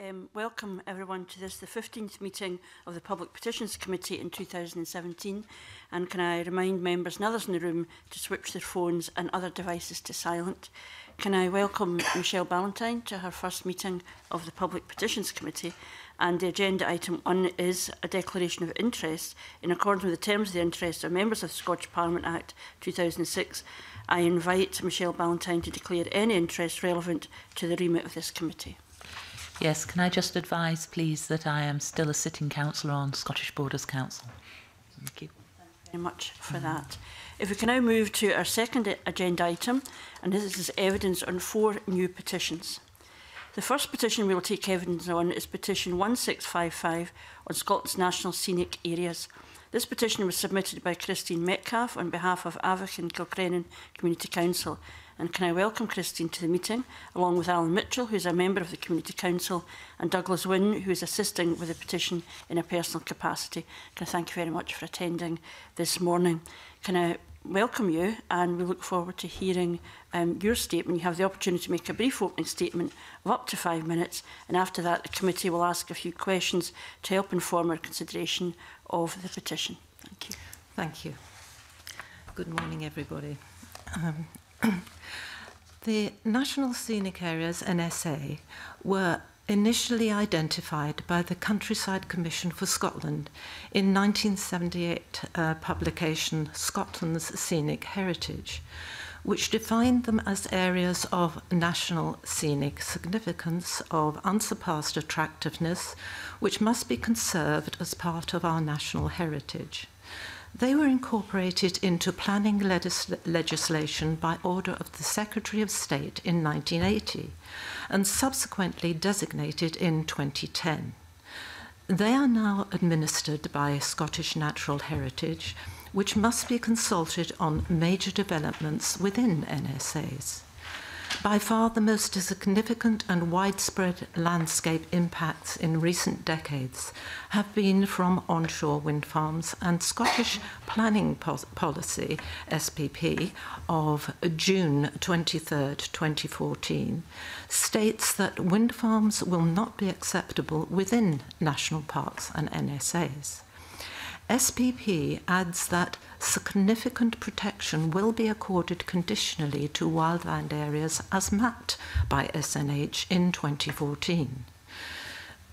um, welcome everyone to this, the 15th meeting of the Public Petitions Committee in 2017. And can I remind members and others in the room to switch their phones and other devices to silent? Can I welcome Michelle Ballantyne to her first meeting of the Public Petitions Committee? And the agenda item one is a declaration of interest in accordance with the terms of the interest of members of the Scottish Parliament Act 2006. I invite Michelle Ballantyne to declare any interest relevant to the remit of this committee. Yes, can I just advise, please, that I am still a sitting councillor on Scottish Borders Council? Thank you. Thank you very much for mm -hmm. that. If we can now move to our second agenda item, and this is evidence on four new petitions. The first petition we will take evidence on is petition 1655 on Scotland's National Scenic Areas. This petition was submitted by Christine Metcalf on behalf of Avach and Kilcrenan Community Council And can I welcome Christine to the meeting, along with Alan Mitchell, who is a member of the Community Council, and Douglas Wynne, who is assisting with the petition in a personal capacity. Can I thank you very much for attending this morning. Can I welcome you and we look forward to hearing um, your statement. You have the opportunity to make a brief opening statement of up to five minutes and after that the committee will ask a few questions to help inform our consideration of the petition. Thank you. Thank you. Good morning everybody. Um, the National Scenic Areas, NSA, were initially identified by the Countryside Commission for Scotland in 1978 uh, publication Scotland's Scenic Heritage, which defined them as areas of national scenic significance, of unsurpassed attractiveness, which must be conserved as part of our national heritage. They were incorporated into planning legislation by order of the Secretary of State in 1980 and subsequently designated in 2010. They are now administered by Scottish Natural Heritage, which must be consulted on major developments within NSAs. By far the most significant and widespread landscape impacts in recent decades have been from onshore wind farms and Scottish Planning po Policy SPP of June 23, rd 2014 states that wind farms will not be acceptable within national parks and NSAs. SPP adds that significant protection will be accorded conditionally to wildland areas as mapped by SNH in 2014.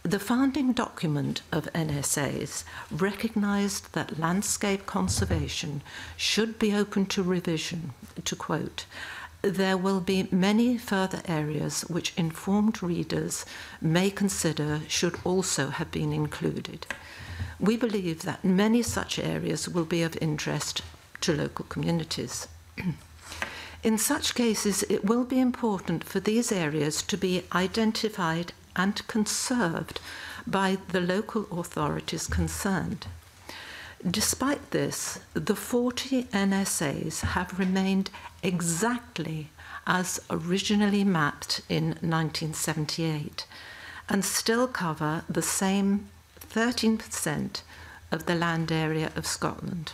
The founding document of NSAs recognised that landscape conservation should be open to revision, to quote, there will be many further areas which informed readers may consider should also have been included. we believe that many such areas will be of interest to local communities. In such cases, it will be important for these areas to be identified and conserved by the local authorities concerned. Despite this, the 40 NSAs have remained exactly as originally mapped in 1978 and still cover the same 13% of the land area of Scotland.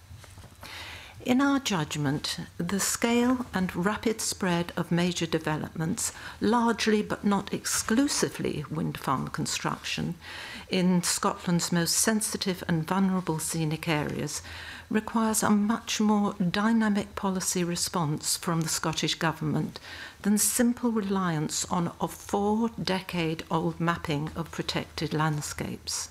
In our judgment, the scale and rapid spread of major developments, largely but not exclusively wind farm construction, in Scotland's most sensitive and vulnerable scenic areas requires a much more dynamic policy response from the Scottish Government than simple reliance on a four decade old mapping of protected landscapes.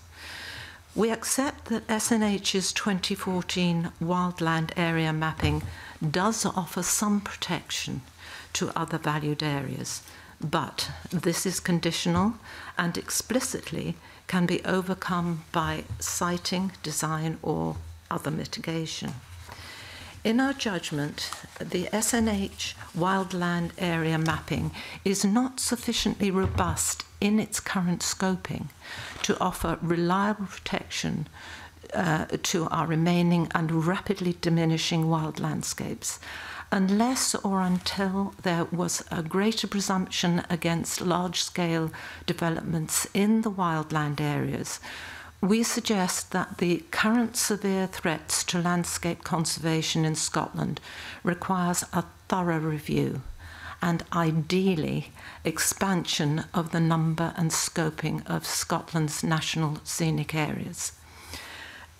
We accept that SNH's 2014 wildland area mapping does offer some protection to other valued areas, but this is conditional and explicitly can be overcome by siting, design, or other mitigation. In our judgment, the SNH wildland area mapping is not sufficiently robust in its current scoping to offer reliable protection uh, to our remaining and rapidly diminishing wild landscapes unless or until there was a greater presumption against large scale developments in the wildland areas, we suggest that the current severe threats to landscape conservation in Scotland requires a thorough review and ideally expansion of the number and scoping of Scotland's national scenic areas.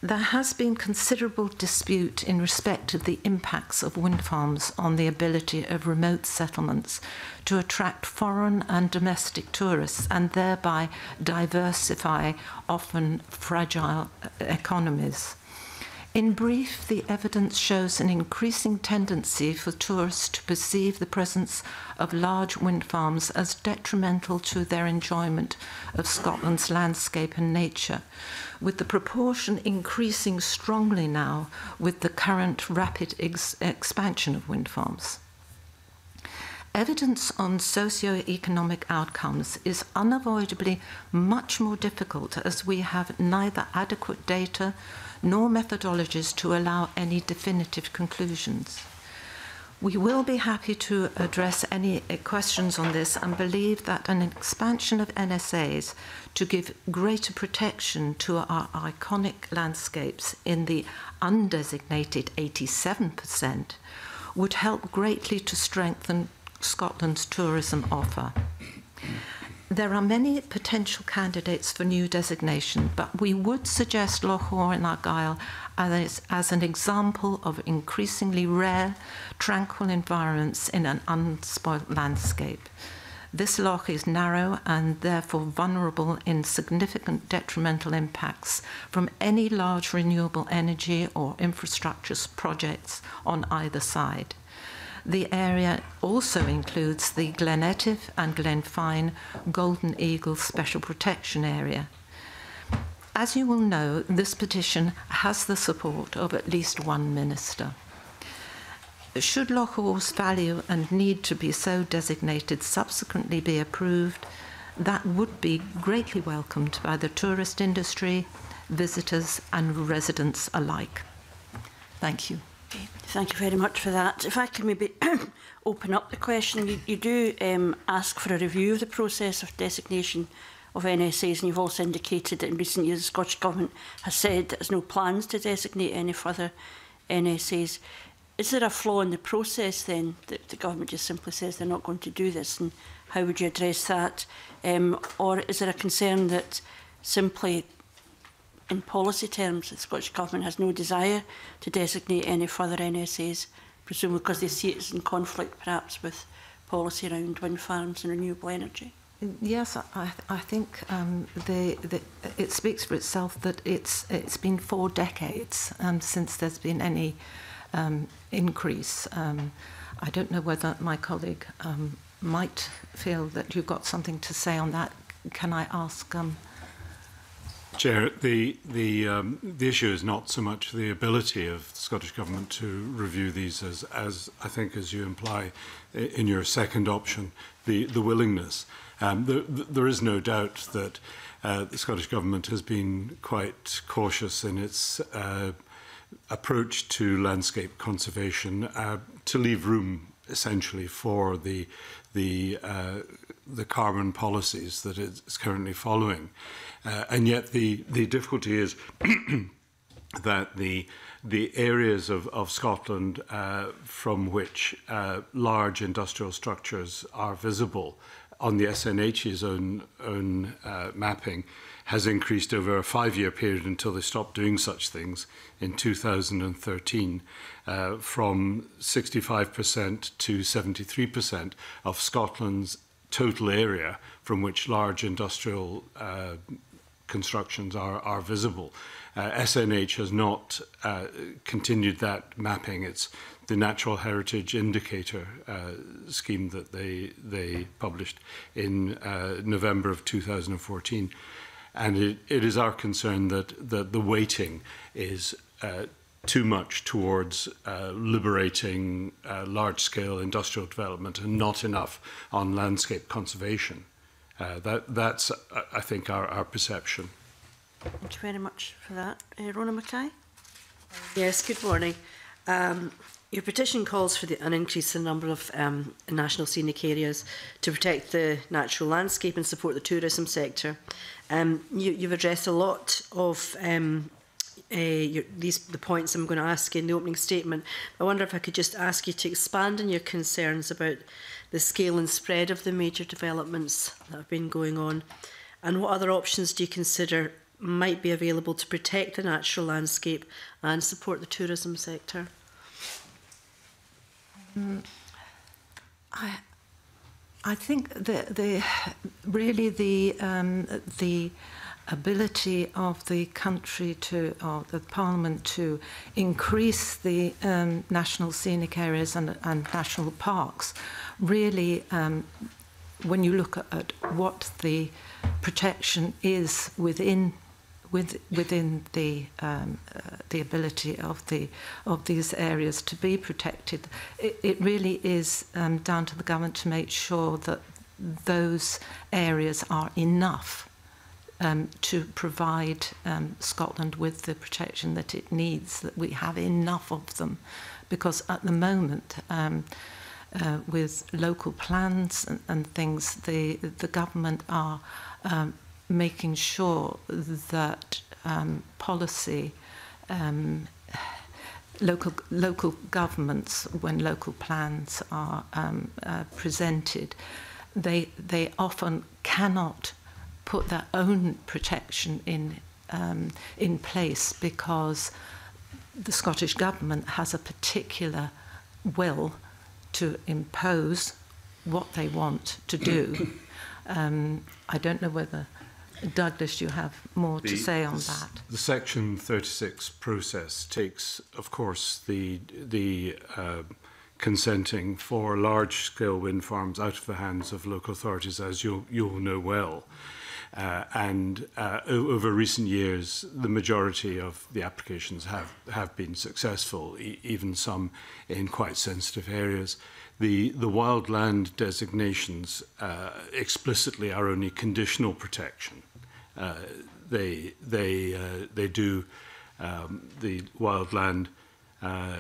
There has been considerable dispute in respect of the impacts of wind farms on the ability of remote settlements to attract foreign and domestic tourists and thereby diversify often fragile uh, economies. In brief, the evidence shows an increasing tendency for tourists to perceive the presence of large wind farms as detrimental to their enjoyment of Scotland's landscape and nature, with the proportion increasing strongly now with the current rapid ex expansion of wind farms. Evidence on socio-economic outcomes is unavoidably much more difficult as we have neither adequate data nor methodologies to allow any definitive conclusions. We will be happy to address any eh, questions on this and believe that an expansion of NSAs to give greater protection to our iconic landscapes in the undesignated 87% would help greatly to strengthen Scotland's tourism offer. There are many potential candidates for new designation, but we would suggest Loch Hoare and Argyll as, as an example of increasingly rare, tranquil environments in an unspoilt landscape. This loch is narrow and therefore vulnerable in significant detrimental impacts from any large renewable energy or infrastructure projects on either side. The area also includes the Glenetive and Glenfine Golden Eagle Special Protection Area. As you will know, this petition has the support of at least one minister. Should Awe's value and need to be so designated subsequently be approved, that would be greatly welcomed by the tourist industry, visitors and residents alike. Thank you. Thank you very much for that. If I can maybe open up the question, you, you do um, ask for a review of the process of designation of NSAs, and you've also indicated that in recent years the Scottish Government has said there's no plans to designate any further NSAs. Is there a flaw in the process then that the government just simply says they're not going to do this, and how would you address that? Um, or is there a concern that simply In policy terms, the Scottish Government has no desire to designate any further NSAs, presumably because they see it's in conflict perhaps with policy around wind farms and renewable energy. Yes, I, I think um, the, the, it speaks for itself that it's, it's been four decades um, since there's been any um, increase. Um, I don't know whether my colleague um, might feel that you've got something to say on that. Can I ask um, Chair, the the um, the issue is not so much the ability of the Scottish government to review these as as I think as you imply in your second option, the the willingness. Um, there, there is no doubt that uh, the Scottish government has been quite cautious in its uh, approach to landscape conservation uh, to leave room essentially for the the uh, the carbon policies that it's currently following. Uh, and yet the, the difficulty is that the the areas of, of Scotland uh, from which uh, large industrial structures are visible on the SNH's own, own uh, mapping has increased over a five-year period until they stopped doing such things in 2013 uh, from 65% to 73% of Scotland's total area from which large industrial uh, constructions are, are visible. Uh, SNH has not uh, continued that mapping. It's the Natural Heritage Indicator uh, scheme that they, they published in uh, November of 2014. And it, it is our concern that, that the weighting is uh, too much towards uh, liberating uh, large-scale industrial development and not enough on landscape conservation. Uh, that, that's, uh, I think, our, our perception. Thank you very much for that. Uh, Rona Mackay? Yes, good morning. Um, your petition calls for the, an increase in the number of um, national scenic areas to protect the natural landscape and support the tourism sector. Um, you, you've addressed a lot of um, uh, your, these the points I'm going to ask in the opening statement. I wonder if I could just ask you to expand on your concerns about the scale and spread of the major developments that have been going on, and what other options do you consider might be available to protect the natural landscape and support the tourism sector? I, I think that the really the um, the ability of the country to, or the parliament to increase the um, national scenic areas and, and national parks really, um, when you look at, what the protection is within with, within the um, uh, the ability of the of these areas to be protected. It, it really is um, down to the government to make sure that those areas are enough um, to provide um, Scotland with the protection that it needs. That we have enough of them, because at the moment. Um, uh, with local plans and, and things, the, the government are um, making sure that um, policy, um, local, local governments, when local plans are um, uh, presented, they, they often cannot put their own protection in, um, in place because the Scottish Government has a particular will to impose what they want to do. um, I don't know whether, Douglas, you have more the, to say on that. The Section 36 process takes, of course, the, the uh, consenting for large-scale wind farms out of the hands of local authorities, as you, you'll know well. Mm. Uh, and uh, over recent years, the majority of the applications have, have been successful, e even some in quite sensitive areas. The, the wildland designations uh, explicitly are only conditional protection. Uh, they, they, uh, they do um, the wildland uh,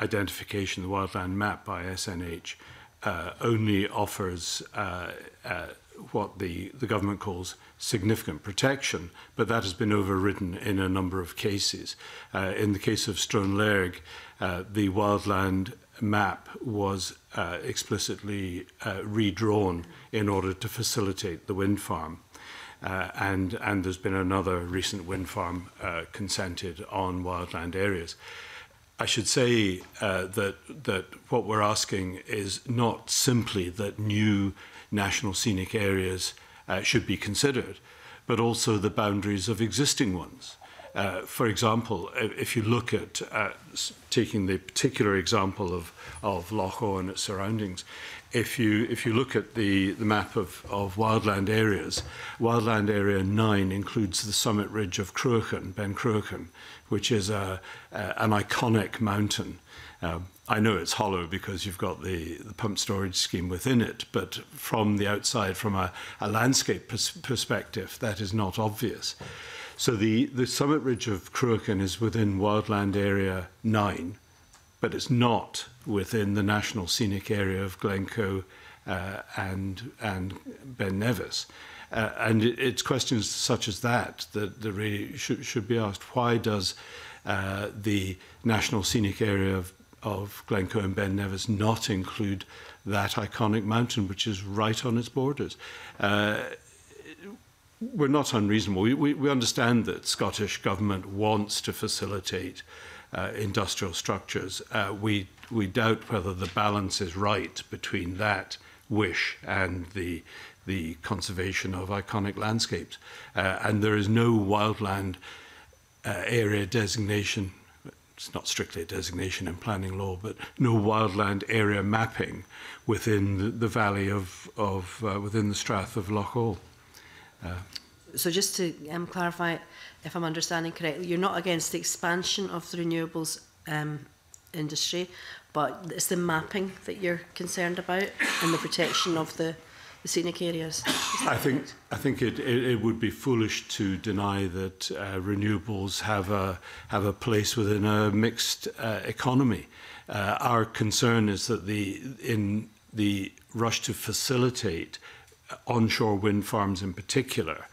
identification, the wildland map by SNH, uh, only offers uh, uh, what the, the government calls significant protection, but that has been overridden in a number of cases. Uh, in the case of Stronlerg, uh, the wildland map was uh, explicitly uh, redrawn in order to facilitate the wind farm. Uh, and, and there's been another recent wind farm uh, consented on wildland areas. I should say uh, that that what we're asking is not simply that new national scenic areas uh, should be considered, but also the boundaries of existing ones. Uh, for example, if you look at uh, taking the particular example of, of Loch Awe and its surroundings, if you, if you look at the, the map of, of wildland areas, wildland area 9 includes the summit ridge of Cruachan, Ben Cruachan, which is a, a, an iconic mountain. Uh, I know it's hollow because you've got the, the pump storage scheme within it, but from the outside, from a, a landscape pers perspective, that is not obvious. So the, the summit ridge of Cruachan is within Wildland Area 9, but it's not within the National Scenic Area of Glencoe uh, and, and Ben Nevis. Uh, and it, it's questions such as that that, that really should, should be asked. Why does uh, the National Scenic Area of of Glencoe and Ben Nevis not include that iconic mountain, which is right on its borders. Uh, we're not unreasonable. We, we, we understand that Scottish government wants to facilitate uh, industrial structures. Uh, we, we doubt whether the balance is right between that wish and the, the conservation of iconic landscapes. Uh, and there is no wildland uh, area designation it's not strictly a designation in planning law, but no wildland area mapping within the, the valley of, of uh, within the strath of Loch Hall. Uh, so just to um, clarify, if I'm understanding correctly, you're not against the expansion of the renewables um, industry, but it's the mapping that you're concerned about and the protection of the the scenic areas? I think I think it, it, it, would be foolish to deny that uh, renewables have a have a place within a mixed uh, economy. Uh, our concern is that the in the rush to facilitate uh, onshore wind farms in particular,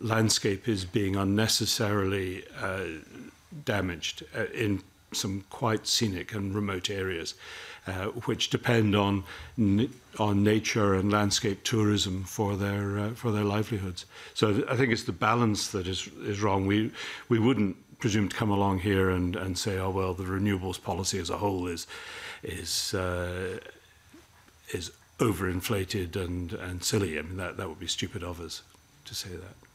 landscape is being unnecessarily uh, damaged uh, in some quite scenic and remote areas uh, which depend on on nature and landscape tourism for their uh, for their livelihoods. So I think it's the balance that is is wrong. We we wouldn't presume to come along here and, and say, oh well, the renewables policy as a whole is is uh, is overinflated and and silly. I mean that that would be stupid of us to say that.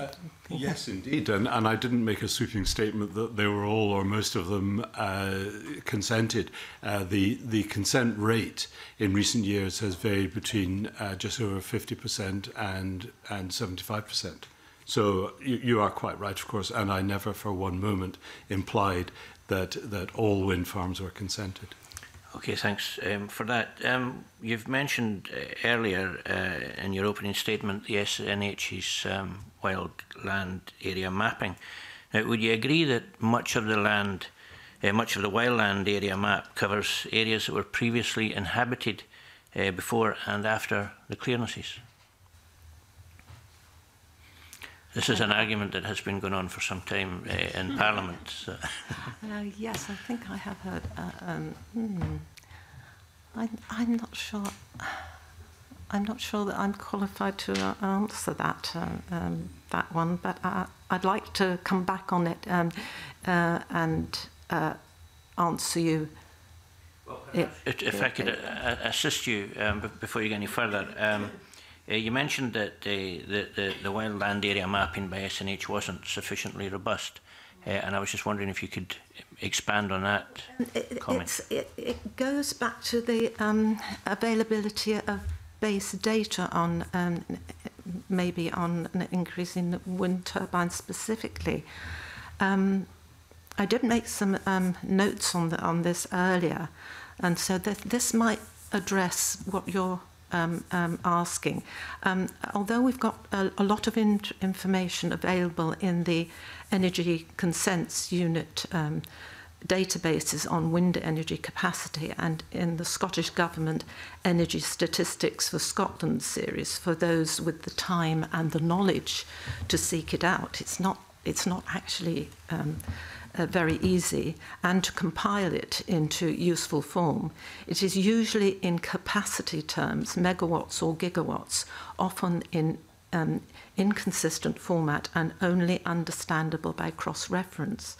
Uh, yes, indeed, and, and I didn't make a sweeping statement that they were all or most of them uh, consented. Uh, the the consent rate in recent years has varied between uh, just over 50% and and 75%. So you, you are quite right, of course, and I never for one moment implied that that all wind farms were consented. Okay, thanks um, for that. Um, you've mentioned uh, earlier uh, in your opening statement the SNH's um, wild land area mapping. Now, would you agree that much of the land, uh, much of the wild land area map covers areas that were previously inhabited uh, before and after the clearances? This is an argument that has been going on for some time uh, in hmm. Parliament. So. Uh, yes, I think I have heard. Uh, um, hmm. I'm, I'm not sure. I'm not sure that I'm qualified to uh, answer that uh, um, that one, but I, uh, I'd like to come back on it um, uh, and uh, answer you. Well, if, if, if I could assist you um, before you go any further. Um, Uh, you mentioned that the, the, the, the wild land area mapping by SNH wasn't sufficiently robust. Uh, and I was just wondering if you could expand on that um, it, comment. It, it goes back to the um, availability of base data on um, maybe on an increase in wind turbines specifically. Um, I did make some um, notes on the, on this earlier, and so th this might address what you're um, um, asking. Um, although we've got a, a lot of in information available in the energy consents unit um, databases on wind energy capacity and in the Scottish Government Energy Statistics for Scotland series for those with the time and the knowledge to seek it out. It's not, it's not actually um, uh, very easy and to compile it into useful form. It is usually in capacity terms, megawatts or gigawatts, often in um, inconsistent format and only understandable by cross reference.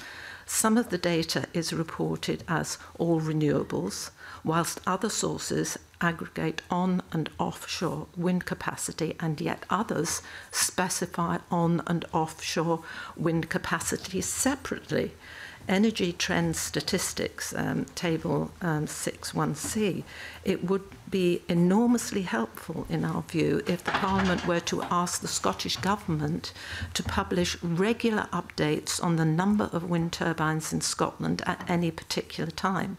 Some of the data is reported as all renewables, whilst other sources aggregate on and offshore wind capacity, and yet others specify on and offshore wind capacity separately. energy trend statistics, um, table um, 6.1c, it would be enormously helpful, in our view, if the Parliament were to ask the Scottish Government to publish regular updates on the number of wind turbines in Scotland at any particular time,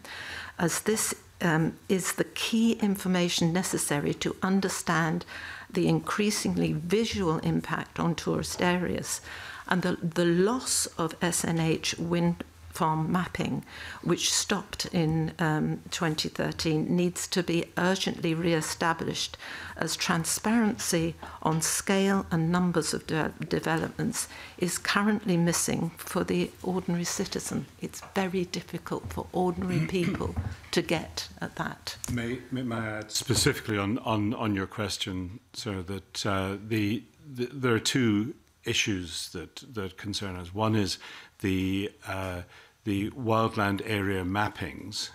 as this um, is the key information necessary to understand the increasingly visual impact on tourist areas and the, the loss of SNH wind farm mapping, which stopped in um, 2013, needs to be urgently re established as transparency on scale and numbers of de developments is currently missing for the ordinary citizen. It's very difficult for ordinary people to get at that. May, may, may I add specifically on, on, on your question, sir, that uh, the, the, there are two issues that, that concern us. One is the, uh, the wildland area mappings.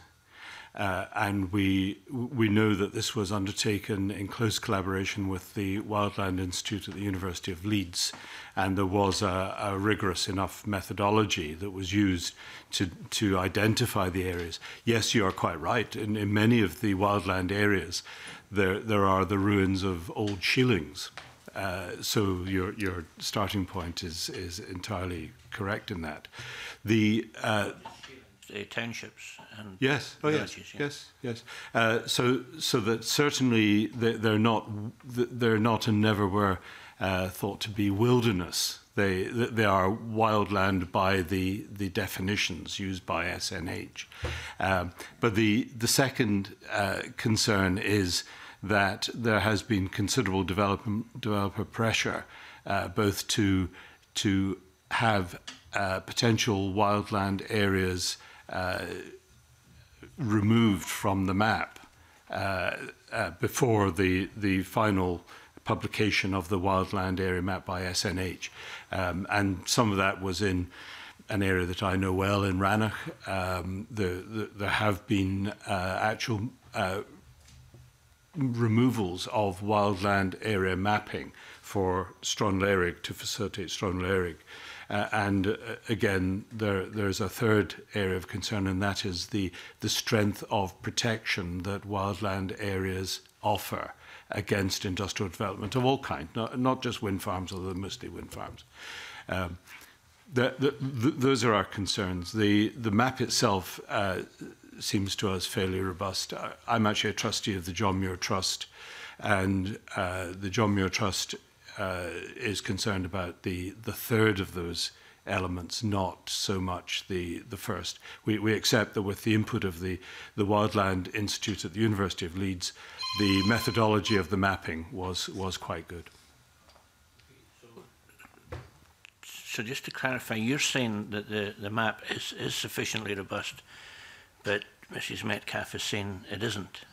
Uh, and we we know that this was undertaken in close collaboration with the Wildland Institute at the University of Leeds, and there was a, a rigorous enough methodology that was used to to identify the areas. Yes, you are quite right. In, in many of the wildland areas, there there are the ruins of old shillings. Uh, so your your starting point is is entirely correct in that. The uh, the townships and yes, oh yes, yes, yes. Uh, so so that certainly they're not they're not and never were uh, thought to be wilderness. They they are wildland by the the definitions used by SNH. Um, but the the second uh, concern is that there has been considerable developer pressure, uh, both to to have uh, potential wildland areas uh, removed from the map uh, uh, before the the final publication of the wildland area map by SNH, um, and some of that was in an area that I know well in Rannoch. Um, the, the, there have been uh, actual removals of wildland area mapping for Stronlerig to facilitate Stronlerig. Uh, and uh, again, there, there's a third area of concern, and that is the, the strength of protection that wildland areas offer against industrial development of all kinds, not, not just wind farms, although mostly wind farms. Um, the, the, the, those are our concerns. The, the map itself uh, seems to us fairly robust. I'm actually a trustee of the John Muir Trust, and uh, the John Muir Trust uh, is concerned about the, the third of those elements, not so much the, the first. We, we accept that with the input of the, the Wildland Institute at the University of Leeds, the methodology of the mapping was, was quite good. So just to clarify, you're saying that the, the map is, is sufficiently robust but Mrs Metcalf is saying it isn't.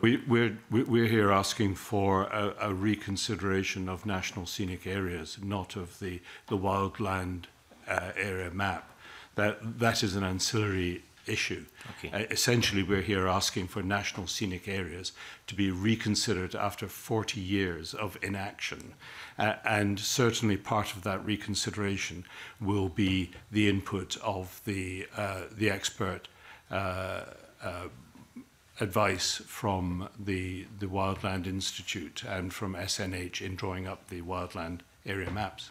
We, we're, we're here asking for a, a reconsideration of national scenic areas, not of the, the wildland uh, area map. That, that is an ancillary issue. Okay. Uh, essentially, we're here asking for national scenic areas to be reconsidered after 40 years of inaction. Uh, and certainly part of that reconsideration will be the input of the, uh, the expert Uh, uh, advice from the, the Wildland Institute and from SNH in drawing up the wildland area maps.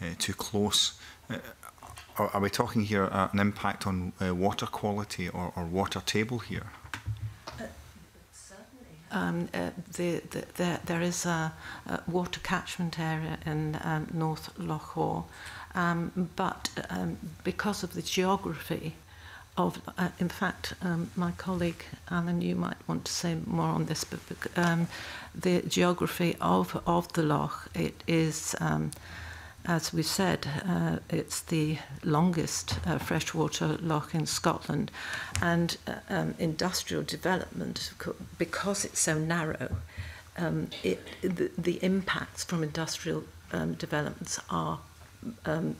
uh, too close. Uh, are, are, we talking here uh, an impact on uh, water quality or, or, water table here? Um, uh, the, the, the, there is a, a, water catchment area in um, North Loch um, but um, because of the geography of, uh, in fact, um, my colleague Alan, you might want to say more on this, but um, the geography of, of the loch, it is, um, as we said, uh, it's the longest uh, freshwater loch in Scotland, and uh, um, industrial development, because it's so narrow, um, it, the, the, impacts from industrial um, developments are Um,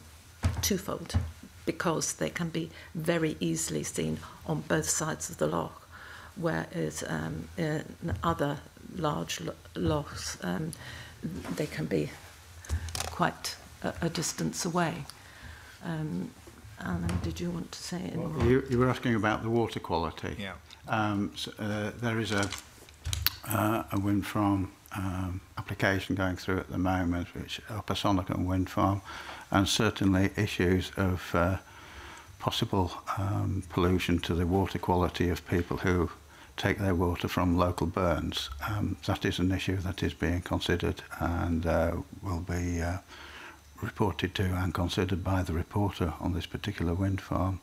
twofold because they can be very easily seen on both sides of the loch, whereas um, in other large lochs um, they can be quite a, a distance away. Um, Alan, did you want to say anything? Well, you, you were asking about the water quality. Yeah. Um, so, uh, there is a, uh, a wind farm um, application going through at the moment, which are Passonic and wind farm, and certainly issues of uh, possible um, pollution to the water quality of people who take their water from local burns. Um, that is an issue that is being considered and uh, will be uh, reported to and considered by the reporter on this particular wind farm.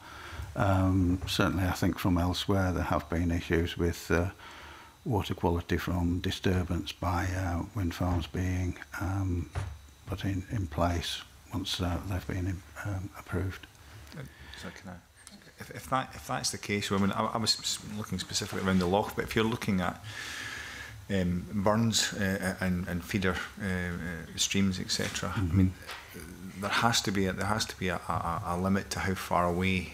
Um, certainly, I think from elsewhere there have been issues with uh, water quality from disturbance by uh, wind farms being um, put in, in place once uh, they've been in, um, approved. So can I, if, if, that, if that's the case, well, I mean, I, I was looking specifically around the loch, but if you're looking at um, burns uh, uh and, and feeder uh, uh streams, etc., mm -hmm. I mm-hmm. mean, there has to be a, there has to be a, a, a limit to how far away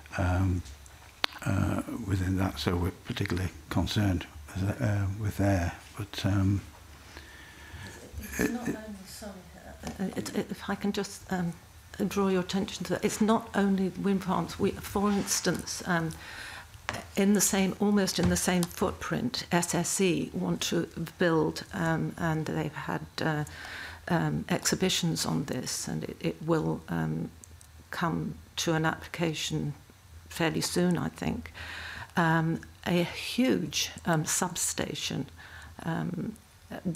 um, uh, within that, so we're particularly concerned uh, were there. But um, it, uh, it, it, if I can just um, draw your attention to that, it's not only wind farms. We, for instance, um, in the same, almost in the same footprint, SSE want to build, um, and they've had uh, um, exhibitions on this, and it, it will um, come to an application fairly soon, I think um, a huge um, substation um,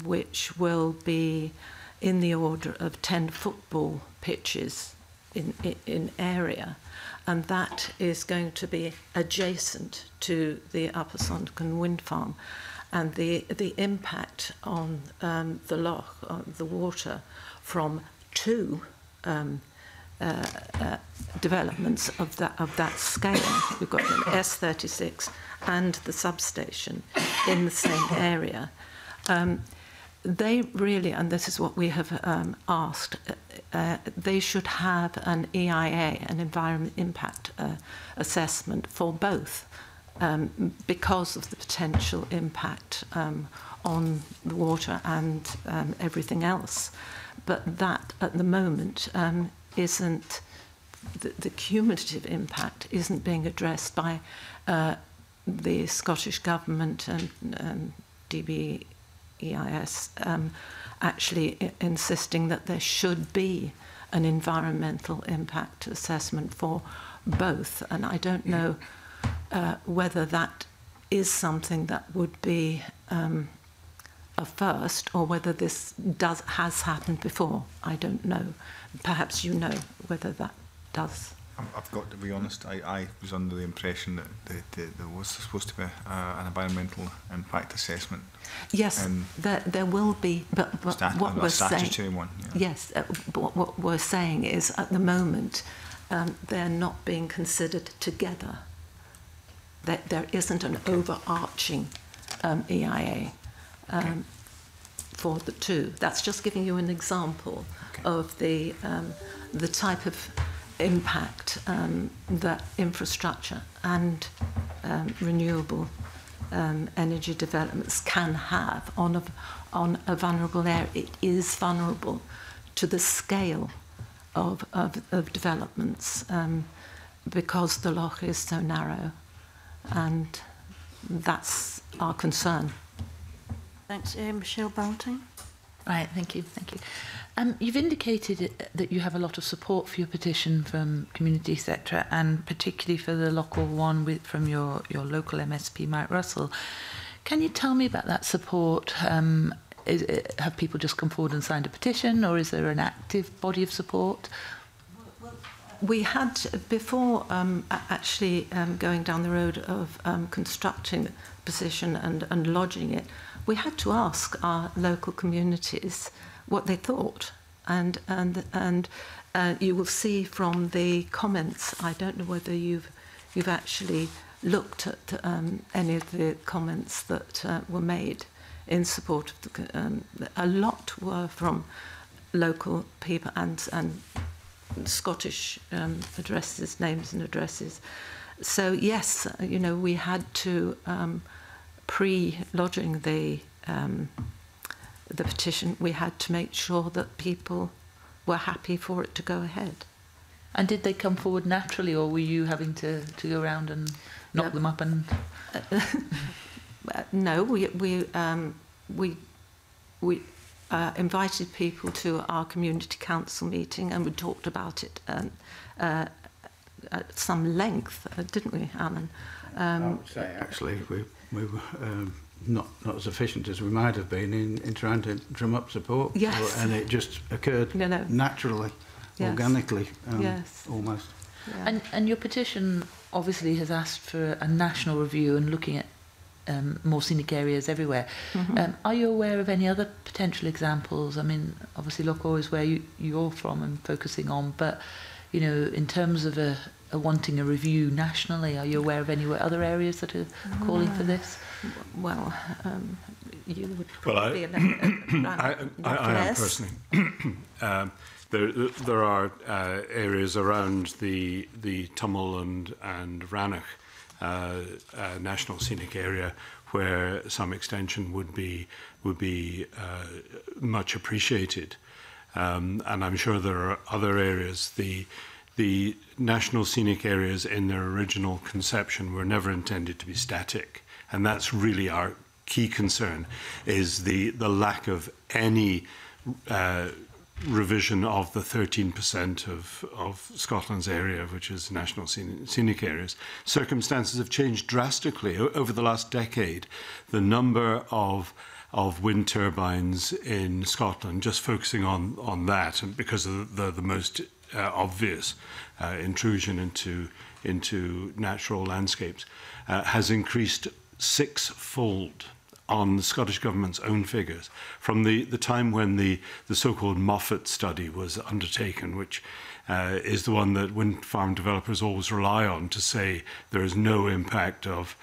which will be in the order of 10 football pitches in, in, in area and that is going to be adjacent to the Upper Sondicon wind farm and the the impact on um, the loch on uh, the water from two um, Uh, uh, developments of that, of that scale. We've got an S36 and the substation in the same area. Um, they really, and this is what we have um, asked, uh, uh they should have an EIA, an environment impact uh, assessment for both um, because of the potential impact um, on the water and um, everything else. But that at the moment um, isn't the, the cumulative impact isn't being addressed by uh, the Scottish government and um, DBEIS um, actually insisting that there should be an environmental impact assessment for both. And I don't know uh, whether that is something that would be um, a first or whether this does has happened before. I don't know. Perhaps you know whether that does. I've got to be honest, I, I was under the impression that the, the, there was supposed to be uh, an environmental impact assessment. Yes, um, there, there will be, but, but what we're saying... One, yeah. Yes, uh, what, what we're saying is at the moment um, they're not being considered together. That there isn't an okay. overarching um, EIA um, okay. for the two. That's just giving you an example of the, um, the type of impact um, that infrastructure and um, renewable um, energy developments can have on a, on a vulnerable area. It is vulnerable to the scale of, of, of developments um, because the loch is so narrow and that's our concern. Thanks, um, Michelle Ballantyne. Right, thank you, thank you. Um, you've indicated uh, that you have a lot of support for your petition from community etc., and particularly for the local one with, from your, your local MSP, Mike Russell. Can you tell me about that support? Um, is, it, uh, have people just come forward and signed a petition or is there an active body of support? we had before um, actually um, going down the road of um, constructing the position and, and lodging it, we had to ask our local communities what they thought. And, and, and uh, you will see from the comments, I don't know whether you've, you've actually looked at um, any of the comments that uh, were made in support of the, um, a lot were from local people and, and Scottish um, addresses, names and addresses. So yes, you know, we had to um, pre-lodging the um, the petition, we had to make sure that people were happy for it to go ahead. And did they come forward naturally, or were you having to, to go around and knock no. them up? And no, we we um, we we uh, invited people to our community council meeting, and we talked about it um, uh, at some length, uh, didn't we, Alan? Um, I would say actually we we were. Um, not not as efficient as we might have been in, in trying to drum up support. Yes. and it just occurred no, no. naturally, yes. organically, um, yes. almost. Yeah. And, and your petition obviously has asked for a national review and looking at um, more scenic areas everywhere. Mm-hmm. Um, are you aware of any other potential examples? I mean, obviously Lockor is where you, you're from and focusing on, but you know, in terms of a, are uh, wanting a review nationally. Are you aware of any other areas that are uh, calling for this? Well, um, you would probably well, I, I, I, I am personally. um, there, there are uh, areas around the the Tummel and and Rannoch uh, uh, National Scenic Area where some extension would be would be uh, much appreciated, um, and I'm sure there are other areas. The the national scenic areas in their original conception were never intended to be static. And that's really our key concern, is the, the lack of any uh, revision of the 13% of, of Scotland's area, which is national scenic, areas. Circumstances have changed drastically over the last decade. The number of of wind turbines in Scotland, just focusing on, on that, and because of the, the most uh, obvious uh, intrusion into, into natural landscapes uh, has increased sixfold on the Scottish Government's own figures from the, the time when the, the so-called Moffat study was undertaken, which uh, is the one that wind farm developers always rely on to say there is no impact of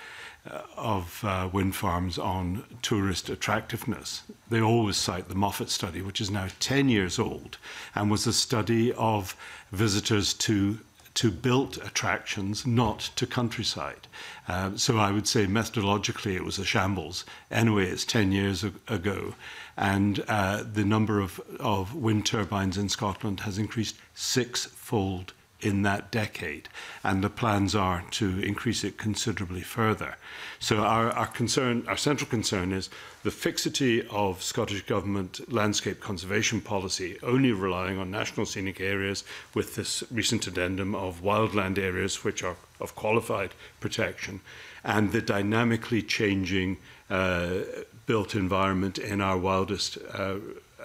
Uh, of uh, wind farms on tourist attractiveness. They always cite the Moffat study, which is now 10 years old and was a study of visitors to to built attractions, not to countryside. Uh, so I would say methodologically it was a shambles. Anyway, it's 10 years ago, and uh, the number of, of wind turbines in Scotland has increased sixfold in that decade, and the plans are to increase it considerably further. So our, our concern, our central concern is the fixity of Scottish Government landscape conservation policy, only relying on national scenic areas with this recent addendum of wildland areas which are of qualified protection, and the dynamically changing uh, built environment in our wildest uh,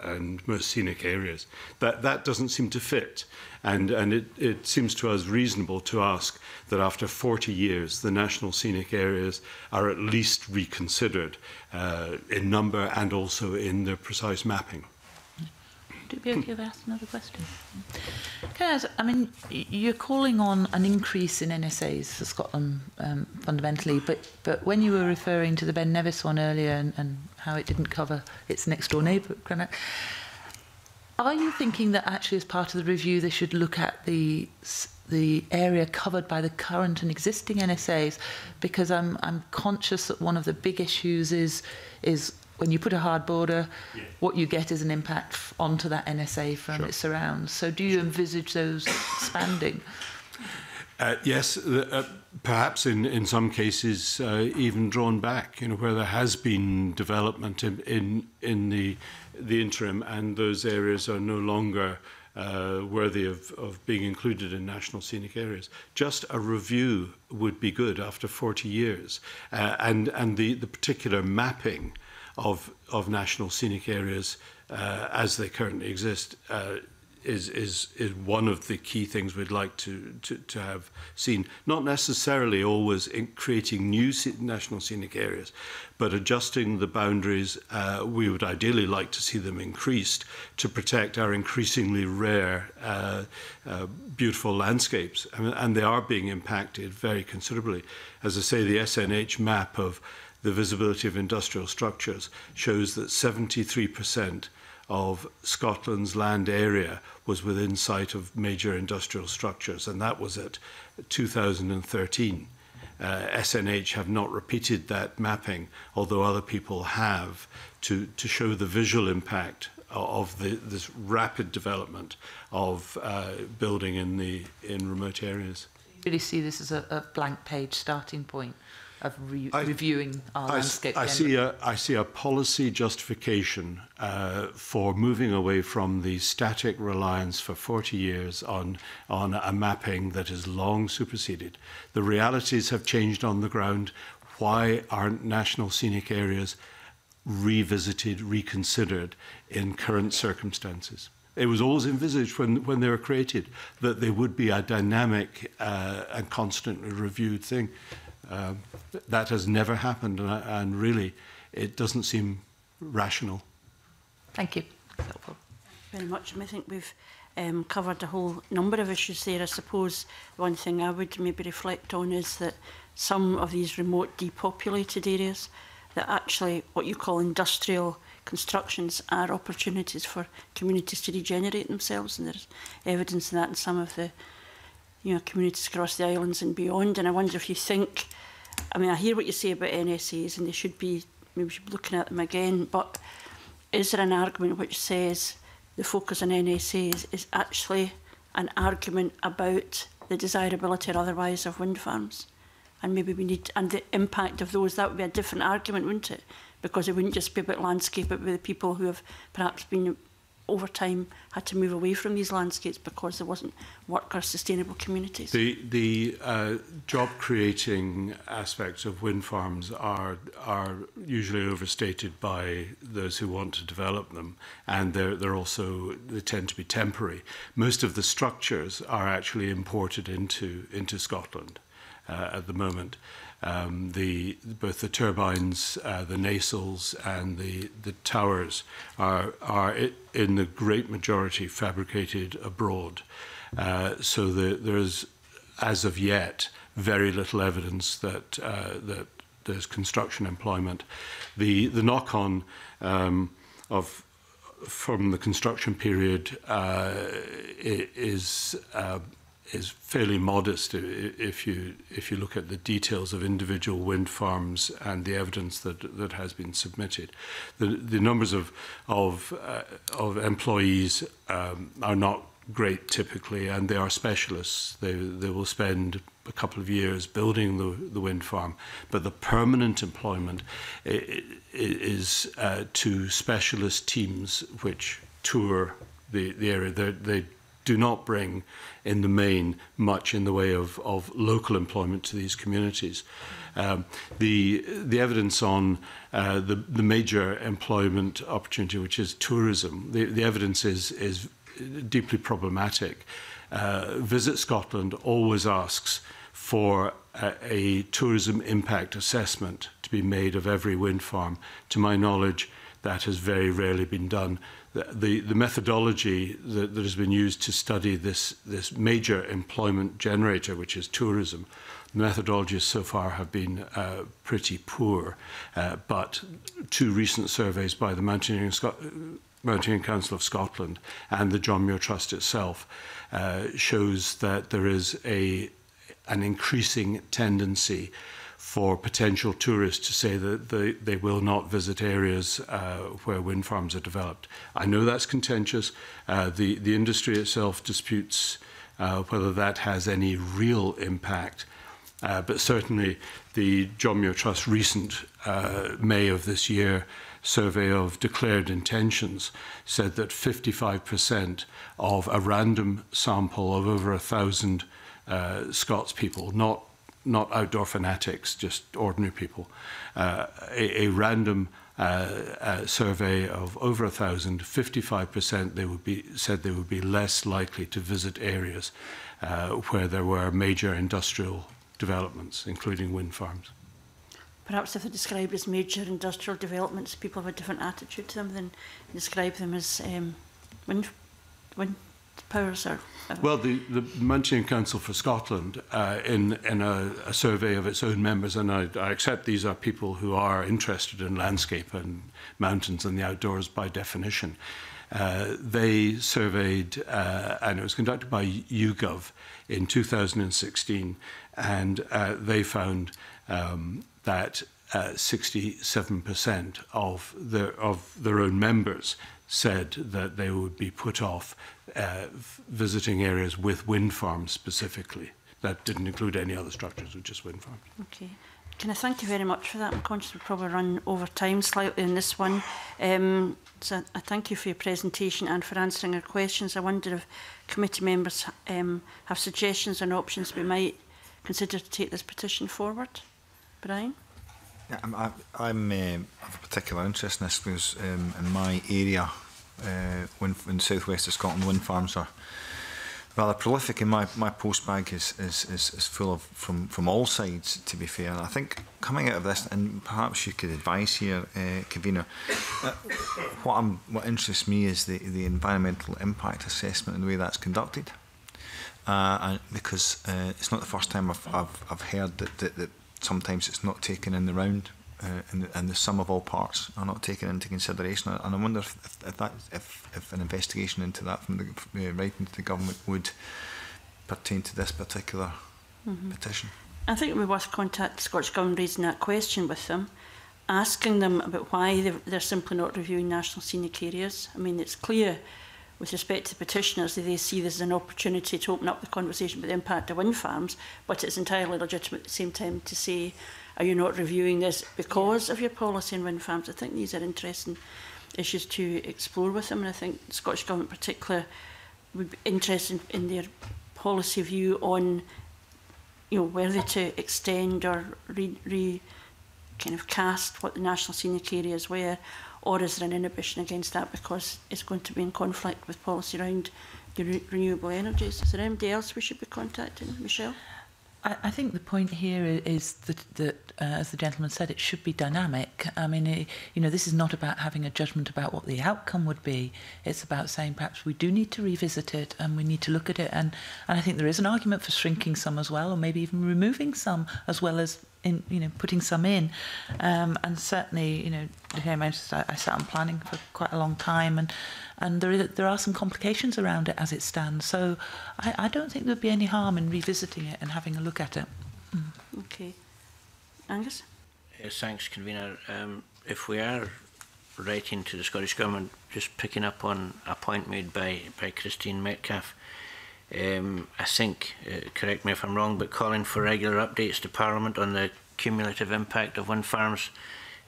and most scenic areas. That, that doesn't seem to fit. And, and it, it seems to us reasonable to ask that after 40 years, the national scenic areas are at least reconsidered uh, in number and also in their precise mapping would it be okay if I asked another question? Can I ask, I mean, you're calling on an increase in NSAs for Scotland um, fundamentally, but, but when you were referring to the Ben Nevis one earlier and, and how it didn't cover its next door neighbour, Are you thinking that actually, as part of the review, they should look at the the area covered by the current and existing NSAs? Because I'm I'm conscious that one of the big issues is is when you put a hard border, yeah. what you get is an impact onto that NSA from sure. its surrounds. So, do you sure. envisage those expanding? Uh, yes, uh, perhaps in, in some cases uh, even drawn back, you know, where there has been development in, in, in the the interim and those areas are no longer uh, worthy of, of being included in national scenic areas. Just a review would be good after 40 years uh, and, and the, the particular mapping of, of national scenic areas uh, as they currently exist uh, is is is one of the key things we'd like to to, to have seen. Not necessarily always in creating new national scenic areas, but adjusting the boundaries. Uh, we would ideally like to see them increased to protect our increasingly rare, uh, uh, beautiful landscapes, and, and they are being impacted very considerably. As I say, the SNH map of the visibility of industrial structures shows that 73 of Scotland's land area was within sight of major industrial structures, and that was at 2013. Uh, SNH have not repeated that mapping, although other people have, to, to show the visual impact of the, this rapid development of uh, building in the in remote areas. You really see this as a, a blank page starting point of re I, reviewing our I, landscape. I see, a, I see a policy justification uh, for moving away from the static reliance for 40 years on, on a mapping that is long superseded. The realities have changed on the ground. Why aren't national scenic areas revisited, reconsidered in current circumstances? It was always envisaged when, when they were created that they would be a dynamic uh, and constantly reviewed thing. Um, that has never happened, and, and really, it doesn't seem rational. Thank you. helpful. Very much. I think we've um, covered a whole number of issues there. I suppose one thing I would maybe reflect on is that some of these remote depopulated areas, that actually what you call industrial constructions are opportunities for communities to regenerate themselves, and there's evidence of that in some of the you know, communities across the islands and beyond. And I wonder if you think, I mean, I hear what you say about NSAs and they should be, maybe we should be looking at them again, but is there an argument which says the focus on NSAs is actually an argument about the desirability or otherwise of wind farms? And maybe we need, and the impact of those, that would be a different argument, wouldn't it? Because it wouldn't just be about landscape, but with the people who have perhaps been over time had to move away from these landscapes because there wasn't work or sustainable communities. The the uh, job creating aspects of wind farms are are usually overstated by those who want to develop them, and they're they're also they tend to be temporary. Most of the structures are actually imported into into Scotland uh, at the moment um, the both the turbines, uh, the nacelles, and the the towers are are in the great majority fabricated abroad. Uh, so the, there is, as of yet, very little evidence that uh, that there's construction employment. The the knock on um, of from the construction period uh, is Uh, is fairly modest if you if you look at the details of individual wind farms and the evidence that that has been submitted. The the numbers of of uh, of employees um, are not great typically, and they are specialists. They they will spend a couple of years building the the wind farm, but the permanent employment is uh, to specialist teams which tour the the area. They're, they do not bring, in the main, much in the way of, of local employment to these communities. Um, the, the evidence on uh, the, the major employment opportunity, which is tourism, the, the evidence is, is deeply problematic. Uh, Visit Scotland always asks for a, a tourism impact assessment to be made of every wind farm. To my knowledge, that has very rarely been done. The, the, the methodology that, that has been used to study this, this major employment generator, which is tourism, the methodologies so far have been uh, pretty poor, uh, but two recent surveys by the Mountaineering, Sco Mountaineering Council of Scotland and the John Muir Trust itself uh, shows that there is a, an increasing tendency uh, for potential tourists to say that they, they will not visit areas uh, where wind farms are developed. I know that's contentious. Uh, the, the industry itself disputes uh, whether that has any real impact. Uh, but certainly the John Muir Trust recent uh, May of this year survey of declared intentions said that 55% of a random sample of over a thousand uh, Scots people, not not outdoor fanatics, just ordinary people, uh, a, a, random uh, uh, survey of over a thousand, 55% they would be, said they would be less likely to visit areas uh, where there were major industrial developments, including wind farms. Perhaps if they're described as major industrial developments, people have a different attitude to them than describe them as um, wind, wind powers are. Well, the, the Manchurian Council for Scotland, uh, in, in a, a, survey of its own members, and I, I, accept these are people who are interested in landscape and mountains and the outdoors by definition. Uh, they surveyed, uh, and it was conducted by YouGov in 2016, and uh, they found um, that 67% uh, of their, of their own members said that they would be put off uh, visiting areas with wind farms specifically. That didn't include any other structures, which just wind farms. Okay. Can I thank you very much for that? I'm conscious we've probably run over time slightly on this one. Um, so I thank you for your presentation and for answering our questions. I wonder if committee members um, have suggestions and options we might consider to take this petition forward. Brian? Yeah, I'm, I, I'm um, of a particular interest in this because um, in my area, uh, wind, in southwest of Scotland, wind farms are rather prolific. And my, my post bag is, is, is, is full of from, from all sides, to be fair. And I think coming out of this, and perhaps you could advise here, uh, Kavina, uh, what, I'm, what interests me is the, the environmental impact assessment and the way that's conducted. Uh, and because uh, it's not the first time I've, I've, I've heard that, that, that sometimes it's not taken in the round uh, and, the, and the sum of all parts are not taken into consideration. And I wonder if, if, that, if, if an investigation into that from the uh, right to the government would pertain to this particular mm -hmm. petition. I think it would be worth contacting Scottish Government raising that question with them, asking them about why they're, they're simply not reviewing national scenic areas. I mean, it's clear with respect to petitioners, they see this as an opportunity to open up the conversation about the impact of wind farms, but it's entirely legitimate at the same time to say, are you not reviewing this because of your policy on wind farms? I think these are interesting issues to explore with them, and I think the Scottish Government in particular would be interested in their policy view on you know, whether to extend or re, re kind of cast what the national scenic areas were or is there an inhibition against that because it's going to be in conflict with policy around the re renewable energies? Is there anybody else we should be contacting, Michelle? I, I think the point here is that, that uh, as the gentleman said, it should be dynamic. I mean, it, you know, this is not about having a judgment about what the outcome would be. It's about saying perhaps we do need to revisit it and we need to look at it. And, and I think there is an argument for shrinking some as well, or maybe even removing some, as well as in you know putting some in um, and certainly you know here I, I sat on planning for quite a long time and and there is, there are some complications around it as it stands so I, I don't think there'd be any harm in revisiting it and having a look at it mm. okay Angus yes thanks convener um, if we are writing to the Scottish Government just picking up on a point made by by Christine Metcalf um, I think, uh, correct me if I'm wrong, but calling for regular updates to Parliament on the cumulative impact of wind farms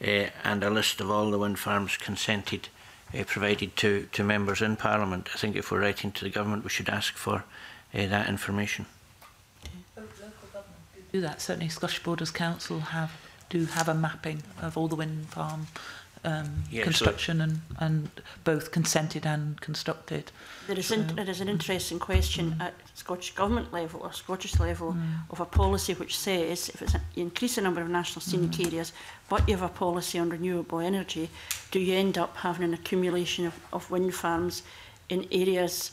uh, and a list of all the wind farms consented uh, provided to, to members in Parliament. I think if we're writing to the government, we should ask for uh, that information. Okay. Do that. Certainly, Scottish Borders Council have do have a mapping of all the wind farm um, yeah, construction so and, and both consented and constructed. There is, so, an, there is an interesting question mm. at Scottish Government level or Scottish level mm. of a policy which says if it's an, you increase the number of national scenic mm. areas but you have a policy on renewable energy, do you end up having an accumulation of, of wind farms in areas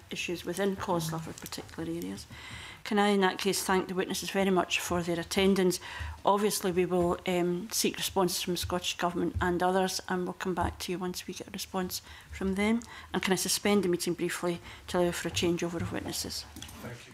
issues within COSLA mm. for particular areas? Can I, in that case, thank the witnesses very much for their attendance. Obviously, we will um, seek responses from the Scottish Government and others, and we'll come back to you once we get a response from them. And can I suspend the meeting briefly to allow for a changeover of witnesses? Thank you.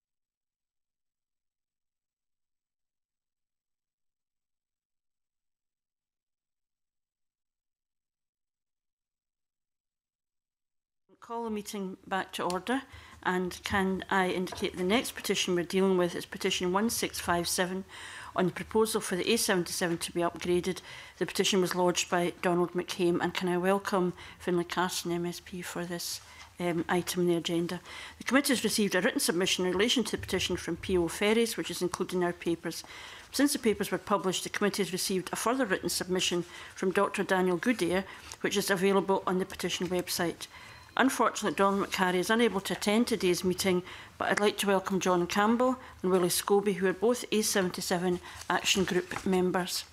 call the meeting back to order and can I indicate the next petition we're dealing with is petition 1657 on the proposal for the A77 to be upgraded. The petition was lodged by Donald McCaim and can I welcome Finlay Carson MSP for this um, item on the agenda. The committee has received a written submission in relation to the petition from PO Ferries, which is included in our papers. Since the papers were published, the committee has received a further written submission from Dr Daniel Goodyear, which is available on the petition website. Unfortunately, Don McCarry is unable to attend today's meeting, but I'd like to welcome John Campbell and Willie Scobie, who are both A77 Action Group members.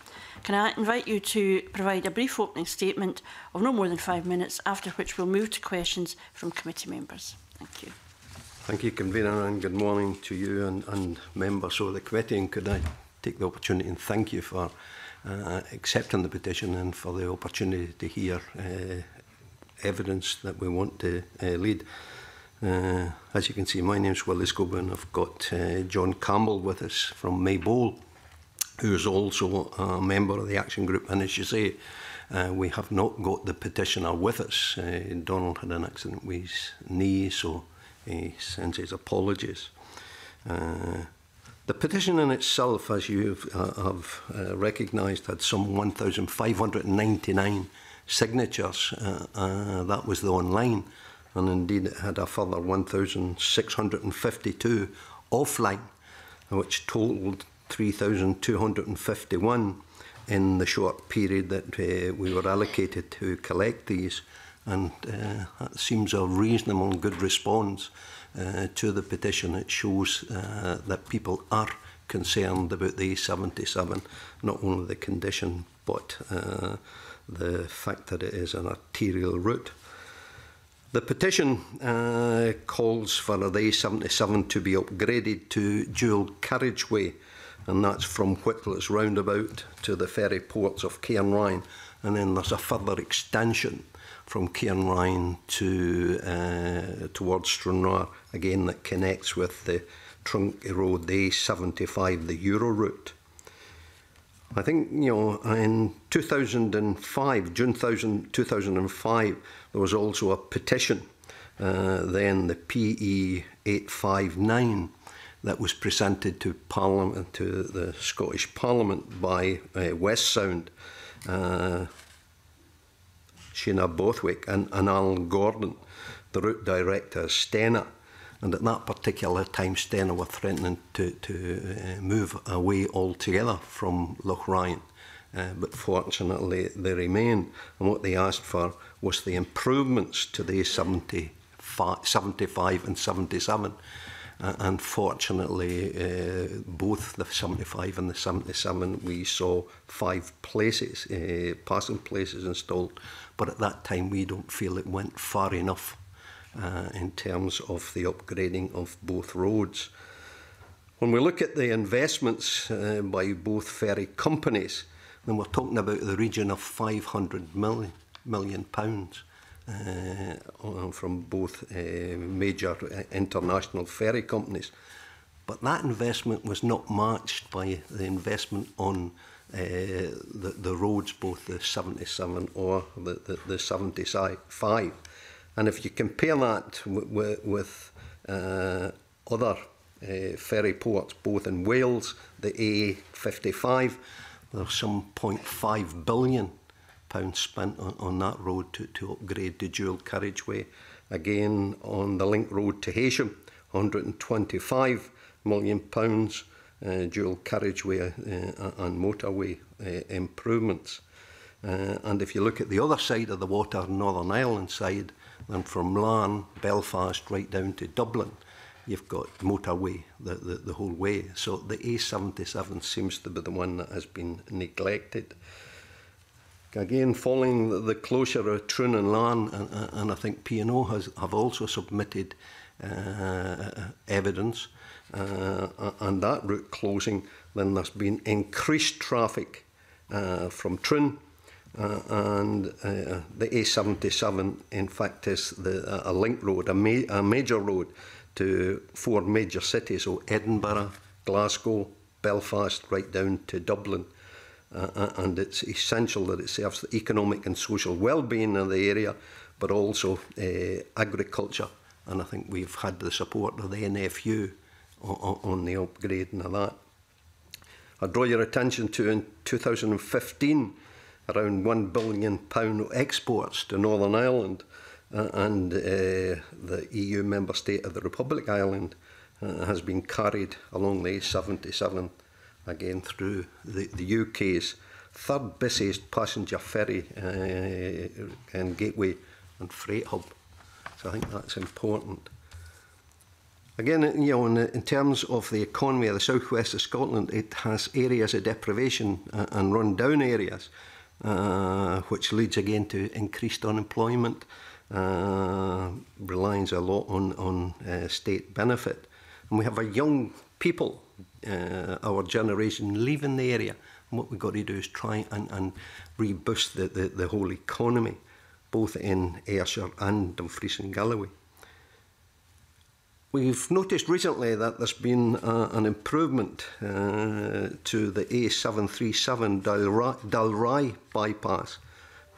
Can I invite you to provide a brief opening statement of no more than five minutes, after which we'll move to questions from committee members. Thank you. Thank you, Convener, and good morning to you and, and members of the committee. And could I take the opportunity and thank you for uh, accepting the petition and for the opportunity to hear uh, evidence that we want to uh, lead. Uh, as you can see, my name's Willis Coburn. I've got uh, John Campbell with us from who who's also a member of the action group. And as you say, uh, we have not got the petitioner with us. Uh, Donald had an accident with his knee, so he sends his apologies. Uh, the petition in itself, as you uh, have uh, recognised, had some 1,599 signatures. Uh, uh, that was the online. And indeed, it had a further 1,652 offline, which totaled 3,251 in the short period that uh, we were allocated to collect these. And uh, that seems a reasonable and good response uh, to the petition. It shows uh, that people are concerned about the A77, not only the condition, but uh, the fact that it is an arterial route. The petition uh, calls for the A77 to be upgraded to dual carriageway, and that's from Whitlet's roundabout to the ferry ports of Cairnryan, and then there's a further extension from Cairnryan to uh, towards Stranraer, again that connects with the trunk road the A75, the Euro route. I think, you know, in 2005, June 2005, there was also a petition, uh, then the PE 859, that was presented to Parliament, to the Scottish Parliament by uh, West Sound, uh, Shana Bothwick and, and Alan Gordon, the route director, Stena. And at that particular time, Stena were threatening to, to uh, move away altogether from Loch Ryan. Uh, but fortunately, they remain. And what they asked for was the improvements to the 75, 75 and 77. Uh, fortunately, uh, both the 75 and the 77, we saw five places, uh, passing places installed. But at that time, we don't feel it went far enough uh, in terms of the upgrading of both roads. When we look at the investments uh, by both ferry companies, then we're talking about the region of 500 million, million pounds uh, from both uh, major uh, international ferry companies. But that investment was not matched by the investment on uh, the, the roads, both the 77 or the, the, the 75. And if you compare that with uh, other uh, ferry ports, both in Wales, the A55, there's some 0.5 billion pounds spent on, on that road to, to upgrade the dual carriageway. Again, on the link road to Heysham, 125 million pounds uh, dual carriageway uh, and motorway uh, improvements. Uh, and if you look at the other side of the water, Northern Ireland side, And from Larne, Belfast, right down to Dublin, you've got motorway the, the, the whole way. So the A77 seems to be the one that has been neglected. Again, following the, closure of Troon and Larne, and, and I think P&O has, have also submitted uh, evidence, uh, and that route closing, then there's been increased traffic uh, from Troon Uh, and uh, the A77, in fact, is the, uh, a link road, a, ma a major road to four major cities, so Edinburgh, Glasgow, Belfast, right down to Dublin. Uh, uh, and it's essential that it serves the economic and social well-being of the area, but also uh, agriculture. And I think we've had the support of the NFU on, on the upgrading of that. I draw your attention to in 2015 around £1 billion pound exports to Northern Ireland uh, and uh, the EU member state of the Republic of Ireland uh, has been carried along the A77 again through the, the UK's third busiest passenger ferry uh, and gateway and freight hub. So I think that's important. Again, you know, in terms of the economy of the southwest of Scotland, it has areas of deprivation uh, and run-down areas uh, which leads again to increased unemployment, uh, relies a lot on, on uh, state benefit. And we have a young people, uh, our generation, leaving the area. And what we've got to do is try and, and reboost the, the, the whole economy, both in Ayrshire and Dumfries and Galloway. We've noticed recently that there's been uh, an improvement uh, to the A737 Dalrai, bypass,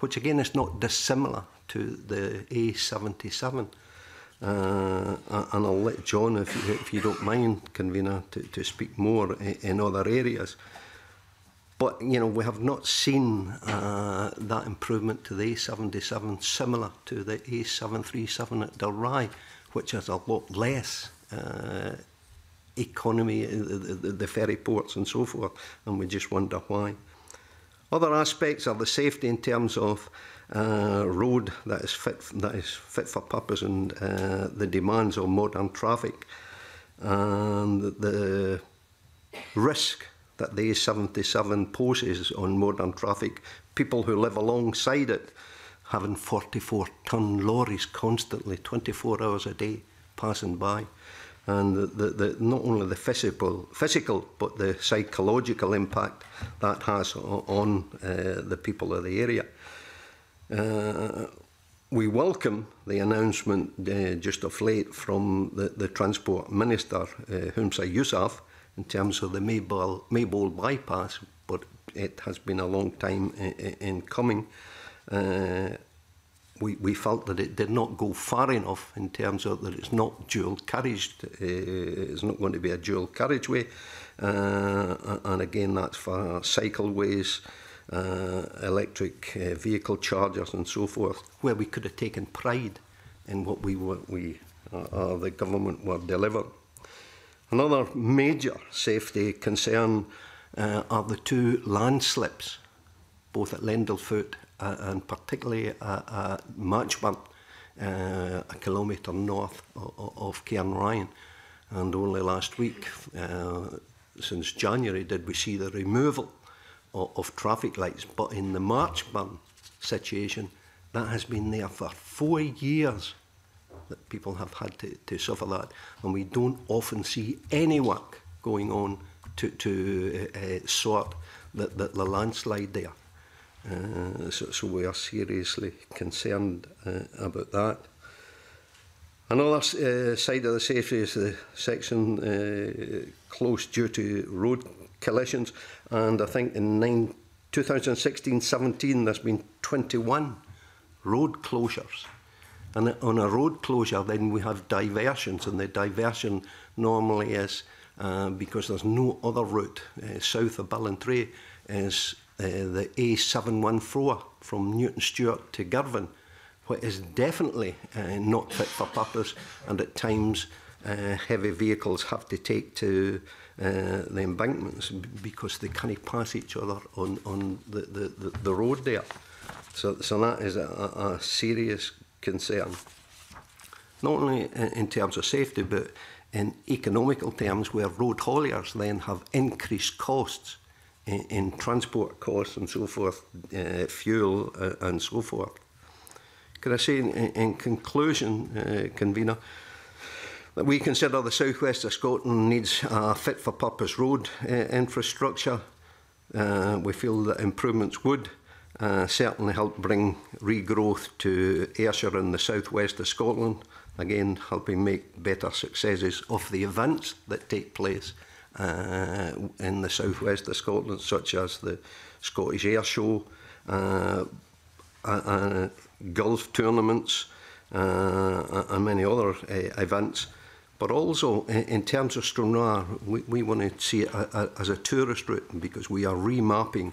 which again is not dissimilar to the A77. Uh, and I'll let John, if you, if you don't mind, convener, to, to speak more in, other areas. But, you know, we have not seen uh, that improvement to the A77 similar to the A737 at Dalrai. which has a lot less uh, economy, uh, the, the, the ferry ports and so forth, and we just wonder why. Other aspects are the safety in terms of uh, road that is fit that is fit for purpose and uh, the demands of modern traffic and the risk that the A77 poses on modern traffic, people who live alongside it having 44 ton lorries constantly, 24 hours a day passing by. And the, the, the, not only the physical, physical, but the psychological impact that has on, uh, the people of the area. Uh, we welcome the announcement uh, just of late from the, the Transport Minister, uh, Humsa Yousaf, in terms of the Maybole, Maybole bypass, but it has been a long time in, uh, uh, in coming uh, we, we felt that it did not go far enough in terms of that it's not dual carriage, uh, eh, eh, it's not going to be a dual carriageway. Uh, and again, that's for cycleways, uh, electric uh, vehicle chargers, and so forth, where we could have taken pride in what we, what we uh, uh, the government were delivering. Another major safety concern uh, are the two landslips, both at Lendlefoot and particularly a, at Matchburn, uh, a kilometre north of, of Ryan. And only last week, uh, since January, did we see the removal of, of traffic lights. But in the Marchburn situation, that has been there for four years that people have had to, to suffer that. And we don't often see any work going on to, to uh, sort the, the, the landslide there so, so we are seriously concerned uh, about that. Another uh, side of the safety is the section uh, close due to road collisions, and I think in 2016-17 there's been 21 road closures. And on a road closure, then we have diversions, and the diversion normally is uh, because there's no other route uh, south of Ballantrae is Uh, the A714 from Newton Stewart to Girvan, which is definitely uh, not fit for purpose and at times uh, heavy vehicles have to take to the embankments because they can't pass each other on, on the, the, the, road there. So, so that is a, a serious concern. Not only in terms of safety, but in economical terms, where road hauliers then have increased costs in, in transport costs and so forth, uh, fuel uh, and so forth. Can I say in, in conclusion, uh, convener, that we consider the southwest of Scotland needs a fit for purpose road uh, infrastructure. Uh, we feel that improvements would uh, certainly help bring regrowth to Ayrshire and the southwest of Scotland, again helping make better successes of the events that take place uh, in the southwest of Scotland, such as the Scottish Air Show, uh, uh, uh golf tournaments, uh, and many other uh, events. But also in terms of Stranraer, we, we want to see it uh, as a tourist route because we are remapping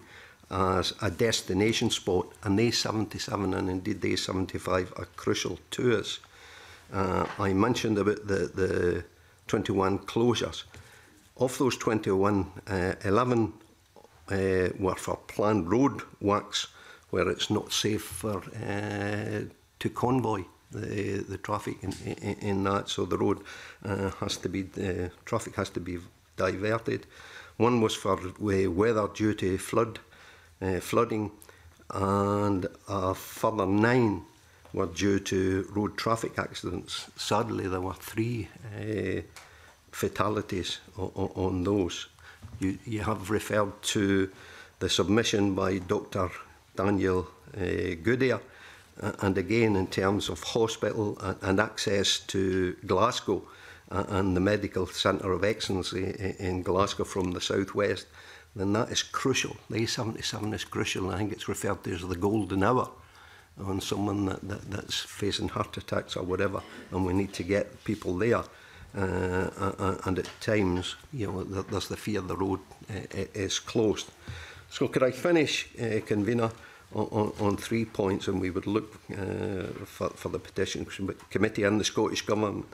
as a destination spot, and a 77 and indeed day 75 are crucial to us. I mentioned about the, the 21 closures. Of those 21, uh, 11 uh, were for planned road works where it's not safe for uh, to convoy the the traffic in, in, in that. So the road uh, has to be the uh, traffic has to be diverted. One was for uh, weather due to flood uh, flooding, and a further nine were due to road traffic accidents. Sadly, there were three. Uh, fatalities on, on those. You, you have referred to the submission by Dr. Daniel uh, Goodyear, and again in terms of hospital and access to Glasgow and the Medical Centre of Excellence in Glasgow from the southwest, then that is crucial. The A77 is crucial. I think it's referred to as the golden hour on someone that, that, that's facing heart attacks or whatever, and we need to get people there uh, and at times, you know, that there's the fear the road uh, is closed. So could I finish, uh, convener, on, on three points, and we would look uh, for, for the petition committee and the Scottish government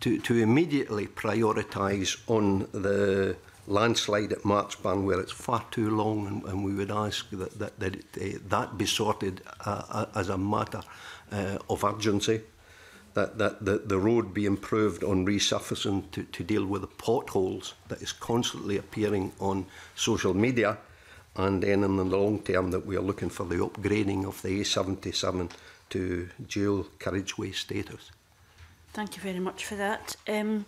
to, to immediately prioritise on the landslide at Marchburn where it's far too long and, and we would ask that that, that, uh, that be sorted uh, uh, as a matter uh, of urgency that, that the, the road be improved on resurfacing to, to deal with the potholes that is constantly appearing on social media. And then in the long term that we are looking for the upgrading of the A77 to dual carriageway status. Thank you very much for that. Um,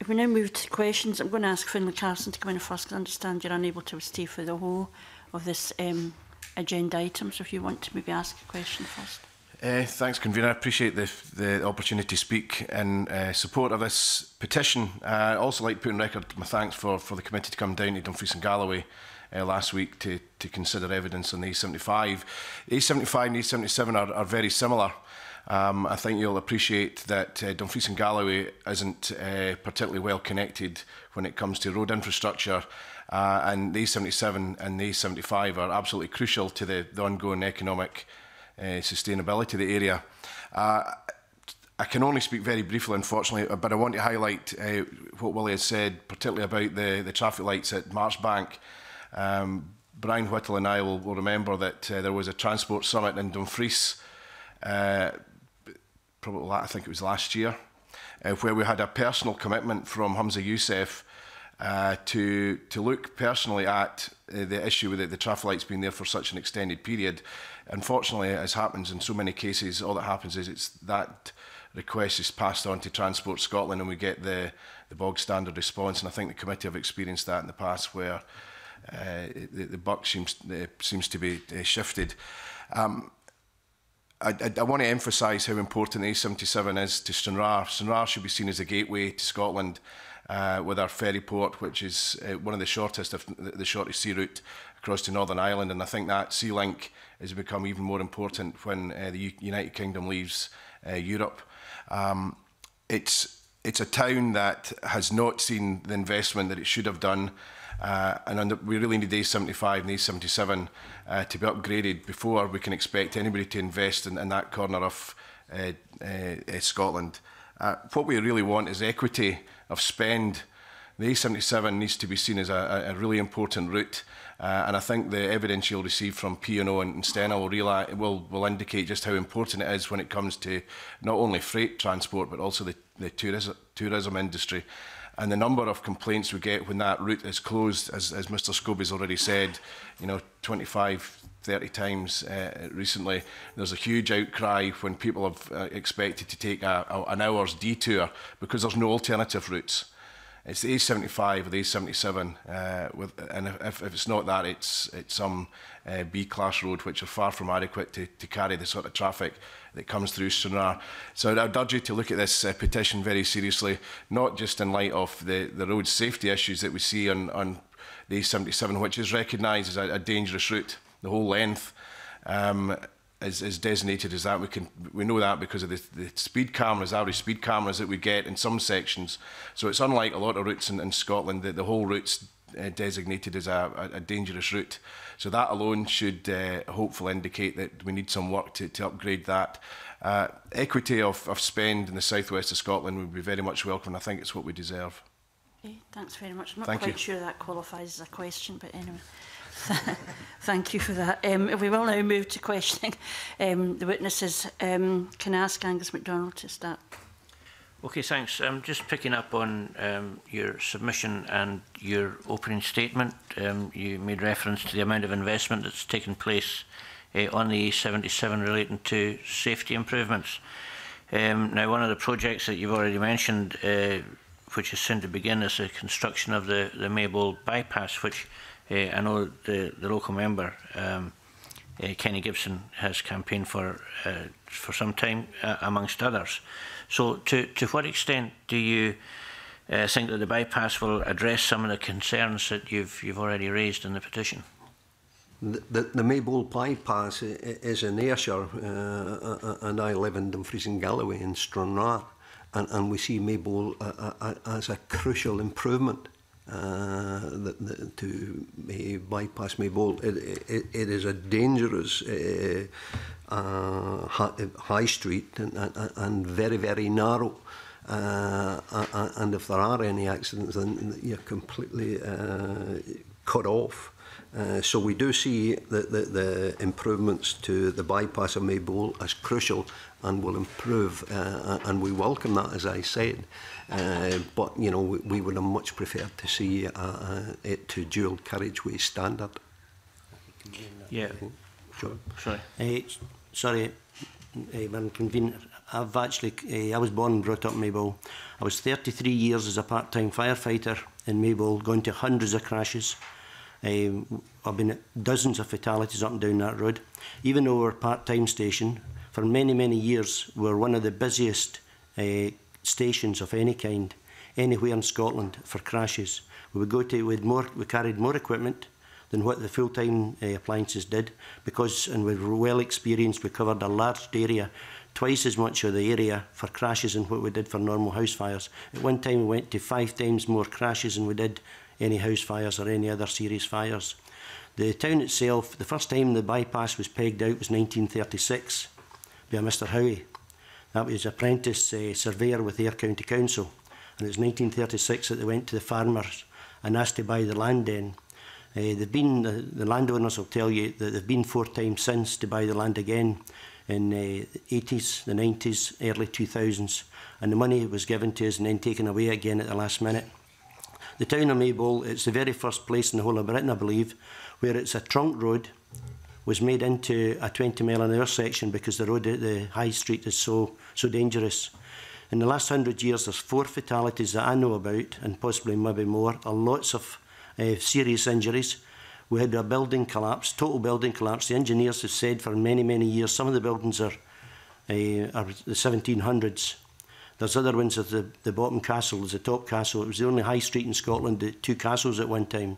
if we now move to questions, I'm going to ask Finlay Carson to come in first because I understand you're unable to stay for the whole of this um, agenda item. So if you want to maybe ask a question first. Uh, thanks, Convener. I appreciate the, the opportunity to speak in uh, support of this petition. Uh, I'd also like to put on record my thanks for, for the committee to come down to Dumfries and Galloway uh, last week to, to consider evidence on the A75. The A75 and A77 are, are very similar. Um, I think you'll appreciate that uh, Dumfries and Galloway isn't uh, particularly well connected when it comes to road infrastructure uh, and the A77 and the A75 are absolutely crucial to the, the ongoing economic uh, sustainability of the area. Uh, I can only speak very briefly, unfortunately, but I want to highlight uh, what Willie has said, particularly about the, the traffic lights at Marchbank. Um, Brian Whittle and I will, will remember that uh, there was a transport summit in Dumfries, uh, probably I think it was last year, uh, where we had a personal commitment from Hamza Youssef uh, to to look personally at uh, the issue with the, the traffic lights being there for such an extended period unfortunately, as happens in so many cases, all that happens is it's that request is passed on to Transport Scotland and we get the, the bog standard response. And I think the committee have experienced that in the past where uh, the, the buck seems, uh, seems to be uh, shifted. Um, I, I, I want to emphasise how important A77 is to Stranraer. Stranraer should be seen as a gateway to Scotland uh, with our ferry port, which is uh, one of the shortest, of the shortest sea route across to Northern Ireland. And I think that sea link is become even more important when uh, the U United Kingdom leaves uh, Europe. Um, it's it's a town that has not seen the investment that it should have done. Uh, and under, we really need A75 and A77 uh, to be upgraded before we can expect anybody to invest in, in that corner of uh, uh, uh Scotland. Uh, what we really want is equity of spend. The A77 needs to be seen as a, a really important route. Uh, and I think the evidence you'll receive from P&O and, Stena will, realize, will, will indicate just how important it is when it comes to not only freight transport but also the, the tourism, tourism industry. And the number of complaints we get when that route is closed, as, as Mr Scobie's already said, you know, 25, 30 times uh, recently. There's a huge outcry when people have uh, expected to take a, a, an hour's detour because there's no alternative routes it's the a 75 or the a 77 uh, with and if, if it's not that it's it's some uh, B class road which are far from adequate to, to carry the sort of traffic that comes through Stranraer. So I'd urge you to look at this uh, petition very seriously, not just in light of the, the road safety issues that we see on, on the A77, which is recognised as a, a dangerous route, the whole length. Um, as, as designated as that. We can we know that because of the, the speed cameras, average speed cameras that we get in some sections. So it's unlike a lot of routes in, in Scotland that the whole route's uh, designated as a, a, a dangerous route. So that alone should uh, hopefully indicate that we need some work to, to upgrade that. Uh, equity of, of spend in the southwest of Scotland would be very much welcome. and I think it's what we deserve. Okay, thanks very much. I'm not Thank quite you. sure that qualifies as a question, but anyway. Thank you for that. Um, we will now move to questioning um, the witnesses. Um, can I ask Angus MacDonald to start? Okay, thanks. I'm just picking up on um, your submission and your opening statement. Um, you made reference to the amount of investment that's taken place uh, on the A77 relating to safety improvements. Um, now, one of the projects that you've already mentioned, uh, which is soon to begin, is the construction of the, the Maybold bypass, which Eh, I know the, the local member, um, eh, Kenny Gibson, has campaigned for uh, for some time, uh, amongst others. So, to, to what extent do you uh, think that the bypass will address some of the concerns that you've you've already raised in the petition? The, the, the Maybole bypass is in Ayrshire, uh, and I live in Dumfries and Galloway in Stranraer, and, and we see Maybole uh, uh, as a crucial improvement uh, the, to uh, bypass my ball. It, it, it is a dangerous uh, uh, uh, high street and, and, and very, very narrow. Uh, and if there are any accidents, then you're completely uh, cut off. Uh, so we do see the, the, the improvements to the bypass of Maybole as crucial and will improve. Uh, uh, and we welcome that, as I said. Uh, but, you know, we, we would have much preferred to see uh, uh it to dual carriageway standard. Yeah. Sure. Sorry. Uh, sorry, uh, eh, Madam Convener. I've actually, uh, I was born and brought up in Maybole. I was 33 years as a part-time firefighter in Maybole, going to hundreds of crashes. Um, I've been at dozens of fatalities up and down that road. Even though we're a part-time station, for many, many years were one of the busiest uh, stations of any kind anywhere in Scotland for crashes. We would go to, we'd more, we carried more equipment than what the full-time uh, appliances did because, and we were well experienced, we covered a large area, twice as much of the area for crashes than what we did for normal house fires. At one time we went to five times more crashes than we did any house fires or any other serious fires. The town itself, the first time the bypass was pegged out was 1936 a Mr Howie. That was apprentice uh, surveyor with Ayr County Council. And it was 1936 that they went to the farmers and asked to buy the land then. Uh, eh, they've been, uh, the landowners will tell you that they've been four times since to buy the land again in eh, the 80s, the 90s, early 2000s. And the money was given to us and then taken away again at the last minute. The town of Maybole, it's the very first place in the whole of Britain, I believe, where it's a trunk road was made into a 20 mile an hour section because the road at the high street is so, so dangerous. In the last 100 years, there's four fatalities that I know about, and possibly maybe more, and lots of uh, serious injuries. We had a building collapse, total building collapse. The engineers have said for many, many years, some of the buildings are, uh, are the 1700s. There's other ones at the, the bottom castle, there's the top castle. It was the only high street in Scotland, that two castles at one time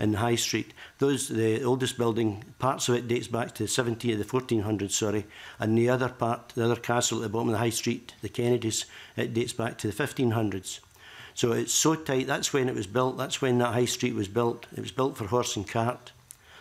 in High Street. Those the oldest building, parts of it dates back to the 17th, the 1400s, sorry, and the other part, the other castle at the bottom of the High Street, the Kennedys, it dates back to the 1500s. So it's so tight. That's when it was built. That's when that High Street was built. It was built for horse and cart.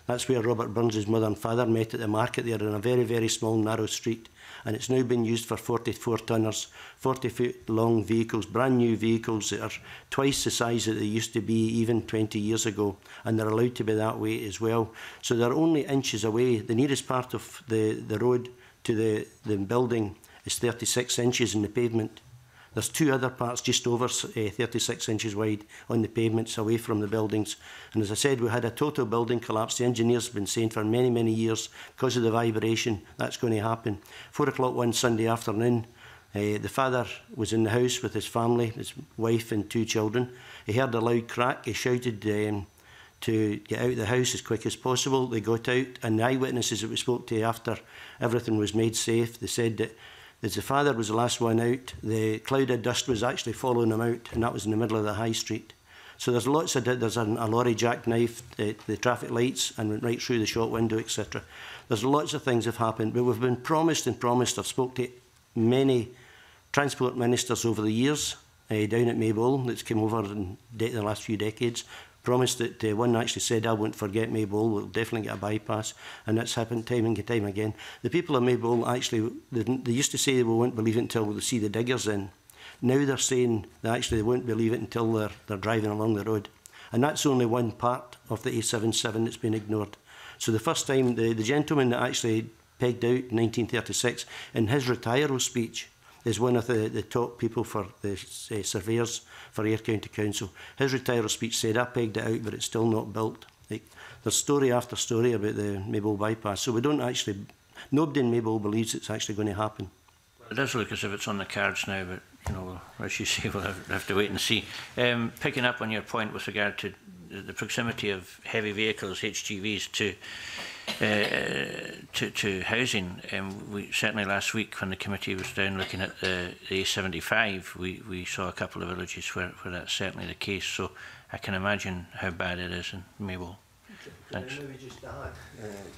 That's where Robert Burns's mother and father met at the market there in a very, very small, narrow street and it's now been used for 44 tonners, 40 foot long vehicles, brand new vehicles that are twice the size that they used to be even 20 years ago, and they're allowed to be that way as well. So they're only inches away. The nearest part of the, the road to the, the building is 36 inches in the pavement. There's two other parts just over uh, eh, 36 inches wide on the pavements away from the buildings. And as I said, we had a total building collapse. The engineers have been saying for many, many years, because of the vibration, that's going to happen. Four o'clock one Sunday afternoon, uh, the father was in the house with his family, his wife and two children. He heard a loud crack. He shouted um, to get out of the house as quick as possible. They got out, and the eyewitnesses that we spoke to after everything was made safe, they said that As the father was the last one out, the cloud of dust was actually following him out, and that was in the middle of the high street. So there's lots of there's an, a lorry jackknife, the, the traffic lights, and went right through the shop window, etc. There's lots of things have happened, but we've been promised and promised. I've spoke to many transport ministers over the years uh, down at Maybull that's come over in the last few decades, promised that uh, one actually said, I won't forget Maybole, we'll definitely get a bypass. And that's happened time and time again. The people of Maybole actually, they, they used to say they won't believe it until they see the diggers in. Now they're saying they actually they won't believe it until they're, they're driving along the road. And that's only one part of the A77 that's been ignored. So the first time, the, the gentleman that actually pegged out in 1936, in his retirement speech, is one of the, the top people for the uh, surveyors for Ayr County Council. His retirement speech said, I pegged it out, but it's still not built. Like, there's story after story about the Maybole bypass, so we don't actually, nobody in Maybole believes it's actually going to happen. It does look as if it's on the cards now, but, you know, as you say, we'll have, have to wait and see. Um, picking up on your point with regard to the proximity of heavy vehicles, HGVs, to uh, to, to housing. Um, we certainly last week when the committee was down looking at the, the A75, we, we saw a couple of villages where, where that's certainly the case. So I can imagine how bad it is and Maybole. Thanks. Maybe just uh,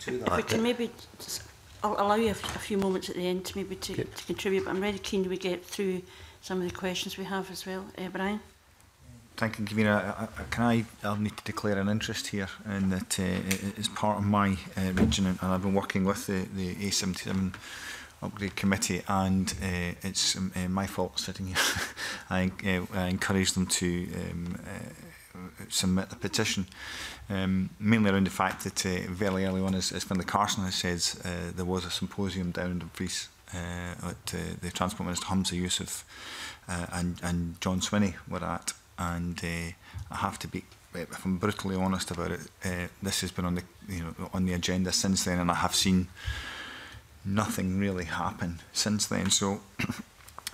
If we can maybe just I'll allow you a, a few moments at the end to maybe to, okay. to contribute, but I'm really keen we get through some of the questions we have as well. Uh, Brian? Thank you, Kavina. Uh, uh, can I? I'll need to declare an interest here, in that uh, it's part of my uh, region, and I've been working with the, the A77 upgrade committee, and uh, it's um, uh, my fault sitting here. I, uh, I encourage them to um, uh, submit a petition, um, mainly around the fact that uh, very early on, as, as Finlay Carson has said, uh, there was a symposium down in Dumfries uh, at uh, the Transport Minister Humza Yusuf uh, and, and John Swinney were at and uh, I have to be eh, if I'm brutally honest about it, uh, this has been on the you know on the agenda since then, and I have seen nothing really happen since then. So, uh,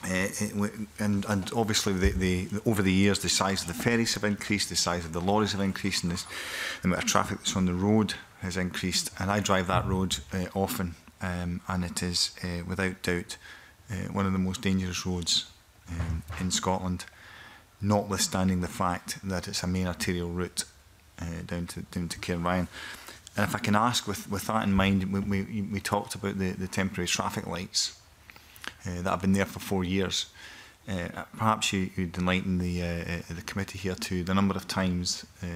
it, and and obviously the, the, the, over the years the size of the ferries have increased, the size of the lorries have increased, and this, the amount of traffic that's on the road has increased. And I drive that road uh, often, um, and it is without doubt one of the most dangerous roads um, in Scotland notwithstanding the fact that it's a main arterial route uh, down to down to Cairnryan. And if I can ask, with, with that in mind, we, we, we talked about the, the temporary traffic lights uh, that have been there for four years. Uh, perhaps you, would enlighten the uh, uh, the committee here to the number of times uh,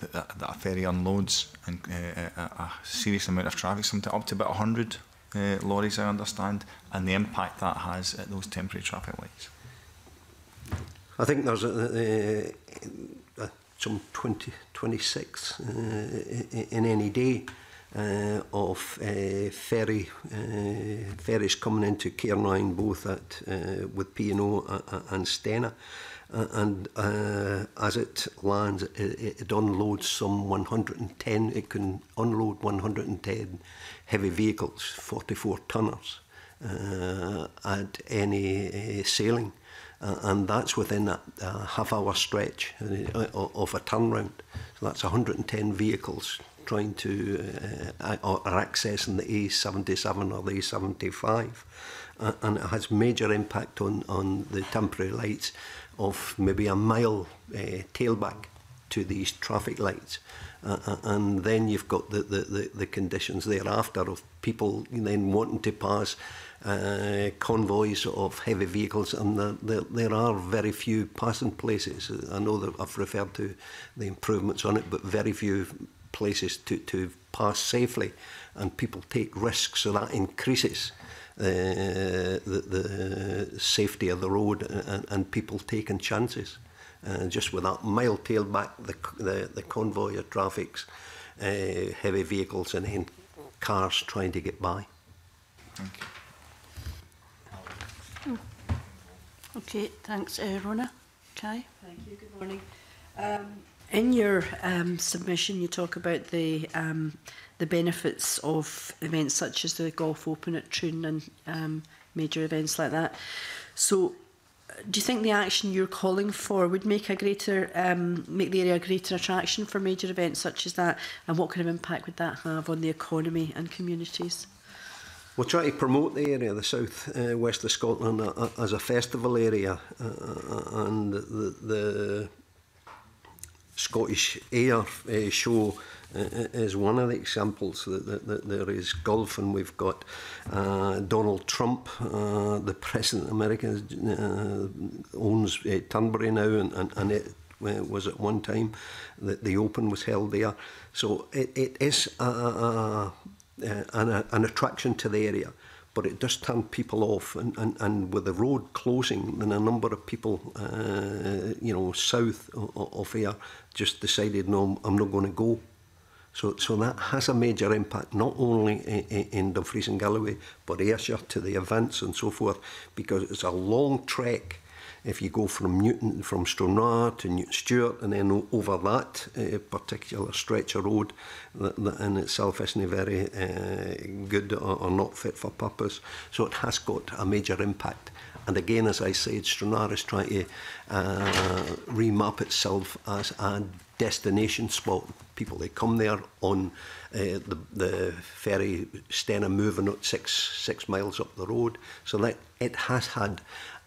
that, that, that, a ferry unloads and uh, a, a, serious amount of traffic, something up to about 100 lorries, I understand, and the impact that has at those temporary traffic lights. I think there's a, a, a, some 20, 26 uh, in, any e day uh, of uh, ferry uh, ferries coming into Cairnine both at uh, with P&O and Stena uh, and uh, as it lands it, it unloads some 110 it can unload 110 heavy vehicles 44 tonners uh, at any uh, sailing Uh, and that's within a, a half hour stretch uh, of a turnaround. So that's 110 vehicles trying to uh, or accessing the A77 or the A75 uh, and it has major impact on, on the temporary lights of maybe a mile uh, tailback to these traffic lights uh, uh, and then you've got the, the, the, the conditions thereafter of people then wanting to pass uh, convoys of heavy vehicles, and the, the, there are very few passing places. I know that I've referred to the improvements on it, but very few places to, to pass safely, and people take risks, so that increases. Uh, the, the safety of the road and, and people taking chances. Uh, just with that mild tail back, the, the, the convoy of traffics, uh, heavy vehicles and then cars trying to get by. Thank you. Okay, thanks, uh, Rona. Kai? Thank you, good morning. Um, in your um, submission, you talk about the um, the benefits of events such as the Golf Open at Troon and um, major events like that. So, do you think the action you're calling for would make a greater um, make the area a greater attraction for major events such as that, and what kind of impact would that have on the economy and communities? We'll try to promote the area, the south uh, west of Scotland, uh, as a festival area, uh, and the, the Scottish Air uh, show uh, uh, is one of the examples that, that, that there is golf and we've got uh, Donald Trump, uh, the president of America, uh, owns uh, Tunbury now and, and, and it uh, was at one time that the Open was held there. So it, it is a, a, a Uh, an, a, an attraction to the area. But it does turn people off, and, and, and with the road closing, then a number of people, uh, you know, south of here just decided, no, I'm not going to go. So, so that has a major impact, not only in, in Dumfries and Galloway, but Ayrshire to the events and so forth, because it's a long trek if you go from Newton, from Stornoway to Newton Stewart, and then over that uh, particular stretch of road, that, that in itself isn't very uh, good or, or not fit for purpose. So it has got a major impact. And again, as I said, Stranraer is trying to uh, remap itself as a destination spot. People, they come there on uh, the, the ferry Stena moving up six, six miles up the road. So that it has had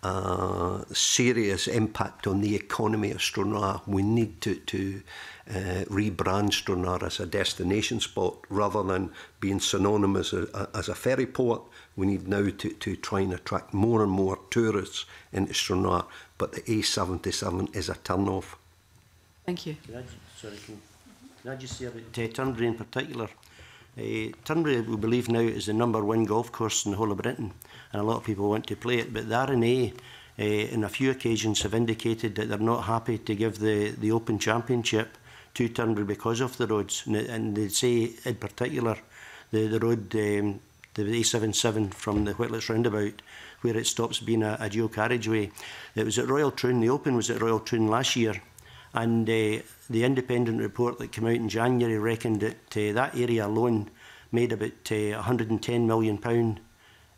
a serious impact on the economy of Stranraer. We need to, to uh, rebrand Stranraer as a destination spot rather than being synonymous as a, as a ferry port. We need now to, to try and attract more and more tourists into Stranraer, but the A77 is a turn off. Thank you. Can I, sorry, can, can I just say about uh, in particular? Uh, Turnbury, we believe now, is the number one golf course in the whole of Britain and a lot of people want to play it. But the RNA, uh, in a few occasions, have indicated that they're not happy to give the, the Open Championship to Turnbull because of the roads. And, and they say, in particular, the, the road, um, the A77 from the Whitlitz roundabout, where it stops being a, a dual carriageway. It was at Royal Troon, the Open was at Royal Troon last year, and uh, the independent report that came out in January reckoned that uh, that area alone made about uh, 110 million pound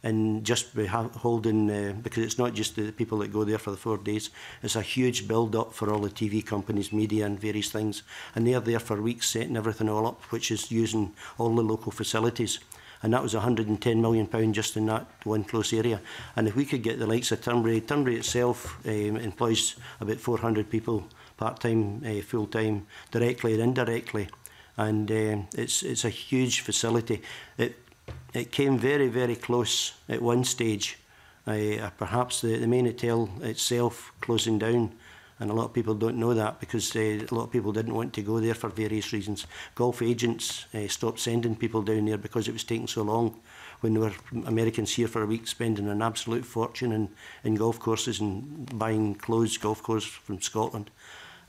and just be holding uh, because it's not just the people that go there for the four days it's a huge build up for all the TV companies media and various things and they're there for weeks setting everything all up which is using all the local facilities and that was 110 million pound just in that one close area and if we could get the likes of Turnberry Turnberry itself um, employs about 400 people part-time uh, full-time directly and indirectly and uh, it's it's a huge facility it it came very, very close at one stage. Uh, perhaps the, the main hotel itself closing down, and a lot of people don't know that because uh, a lot of people didn't want to go there for various reasons. Golf agents uh, stopped sending people down there because it was taking so long when there were Americans here for a week spending an absolute fortune in, in golf courses and buying closed golf courses from Scotland.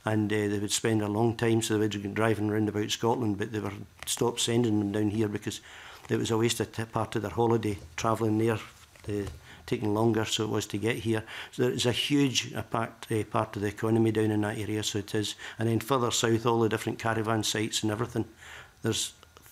And uh, they would spend a long time, so they were driving around about Scotland, but they were stopped sending them down here because it was a of part of their holiday travelling there, the, taking longer so it was to get here. So there is a huge impact, uh, part of the economy down in that area, so it is. And then further south, all the different caravan sites and everything. There's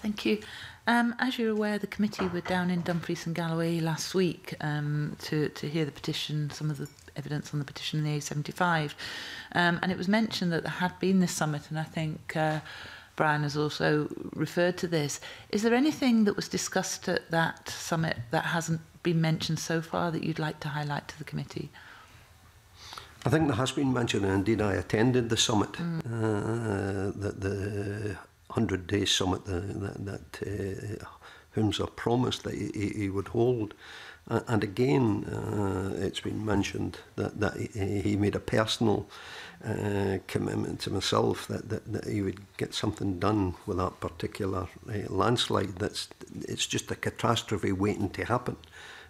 Thank you. Um, as you're aware, the committee were down in Dumfries and Galloway last week um, to, to hear the petition, some of the evidence on the petition in the A75. Um, and it was mentioned that there had been this summit, and I think uh, Brian has also referred to this. Is there anything that was discussed at that summit that hasn't been mentioned so far that you'd like to highlight to the committee? Uh, I think there has been mention, and indeed I attended the summit, mm. uh, the, the 100 day summit that, that uh, Humza promised that he, he would hold. Uh, and again, uh, it's been mentioned that, that he, he made a personal uh, commitment to myself that, that, that he would get something done with that particular uh, landslide. That's, it's just a catastrophe waiting to happen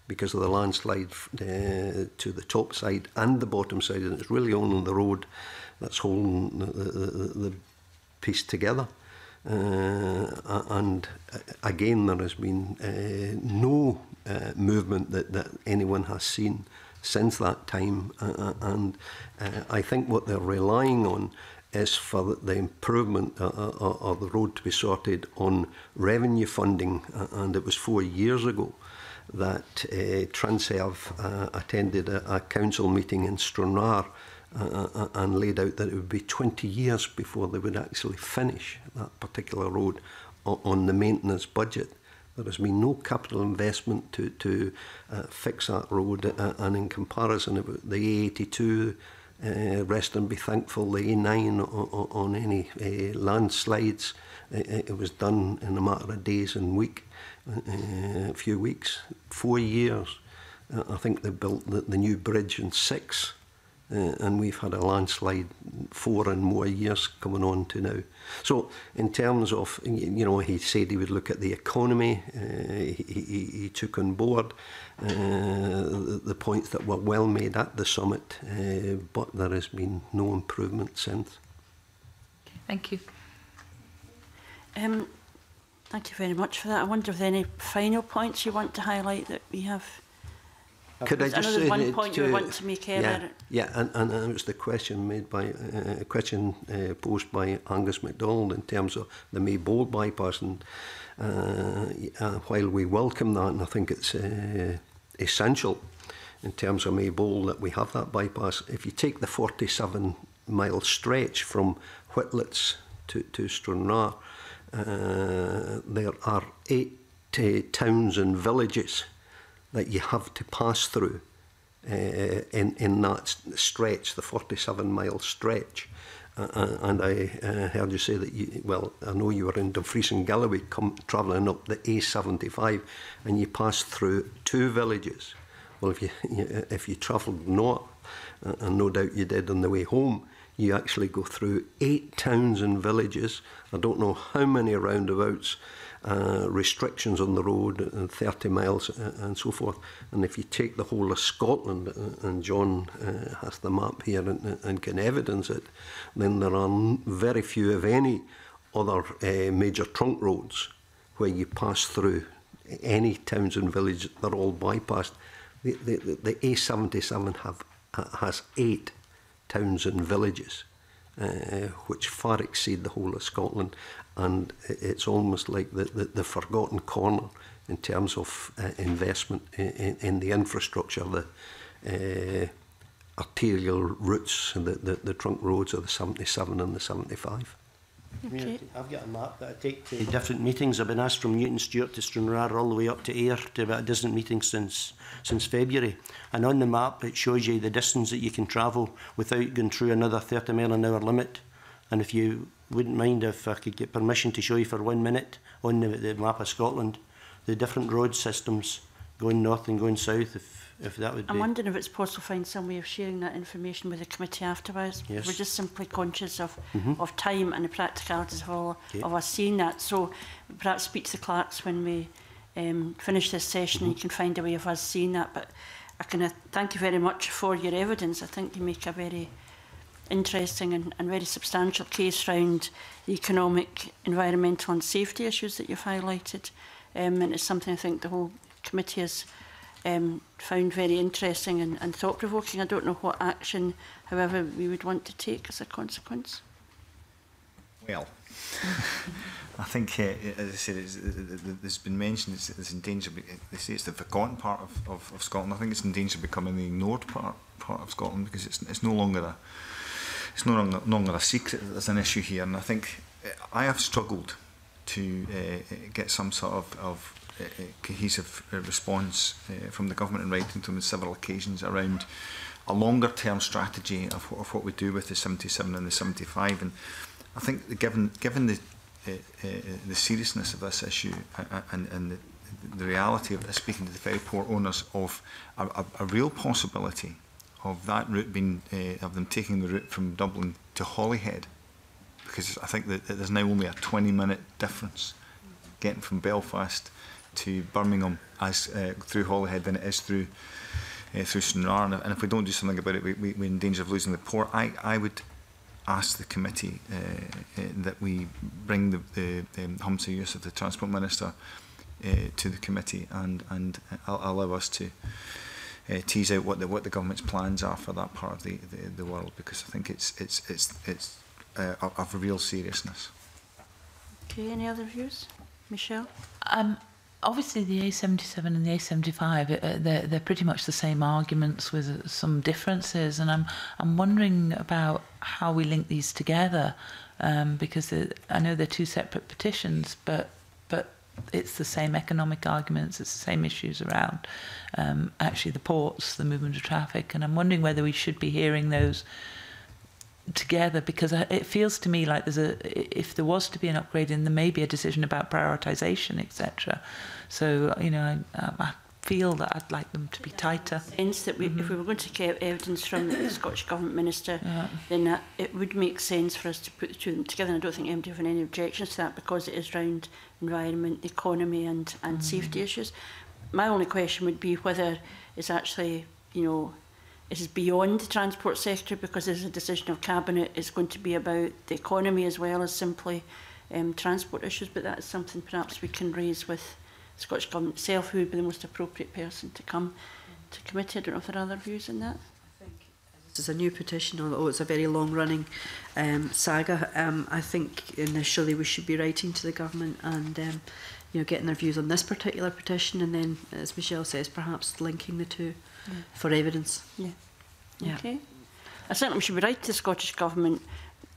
because of the landslide uh, to the top side and the bottom side, and it's really only the road that's holding the, the, the, piece together. Uh, and uh, again, there has been uh, no uh, movement that, that anyone has seen since that time. Uh, and uh, I think what they're relying on is for the improvement uh, uh, of the road to be sorted on revenue funding, and it was four years ago. Uh, that uh, eh, Tranself uh, attended a, a, council meeting in Stranraer uh, uh, uh and laid out that it would be 20 years before they would actually finish that particular road on the maintenance budget. There has been no capital investment to, to uh, fix that road, and in comparison, the A82 uh, rest and be thankful the A9 on, on any uh, landslides. It, eh, it was done in a matter of days and week a uh, few weeks, four years. Uh, I think they built the, the new bridge in six, uh, and we've had a landslide four and more years coming on to now. So, in terms of, you know, he said he would look at the economy, uh, he, he, he took on board uh, the, the points that were well made at the summit, uh, but there has been no improvement since. Thank you. Um, Thank you very much for that. I wonder if there any final points you want to highlight that we have. Could I just say one point to, you want to make yeah, Yeah, and, and, and it was the question made by uh, a uh, question uh, posed by Angus MacDonald in terms of the Maybowl bypass, and uh, uh, while we welcome that, and I think it's uh, essential in terms of Maybowl that we have that bypass. If you take the 47 mile stretch from Whitlets to to Stranraer, uh, there are eight uh, towns and villages that you have to pass through uh, in, in that stretch, the 47 mile stretch. Uh, and I uh, heard you say that you, well, I know you were in Dumfries and Galloway travelling up the A75 and you passed through two villages. Well, if you, you if you travelled north, uh, and no doubt you did on the way home, you actually go through eight towns and villages. I don't know how many roundabouts, uh, restrictions on the road, and uh, 30 miles uh, and so forth. And if you take the whole of Scotland, uh, and John uh, has the map here and, and can evidence it, then there are very few, if any, other uh, major trunk roads where you pass through any towns and villages. They're all bypassed. The, the, the A77 have, has eight towns and villages, uh, uh, which far exceed the whole of Scotland. And it's almost like the, the, the forgotten corner in terms of uh, investment in, in, in the infrastructure, the uh, arterial routes, the, the, the trunk roads of the 77 and the 75. Okay. I've got a map that I take to different meetings. I've been asked from Newton Stewart to Stranraer all the way up to Ayr to about a dozen meetings since since February. And on the map, it shows you the distance that you can travel without going through another 30 mile an hour limit. And if you wouldn't mind if I could get permission to show you for one minute on the, the map of Scotland, the different road systems going north and going south, if if that would I'm be... wondering if it's possible to find some way of sharing that information with the committee afterwards. Yes. We're just simply conscious of, mm -hmm. of time and the practicalities of, all, okay. of us seeing that. So perhaps speak to the clerks when we um, finish this session mm -hmm. and you mm-hmm. can find a way of us seeing that. But I can uh, thank you very much for your evidence. I think you make a very interesting and, and very substantial case around the economic, environmental and safety issues that you've highlighted. Um, and it's something I think the whole committee has um, found very interesting and, and thought provoking. I don't know what action, however, we would want to take as a consequence. Well, I think, uh, as I said, it's, it's uh, uh, been mentioned, it's, it's in danger, uh, they say it's the forgotten part of, of, of Scotland. I think it's in danger of becoming the ignored part, part of Scotland because it's, it's no longer a it's no longer, no longer a secret that there's an issue here. And I think I have struggled to uh, get some sort of, of Uh, uh, cohesive uh, response from the government in writing to them on several occasions around a longer term strategy of, of what we do with the 77 and the 75. And I think the given, given the, the seriousness of this issue and, and the, the reality of this, speaking to the very poor owners of a, a, a real possibility of that route being uh, of them taking the route from Dublin to Holyhead, because I think that, that there's now only a 20 minute difference getting from Belfast to Birmingham as uh, through Holyhead than it is through uh, through Snarn. And if we don't do something about it, we, we, we're in danger of losing the port. I, I would ask the committee uh, uh, that we bring the, the, the um, Humsa Yusuf, the Transport Minister, uh, to the committee and, and uh, allow us to uh, tease out what the what the government's plans are for that part of the, the, the world because I think it's it's it's it's uh, of real seriousness. Okay, any other views, Michelle? Um, obviously the A77 and the A75 uh, they're, they're pretty much the same arguments with some differences and I'm I'm wondering about how we link these together um, because I know they're two separate petitions but but it's the same economic arguments it's the same issues around um, actually the ports the movement of traffic and I'm wondering whether we should be hearing those together because it feels to me like there's a if there was to be an upgrade in there may be a decision about prioritization etc so you know I, um, I feel that I'd like them to be tighter sense that we, mm -hmm. if mm-hmm. we were going to get evidence from the Scottish government minister yeah. then that, it would make sense for us to put the two of them together and I don't think anybody have any objections to that because it is round environment economy and and mm. safety issues my only question would be whether it's actually you know It is beyond the transport sector because it's a decision of cabinet. It's going to be about the economy as well as simply um, transport issues. But that's something perhaps we can raise with the Scottish Government itself, who would be the most appropriate person to come to committee. I don't know if there are other views on that. I think is a new petition, although it's a very long-running um, saga. Um, I think initially we should be writing to the government and um, you know getting their views on this particular petition, and then, as Michelle says, perhaps linking the two yeah. for evidence. Yeah. yeah. Okay. I think we should be right to the Scottish Government.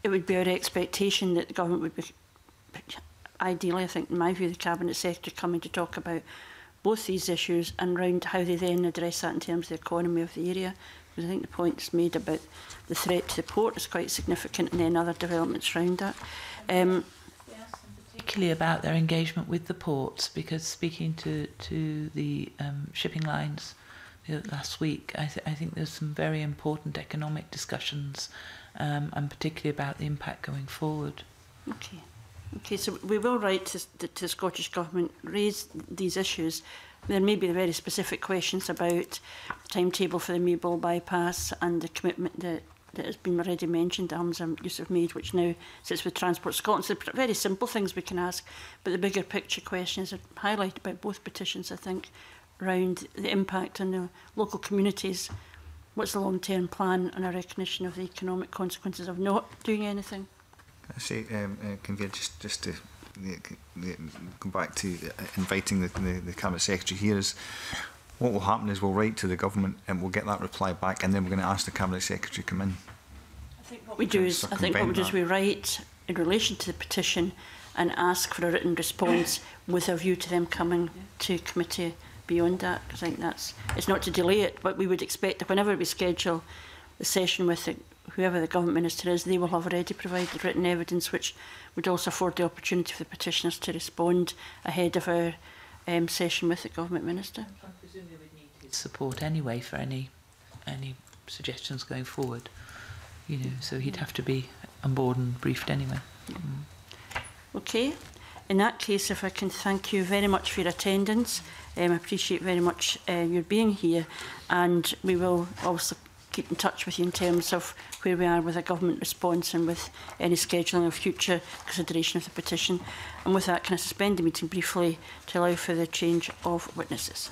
It would be our expectation that the government would be, ideally, I think, in my view, the Cabinet Secretary coming to talk about both these issues and round how they then address that in terms of the economy of the area. Because I think the points made about the threat to the port is quite significant and then other developments around that. Um, particularly about their engagement with the ports because speaking to, to the um, shipping lines Uh, last week, I, th I think there's some very important economic discussions, um, and particularly about the impact going forward. Okay. Okay, so we will write to, to, to the Scottish Government, raise these issues. There may be very specific questions about the timetable for the Maybole bypass and the commitment that, that has been already mentioned, Hamza Yusuf made, which now sits with Transport Scotland. So very simple things we can ask, but the bigger picture questions are highlighted by both petitions, I think, round the impact on the local communities, what's the long-term plan and a recognition of the economic consequences of not doing anything? Can I say, um, uh, we just, just to the, the, come back to the, uh, inviting the, the, the Cabinet Secretary here is what will happen is we'll write to the government and we'll get that reply back and then we're going to ask the Cabinet Secretary to come in. I think what we do is, I think what we do is we write in relation to the petition and ask for a written response with a view to them coming yeah. to committee beyond that. I think that's, it's not to delay it, but we would expect that whenever we schedule the session with the, whoever the government minister is, they will have already provided written evidence, which would also afford the opportunity for the petitioners to respond ahead of our um, session with the government minister. I presume they would need his support anyway for any any suggestions going forward. You know, so he'd have to be on board and briefed anyway. Mm. Okay. In that case, if I can thank you very much for your attendance. Um, appreciate very much uh, your being here and we will also keep in touch with you in terms of where we are with a government response and with any scheduling of future consideration of the petition. And with that, can I suspend the meeting briefly to allow for the change of witnesses?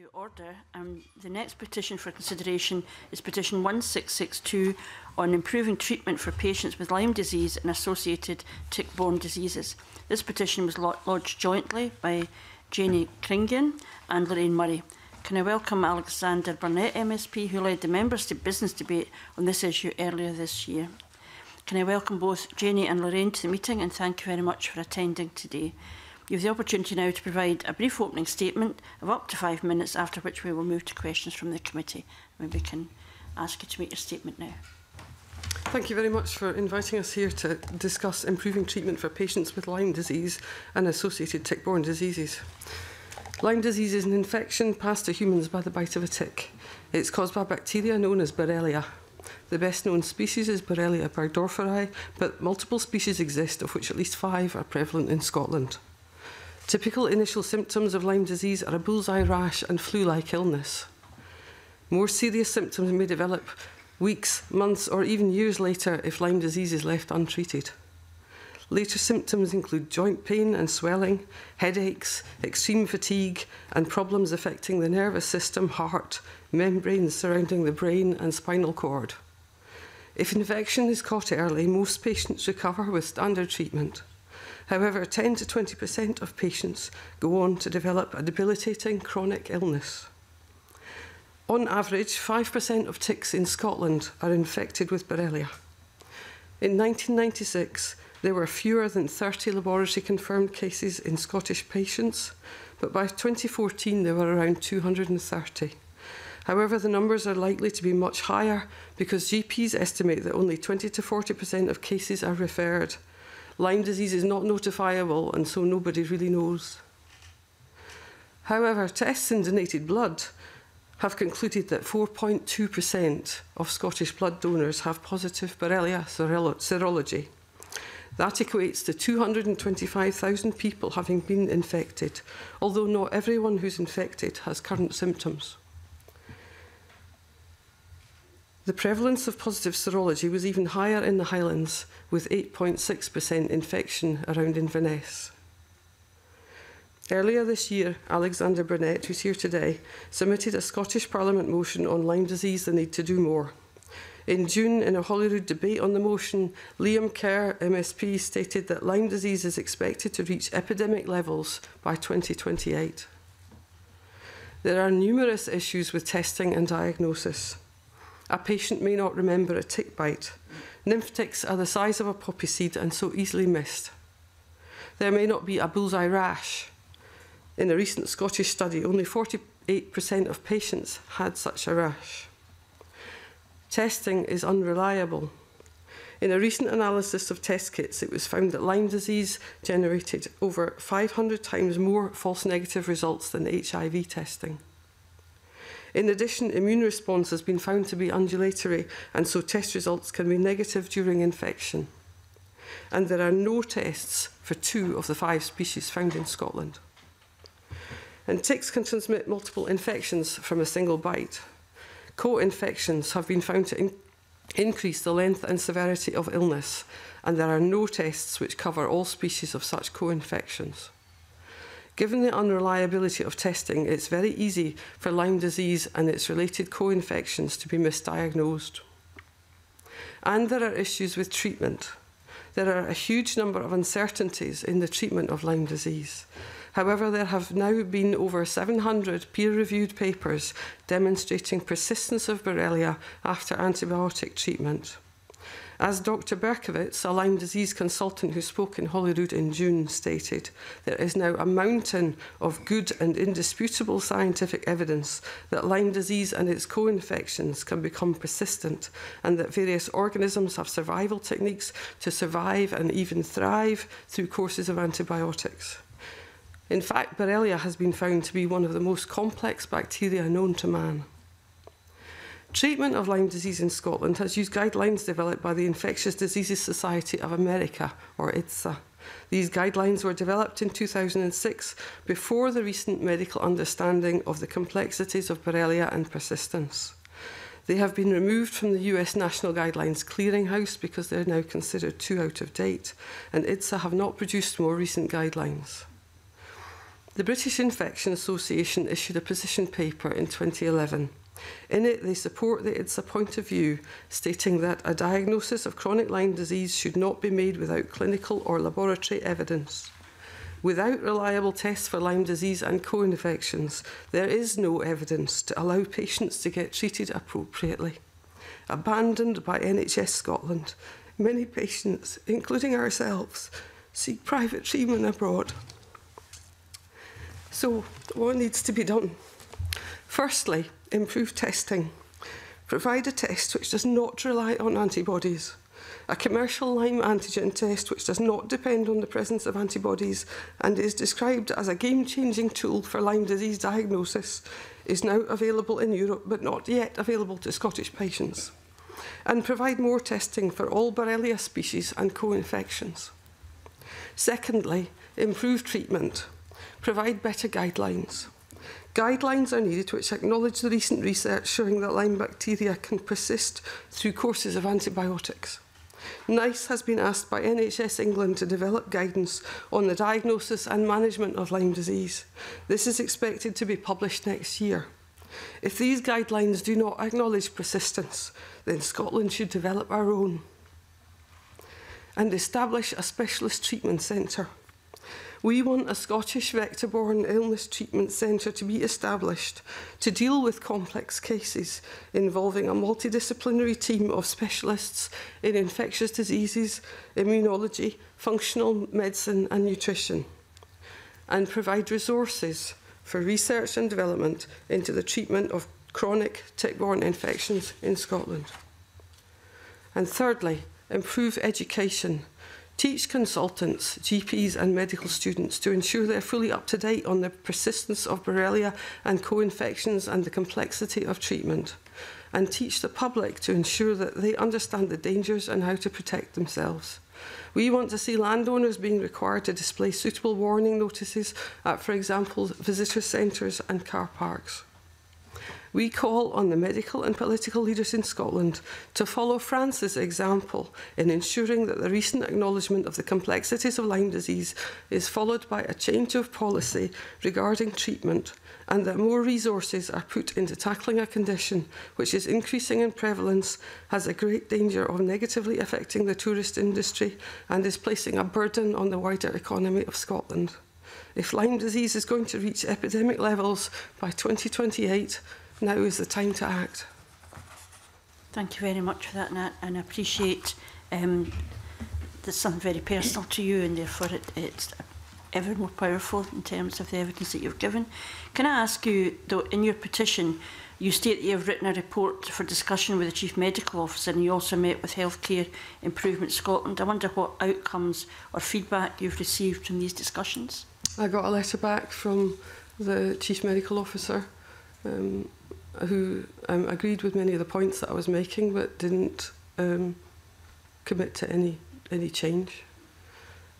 you, Order. Um, the next petition for consideration is petition 1662 on improving treatment for patients with Lyme disease and associated tick-borne diseases. This petition was lodged jointly by Janie Kringian and Lorraine Murray. Can I welcome Alexander Burnett MSP who led the members to business debate on this issue earlier this year. Can I welcome both Janie and Lorraine to the meeting and thank you very much for attending today. You have the opportunity now to provide a brief opening statement of up to five minutes, after which we will move to questions from the committee. Maybe we can ask you to make your statement now. Thank you very much for inviting us here to discuss improving treatment for patients with Lyme disease and associated tick-borne diseases. Lyme disease is an infection passed to humans by the bite of a tick. It's caused by bacteria known as Borrelia. The best known species is Borrelia burgdorferi, but multiple species exist, of which at least five are prevalent in Scotland. Typical initial symptoms of Lyme disease are a bullseye rash and flu like illness. More serious symptoms may develop weeks, months, or even years later if Lyme disease is left untreated. Later symptoms include joint pain and swelling, headaches, extreme fatigue, and problems affecting the nervous system, heart, membranes surrounding the brain, and spinal cord. If infection is caught early, most patients recover with standard treatment. However, 10 to 20% of patients go on to develop a debilitating chronic illness. On average, 5% of ticks in Scotland are infected with Borrelia. In 1996, there were fewer than 30 laboratory confirmed cases in Scottish patients, but by 2014 there were around 230. However, the numbers are likely to be much higher because GPs estimate that only 20 to 40% of cases are referred Lyme disease is not notifiable and so nobody really knows. However, tests in donated blood have concluded that 4.2% of Scottish blood donors have positive Borrelia serology. That equates to 225,000 people having been infected, although not everyone who's infected has current symptoms. The prevalence of positive serology was even higher in the Highlands, with 8.6% infection around Inverness. Earlier this year, Alexander Burnett, who's here today, submitted a Scottish Parliament motion on Lyme disease, the need to do more. In June, in a Holyrood debate on the motion, Liam Kerr, MSP, stated that Lyme disease is expected to reach epidemic levels by 2028. There are numerous issues with testing and diagnosis. A patient may not remember a tick bite. Nymph ticks are the size of a poppy seed and so easily missed. There may not be a bullseye rash. In a recent Scottish study, only 48% of patients had such a rash. Testing is unreliable. In a recent analysis of test kits, it was found that Lyme disease generated over 500 times more false negative results than HIV testing. In addition, immune response has been found to be undulatory, and so test results can be negative during infection. And there are no tests for two of the five species found in Scotland. And ticks can transmit multiple infections from a single bite. Co infections have been found to in increase the length and severity of illness, and there are no tests which cover all species of such co infections. Given the unreliability of testing, it's very easy for Lyme disease and its related co-infections to be misdiagnosed. And there are issues with treatment. There are a huge number of uncertainties in the treatment of Lyme disease. However, there have now been over 700 peer-reviewed papers demonstrating persistence of Borrelia after antibiotic treatment. As Dr. Berkowitz, a Lyme disease consultant who spoke in Holyrood in June, stated, there is now a mountain of good and indisputable scientific evidence that Lyme disease and its co infections can become persistent, and that various organisms have survival techniques to survive and even thrive through courses of antibiotics. In fact, Borrelia has been found to be one of the most complex bacteria known to man. Treatment of Lyme disease in Scotland has used guidelines developed by the Infectious Diseases Society of America, or IDSA. These guidelines were developed in 2006 before the recent medical understanding of the complexities of Borrelia and persistence. They have been removed from the US National Guidelines Clearinghouse because they are now considered too out of date, and IDSA have not produced more recent guidelines. The British Infection Association issued a position paper in 2011 In it, they support that it's a point of view stating that a diagnosis of chronic Lyme disease should not be made without clinical or laboratory evidence. Without reliable tests for Lyme disease and co infections, there is no evidence to allow patients to get treated appropriately. Abandoned by NHS Scotland, many patients, including ourselves, seek private treatment abroad. So, what needs to be done? Firstly, improve testing, provide a test which does not rely on antibodies, a commercial Lyme antigen test which does not depend on the presence of antibodies and is described as a game-changing tool for Lyme disease diagnosis is now available in Europe but not yet available to Scottish patients and provide more testing for all Borrelia species and co-infections. Secondly, improve treatment, provide better guidelines, Guidelines are needed which acknowledge the recent research showing that Lyme bacteria can persist through courses of antibiotics. NICE has been asked by NHS England to develop guidance on the diagnosis and management of Lyme disease. This is expected to be published next year. If these guidelines do not acknowledge persistence, then Scotland should develop our own and establish a specialist treatment centre We want a Scottish vector-borne illness treatment centre to be established to deal with complex cases involving a multidisciplinary team of specialists in infectious diseases, immunology, functional medicine and nutrition, and provide resources for research and development into the treatment of chronic tick-borne infections in Scotland. And thirdly, improve education teach consultants, GPs and medical students to ensure they're fully up to date on the persistence of Borrelia and co-infections and the complexity of treatment, and teach the public to ensure that they understand the dangers and how to protect themselves. We want to see landowners being required to display suitable warning notices at, for example, visitor centres and car parks. We call on the medical and political leaders in Scotland to follow France's example in ensuring that the recent acknowledgement of the complexities of Lyme disease is followed by a change of policy regarding treatment and that more resources are put into tackling a condition which is increasing in prevalence, has a great danger of negatively affecting the tourist industry and is placing a burden on the wider economy of Scotland. If Lyme disease is going to reach epidemic levels by 2028, now is the time to act. Thank you very much for that, Nat, and I appreciate um, that's something very personal to you, and therefore it, it's ever more powerful in terms of the evidence that you've given. Can I ask you, though, in your petition, you state that you've written a report for discussion with the Chief Medical Officer and you also met with Healthcare Improvement Scotland. I wonder what outcomes or feedback you've received from these discussions. I got a letter back from the Chief Medical Officer um, who um, agreed with many of the points that I was making but didn't um, commit to any any change.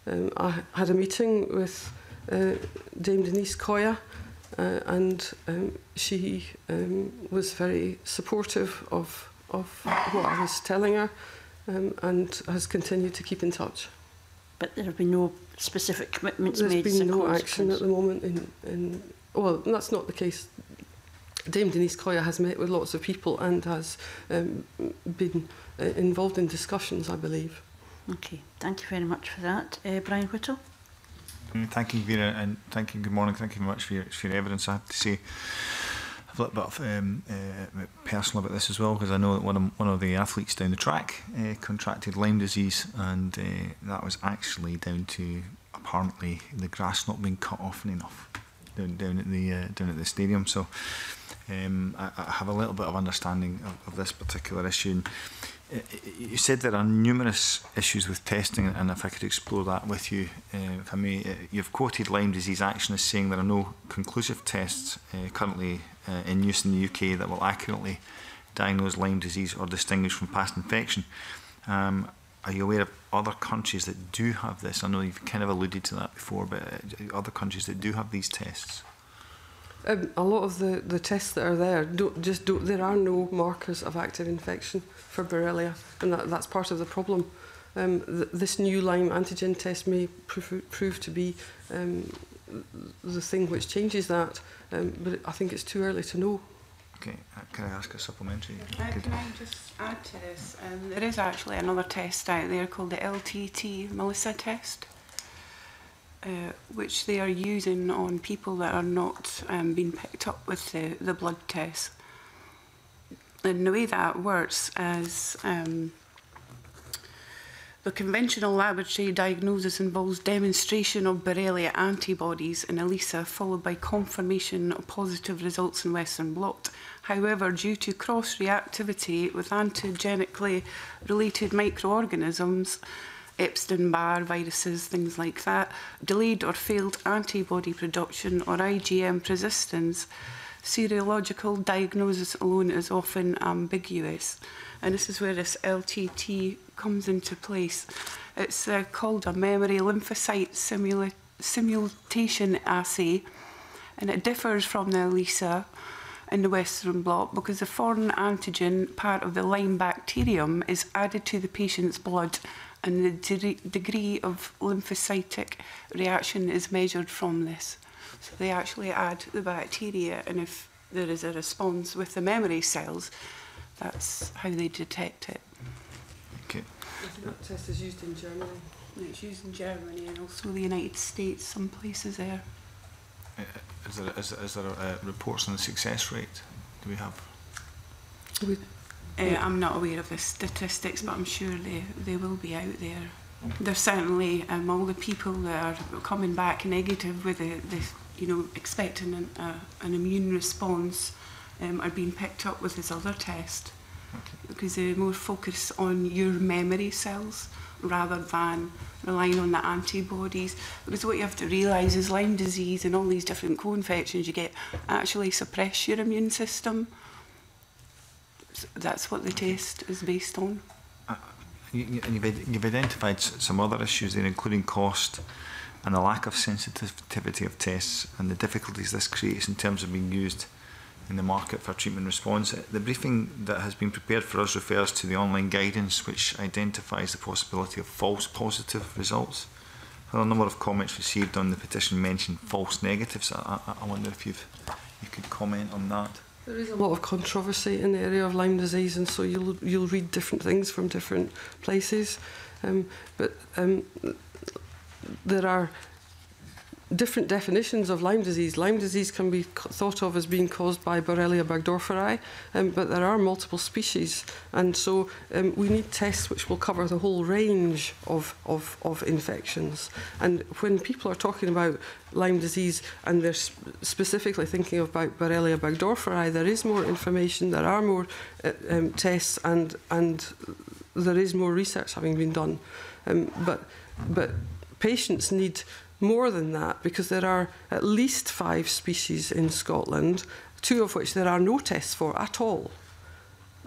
Um, I had a meeting with uh, Dame Denise Coya uh, and um, she um, was very supportive of of what I was telling her um, and has continued to keep in touch. But there have been no specific commitments There's made. There's been no action at the moment in, in well, that's not the case Dame Denise Coyer has met with lots of people and has um, been uh, involved in discussions, I believe. Okay, thank you very much for that. Uh, Brian Whittle? Mm, thank you, Vera, and thank you, good morning. Thank you very much for your, for your evidence. I have to say, I've a little bit of, um, uh, personal about this as well because I know that one of, one of the athletes down the track uh, contracted Lyme disease, and uh, that was actually down to apparently the grass not being cut off enough down, down at the uh, down at the stadium. So um, I, I have a little bit of understanding of, of this particular issue. And it, uh, you said there are numerous issues with testing, and if I could explore that with you, uh, if I may. Uh, you've quoted Lyme Disease Action as saying there are no conclusive tests uh, currently uh, in use in the UK that will accurately diagnose Lyme disease or distinguish from past infection. Um, are you aware of other countries that do have this? I know you've kind of alluded to that before, but uh, other countries that do have these tests? Um, a lot of the, the tests that are there don't, just don't, there are no markers of active infection for Borrelia, and that, that's part of the problem. Um, th this new Lyme antigen test may prove, prove to be um, the thing which changes that, um, but I think it's too early to know. Okay, uh, can I ask a supplementary? Uh, can I just add to this? Um, there is actually another test out there called the LTT Melissa test. Uh, which they are using on people that are not um, being picked up with the, the blood test. And the way that works is um, the conventional laboratory diagnosis involves demonstration of Borrelia antibodies in ELISA followed by confirmation of positive results in Western blot. However, due to cross-reactivity with antigenically related microorganisms, Epstein Barr viruses, things like that, delayed or failed antibody production or IgM resistance, serological diagnosis alone is often ambiguous. And this is where this LTT comes into place. It's uh, called a memory lymphocyte simula simulation assay, and it differs from the ELISA in the Western blot because the foreign antigen part of the Lyme bacterium is added to the patient's blood and the de degree of lymphocytic reaction is measured from this. So they actually add the bacteria, and if there is a response with the memory cells, that's how they detect it. Okay. That test is used in Germany. It's used in Germany and also the United States, some places there. Uh, is there, is, is there uh, reports on the success rate? Do we have? We Uh, I'm not aware of the statistics, but I'm sure they, they will be out there. There's certainly um, all the people that are coming back negative with the, the you know, expecting an, uh, an immune response um, are being picked up with this other test because they more focus on your memory cells rather than relying on the antibodies. Because what you have to realise is Lyme disease and all these different co-infections you get actually suppress your immune system that's, what the test is based on. Uh, and you've, you've identified some other issues there, including cost and the lack of sensitivity of tests and the difficulties this creates in terms of being used in the market for treatment response. Uh, the briefing that has been prepared for us refers to the online guidance which identifies the possibility of false positive results. Well, a number of comments received on the petition mentioned false negatives. I, I, I wonder if you've, you could comment on that. There is a lot of controversy in the area of Lyme disease, and so you'll you'll read different things from different places. Um, but um, there are different definitions of Lyme disease. Lyme disease can be thought of as being caused by Borrelia burgdorferi, um, but there are multiple species, and so um, we need tests which will cover the whole range of, of, of infections. And when people are talking about Lyme disease and they're sp specifically thinking about Borrelia burgdorferi, there is more information, there are more uh, um, tests, and, and there is more research having been done. Um, but, but patients need more than that because there are at least five species in Scotland, two of which there are no tests for at all.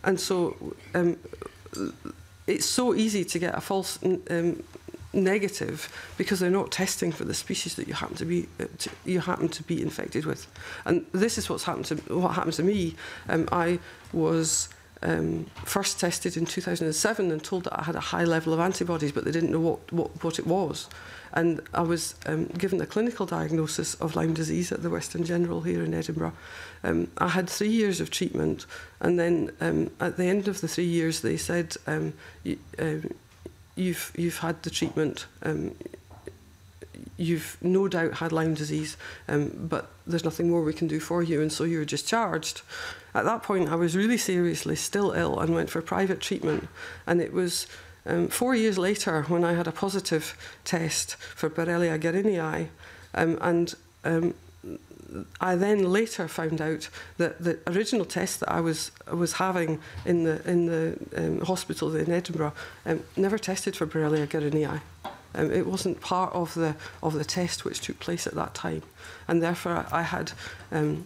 And so um, it's so easy to get a false um, negative because they're not testing for the species that you happen to be uh, to, you happen to be infected with. And this is what's happened to what happened to me. Um, I was um, first tested in 2007 and told that I had a high level of antibodies, but they didn't know what, what, what it was. And I was um, given a clinical diagnosis of Lyme disease at the Western General here in Edinburgh. Um, I had three years of treatment, and then um, at the end of the three years, they said, um, you, um, you've, you've had the treatment. Um, you've no doubt had Lyme disease, um, but there's nothing more we can do for you, and so you're discharged. At that point, I was really seriously still ill and went for private treatment. And it was um, four years later when I had a positive test for Borrelia guarinii. Um, and um, I then later found out that the original test that I was was having in the in the um, hospital in Edinburgh um, never tested for Borrelia guarinii. Um, it wasn't part of the of the test which took place at that time, and therefore I had um,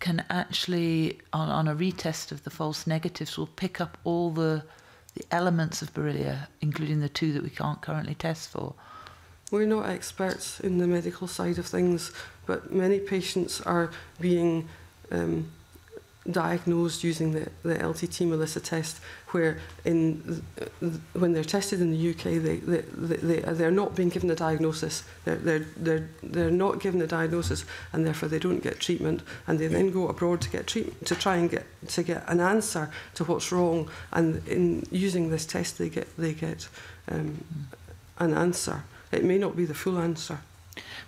can actually, on, on a retest of the false negatives, will pick up all the, the elements of Borrelia, including the two that we can't currently test for. We're not experts in the medical side of things, but many patients are being um, diagnosed using the, the LTT Melissa test, where in when they're tested in the UK, they, they, they, they're not being given a diagnosis. They're, they're, they're, they're not given a diagnosis, and therefore they don't get treatment. And they then go abroad to get treatment, to try and get to get an answer to what's wrong. And in using this test, they get they get um, an answer. It may not be the full answer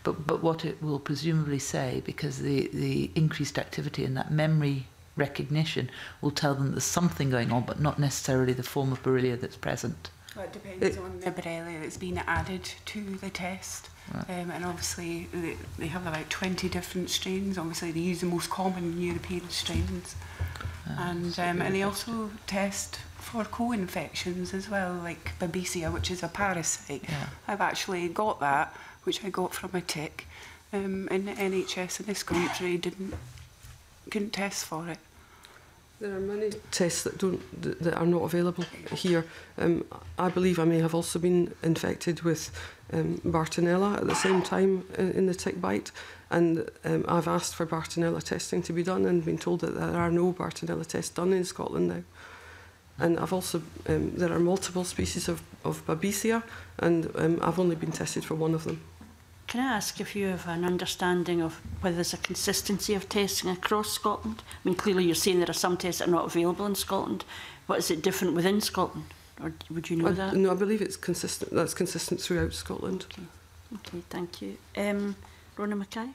but but what it will presumably say because the the increased activity in that memory recognition will tell them there's something going on, but not necessarily the form of Borrelia that's present. Well, it depends it, on the Borrelia that's been added to the test. Right. Um, and obviously, they, they have about 20 different strains. Obviously, they use the most common European strains. Um, and, um, and they also test for co-infections as well, like Babesia, which is a parasite. Yeah. I've actually got that, which I got from a tick. Um, and the NHS in this country didn't couldn't test for it. There are many tests that don't that are not available here. Um, I believe I may have also been infected with um, Bartonella at the same time in, uh, in the tick bite, and um, I've asked for Bartonella testing to be done and been told that there are no Bartonella tests done in Scotland now. And I've also um, there are multiple species of of Babesia, and um, I've only been tested for one of them. Can I ask if you have an understanding of whether there's a consistency of testing across Scotland? I mean, clearly you're saying there are some tests that are not available in Scotland. What is it different within Scotland? Or would you know I, that? No, I believe it's consistent. That's consistent throughout Scotland. Okay, okay thank you. Um, Rona Mackay? Thank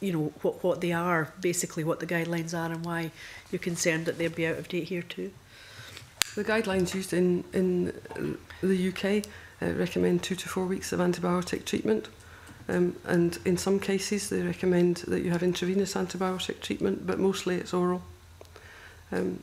you know what what they are basically what the guidelines are and why you're concerned that they'd be out of date here too. The guidelines used in in the UK uh, recommend 2 to 4 weeks of antibiotic treatment. Um, and in some cases, they recommend that you have intravenous antibiotic treatment, but mostly it's oral. Um,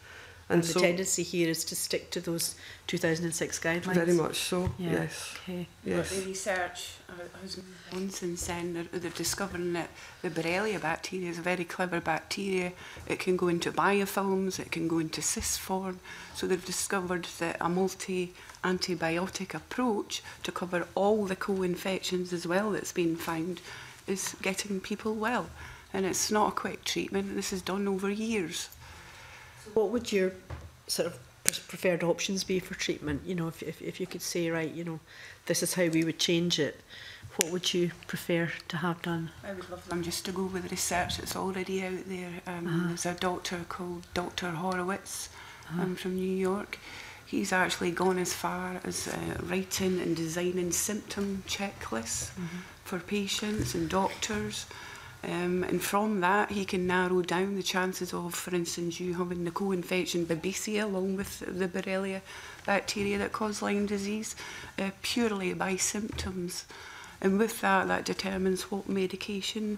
And, so, the tendency here is to stick to those 2006 guidelines. Very much so, yeah. yes. Okay. yes. But the research, uh, has been since then, they're, they're discovering that the Borrelia bacteria is a very clever bacteria. It can go into biofilms, it can go into cyst form. So they've discovered that a multi antibiotic approach to cover all the co-infections as well that's been found is getting people well. And it's not a quick treatment. This is done over years. What would your sort of preferred options be for treatment? You know, if, if, if you could say, right, you know, this is how we would change it, what would you prefer to have done? I would love them just to go with the research that's already out there. Um, uh -huh. There's a doctor called Dr. Horowitz uh -huh. um, uh-huh. from New York. He's actually gone as far as uh, writing and designing symptom checklists mm -hmm. for patients and doctors. Um, and from that, he can narrow down the chances of, for instance, you having the co-infection Babesia along with the Borrelia bacteria that cause Lyme disease uh, purely by symptoms. And with that, that determines what medication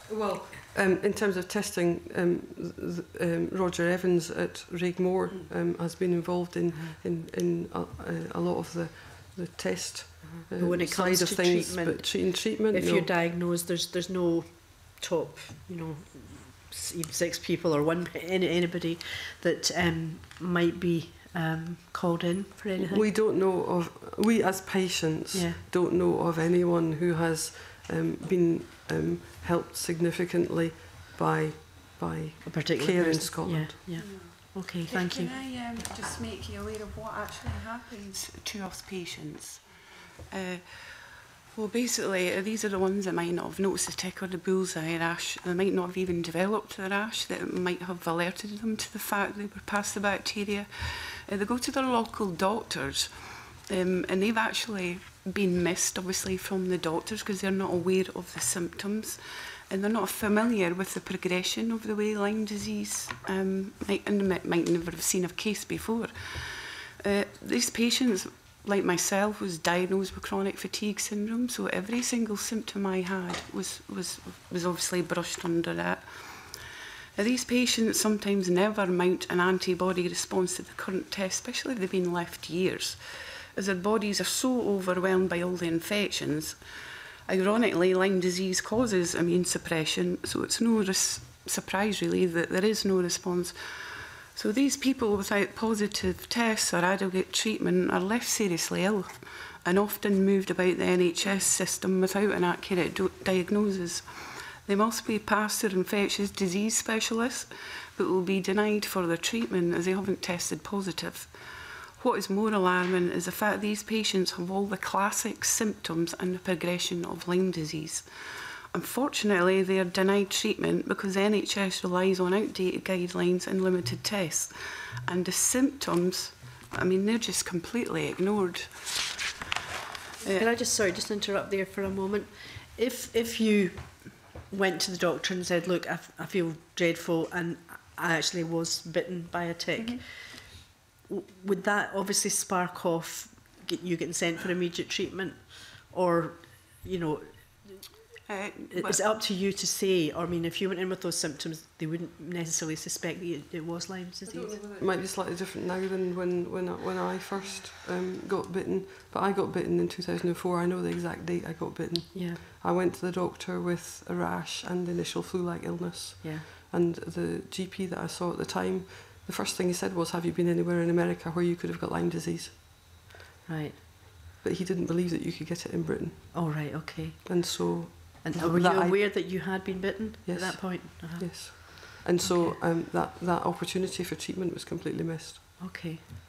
Well, um, in terms of testing, um, um, Roger Evans at Rigmore mm. um, has been involved in, uh-huh. in, in a, a lot of the, the test um, but when it comes side to of things, treatment, but treating treatment. If no. you're diagnosed, there's there's no top, you know, six people or one anybody that um, might be um, called in for anything? We don't know of, we as patients yeah. don't know of anyone who has um, been um, helped significantly by by A particular care person. in Scotland. Yeah, yeah. Okay, can, thank can you. Can I um, just make you aware of what actually happens to us patients? Uh, well, basically, uh, these are the ones that might not have noticed the tick or the bullseye rash. They might not have even developed the rash that might have alerted them to the fact they were past the bacteria. Uh, they go to their local doctors um, and they've actually been missed, obviously, from the doctors because they're not aware of the symptoms and they're not familiar with the progression of the way Lyme disease um, might, and might never have seen a case before. Uh, these patients, like myself, was diagnosed with chronic fatigue syndrome, so every single symptom I had was, was, was obviously brushed under that. These patients sometimes never mount an antibody response to the current test, especially if they've been left years, as their bodies are so overwhelmed by all the infections. Ironically, Lyme disease causes immune suppression, so it's no surprise really that there is no response. So these people without positive tests or adequate treatment are left seriously ill and often moved about the NHS system without an accurate diagnosis. They must be past their infectious disease specialists, but will be denied further treatment as they haven't tested positive. What is more alarming is the fact these patients have all the classic symptoms and the progression of Lyme disease. Unfortunately, they are denied treatment because NHS relies on outdated guidelines and limited tests. And the symptoms, I mean, they're just completely ignored. Can I just, sorry, just interrupt there for a moment? If, if you went to the doctor and said, look, I, I feel dreadful and I actually was bitten by a tick. Mm -hmm. Would that obviously spark off get you getting sent for immediate treatment or, you know, Uh, it's up to you to say. Or, I mean, if you went in with those symptoms, they wouldn't necessarily suspect that it, was Lyme disease. it might be slightly different now than when when I, when I first um, got bitten. But I got bitten in 2004. I know the exact date I got bitten. Yeah. I went to the doctor with a rash and initial flu-like illness. Yeah. And the GP that I saw at the time, the first thing he said was, "Have you been anywhere in America where you could have got Lyme disease?" Right. But he didn't believe that you could get it in Britain. Oh right, okay. And so And were you aware I, that you had been bitten yes, at that point? Uh -huh. Yes. And so okay. um, that, that opportunity for treatment was completely missed. Okay.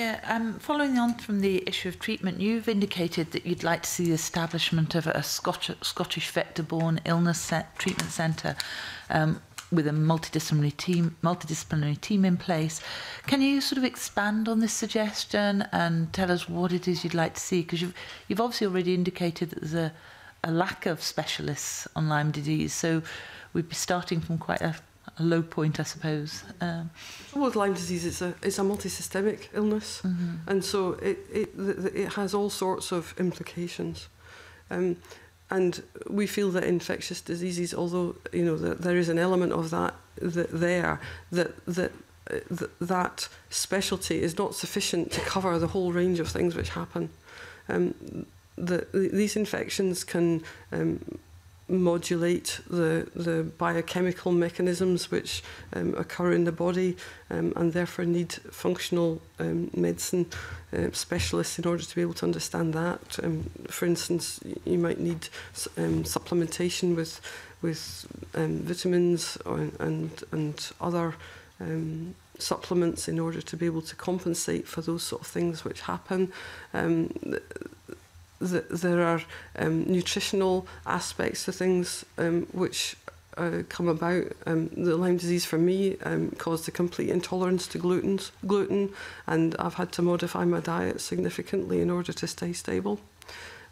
Yeah, um, following on from the issue of treatment, you've indicated that you'd like to see the establishment of a Scotch, Scottish vector-borne illness set, treatment centre um, with a multidisciplinary team, multidisciplinary team in place. Can you sort of expand on this suggestion and tell us what it is you'd like to see? Because you've, you've obviously already indicated that there's a, a lack of specialists on Lyme disease, so we'd be starting from quite a a low point, I suppose. Um, well, Lyme disease is a is a multisystemic illness, mm-hmm. and so it it it has all sorts of implications. Um, and we feel that infectious diseases, although you know that there is an element of that, that there, that that uh, that, that specialty is not sufficient to cover the whole range of things which happen. Um, the, these infections can um, modulate the, the biochemical mechanisms which um, occur in the body um, and therefore need functional um, medicine uh, specialists in order to be able to understand that. Um, for instance, you might need um, supplementation with, with um, vitamins or, and, and other um, supplements in order to be able to compensate for those sort of things which happen. Um, th there are um, nutritional aspects to things um, which uh, come about. Um, the Lyme disease for me um, caused a complete intolerance to gluten, gluten, and I've had to modify my diet significantly in order to stay stable.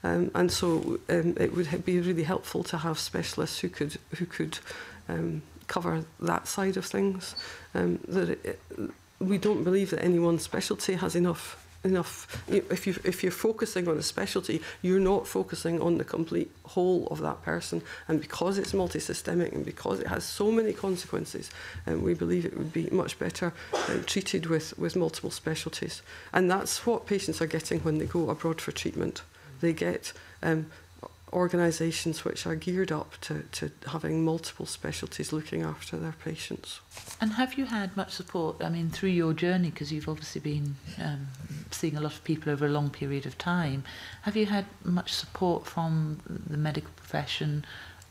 Um, and so um, it would be really helpful to have specialists who could who could um, cover that side of things. Um, that it, we don't believe that any one specialty has enough enough. If you if you're focusing on a specialty, you're not focusing on the complete whole of that person. And because it's multisystemic and because it has so many consequences, um, we believe it would be much better um, treated with with multiple specialties. And that's what patients are getting when they go abroad for treatment. They get um, organisations which are geared up to, to having multiple specialties looking after their patients. And have you had much support, I mean, through your journey, because you've obviously been um, seeing a lot of people over a long period of time, have you had much support from the medical profession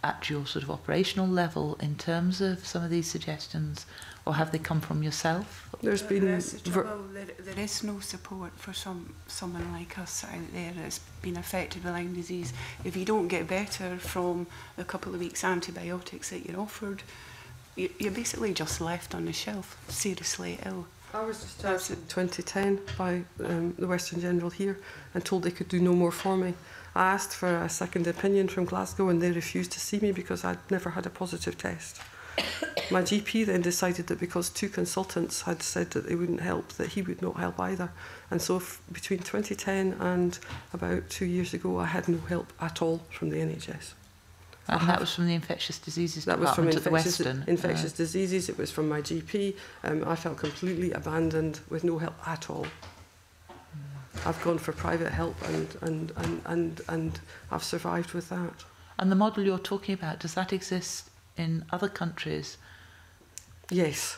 at your sort of operational level in terms of some of these suggestions, or have they come from yourself? There's been there's the trouble, there, there is no support for some someone like us out there that's been affected by Lyme disease. If you don't get better from a couple of weeks antibiotics that you're offered, you, you're basically just left on the shelf, seriously ill. I was just discharged in 2010 by um, the Western General here and told they could do no more for me. I asked for a second opinion from Glasgow and they refused to see me because I'd never had a positive test. my GP then decided that because two consultants had said that they wouldn't help, that he would not help either. And so f- between 2010 and about two years ago, I had no help at all from the NHS. And that was from the infectious diseases that was from Western. infectious uh. diseases. It was from my GP. Um, I felt completely abandoned with no help at all. Hmm. I've gone for private help and, and, and, and, and I've survived with that. And the model you're talking about, does that exist in other countries? Yes,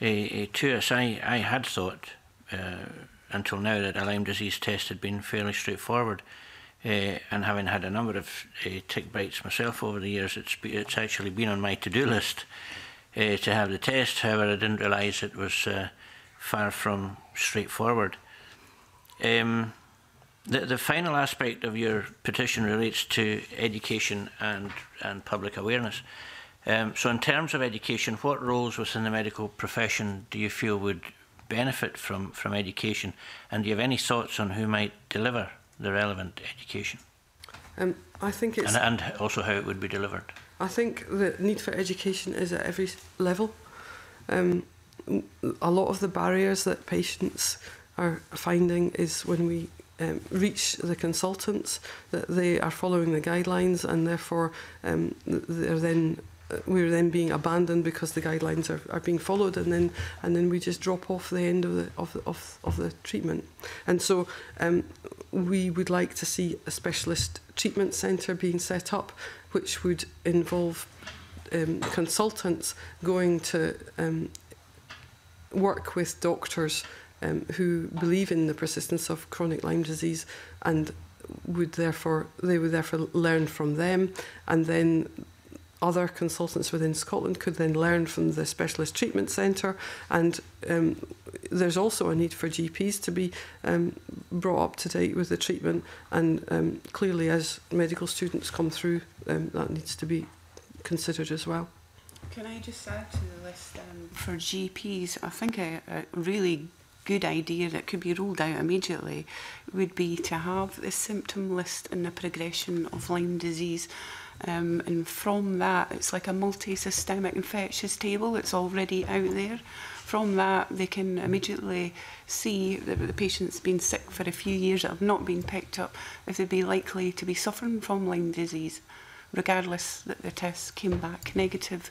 to us, I, I had thought uh, until now that a Lyme disease test had been fairly straightforward. Uh, and having had a number of uh, tick bites myself over the years, it's, it's actually been on my to-do list uh, to have the test. However, I didn't realise it was uh, far from straightforward. Um, the, the final aspect of your petition relates to education and, and public awareness. Um, so in terms of education, what roles within the medical profession do you feel would benefit from, from education? And do you have any thoughts on who might deliver the relevant education? Um, I think it's... And, and also how it would be delivered. I think the need for education is at every level. Um, a lot of the barriers that patients are finding is when we um, reach the consultants that they are following the guidelines and therefore um, they're then Uh, we were then being abandoned because the guidelines are, are being followed and then and then we just drop off the end of the of the, of, of the treatment and so um, we would like to see a specialist treatment center being set up which would involve um, consultants going to um, work with doctors um, who believe in the persistence of chronic Lyme disease and would therefore they would therefore learn from them and then other consultants within Scotland could then learn from the specialist treatment centre. And um, there's also a need for GPs to be um, brought up to date with the treatment. And um, clearly, as medical students come through, um, that needs to be considered as well. Can I just add to the list um, for GPs? I think a, a really good idea that could be rolled out immediately would be to have the symptom list and the progression of Lyme disease Um, and from that, it's like a multi-systemic infectious table that's already out there. From that, they can immediately see that the patient's been sick for a few years that have not been picked up, if they'd be likely to be suffering from Lyme disease, regardless that the tests came back negative.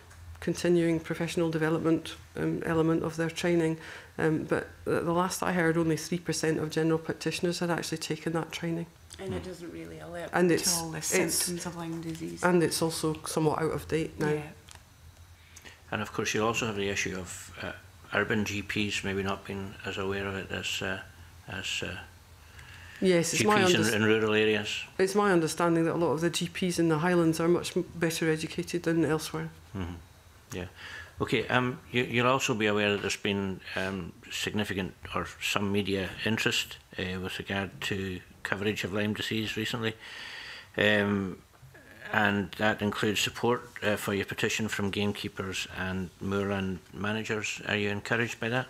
continuing professional development um, element of their training. Um, but the last I heard, only three percent of general practitioners had actually taken that training. And it doesn't really alert and it's, to all the symptoms of Lyme disease. And it's also somewhat out of date now. Yeah. And of course, you also have the issue of uh, urban GPs maybe not being as aware of it as uh, as uh, yes, it's GPs my in, in rural areas. It's my understanding that a lot of the GPs in the Highlands are much better educated than elsewhere. Mm -hmm. Yeah. Okay, um, you, you'll also be aware that there's been um, significant or some media interest uh, with regard to coverage of Lyme disease recently. Um, and that includes support uh, for your petition from gamekeepers and moorland managers. Are you encouraged by that?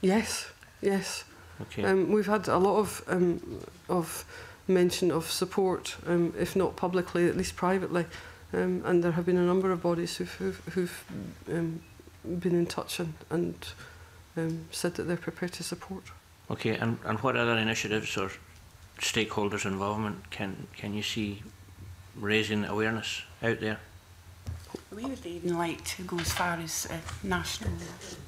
Yes, yes. Okay. Um, we've had a lot of um, of mention of support, um, if not publicly, at least privately, um, and there have been a number of bodies who've who've, who've um, been in touch and, and um, said that they're prepared to support. Okay, and, and what other initiatives or stakeholders' involvement can can you see raising awareness out there? We would even like to go as far as uh, national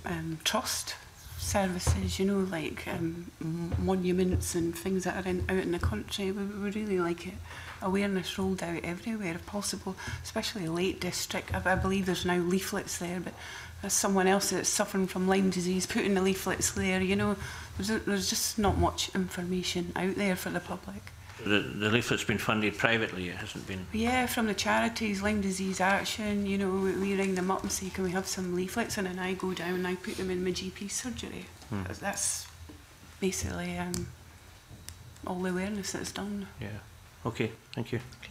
um, trust services, you know, like um, monuments and things that are in, out in the country. We, we really like it. Awareness rolled out everywhere if possible, especially Lake District. I, I believe there's now leaflets there, but as someone else that's suffering from Lyme disease, putting the leaflets there, you know, There's just not much information out there for the public. The, the leaflet's been funded privately, it hasn't been? Yeah, from the charities, Lyme Disease Action, you know, we, we ring them up and say, can we have some leaflets? And then I go down and I put them in my GP surgery. Hmm. That's basically um, all the awareness that's done. Yeah. Okay, thank you. Okay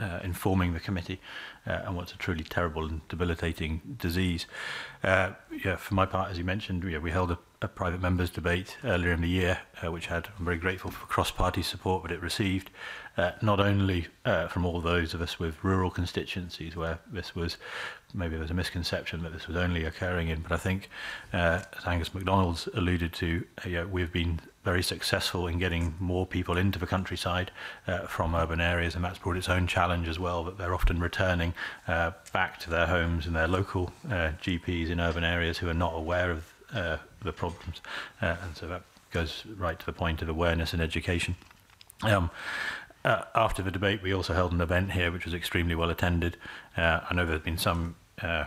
uh, informing the committee uh, and what's a truly terrible and debilitating disease. Uh, yeah, for my part, as you mentioned, yeah, we held a, a private members debate earlier in the year, uh, which had, I'm very grateful for cross-party support that it received, uh, not only uh, from all those of us with rural constituencies where this was, maybe there was a misconception that this was only occurring in, but I think, uh, as Angus MacDonald's alluded to, uh, yeah, we've been very successful in getting more people into the countryside uh, from urban areas, and that's brought its own challenge as well. That they're often returning uh, back to their homes and their local uh, GPs in urban areas who are not aware of uh, the problems, uh, and so that goes right to the point of awareness and education. Um, uh, after the debate, we also held an event here which was extremely well attended. Uh, I know there have been some. Uh,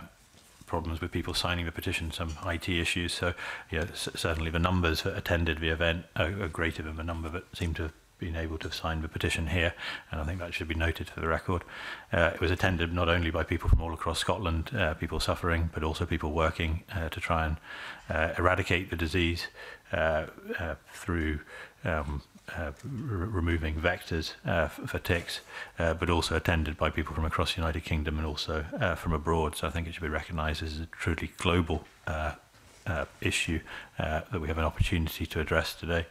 problems with people signing the petition, some IT issues. So, yeah, certainly the numbers that attended the event are, are greater than the number that seemed to have been able to sign the petition here, and I think that should be noted for the record. Uh, it was attended not only by people from all across Scotland, uh, people suffering, but also people working uh, to try and uh, eradicate the disease uh, uh, through um, uh, removing vectors uh, for ticks, uh, but also attended by people from across the United Kingdom and also uh, from abroad. So I think it should be recognised as a truly global uh, uh, issue uh, that we have an opportunity to address today.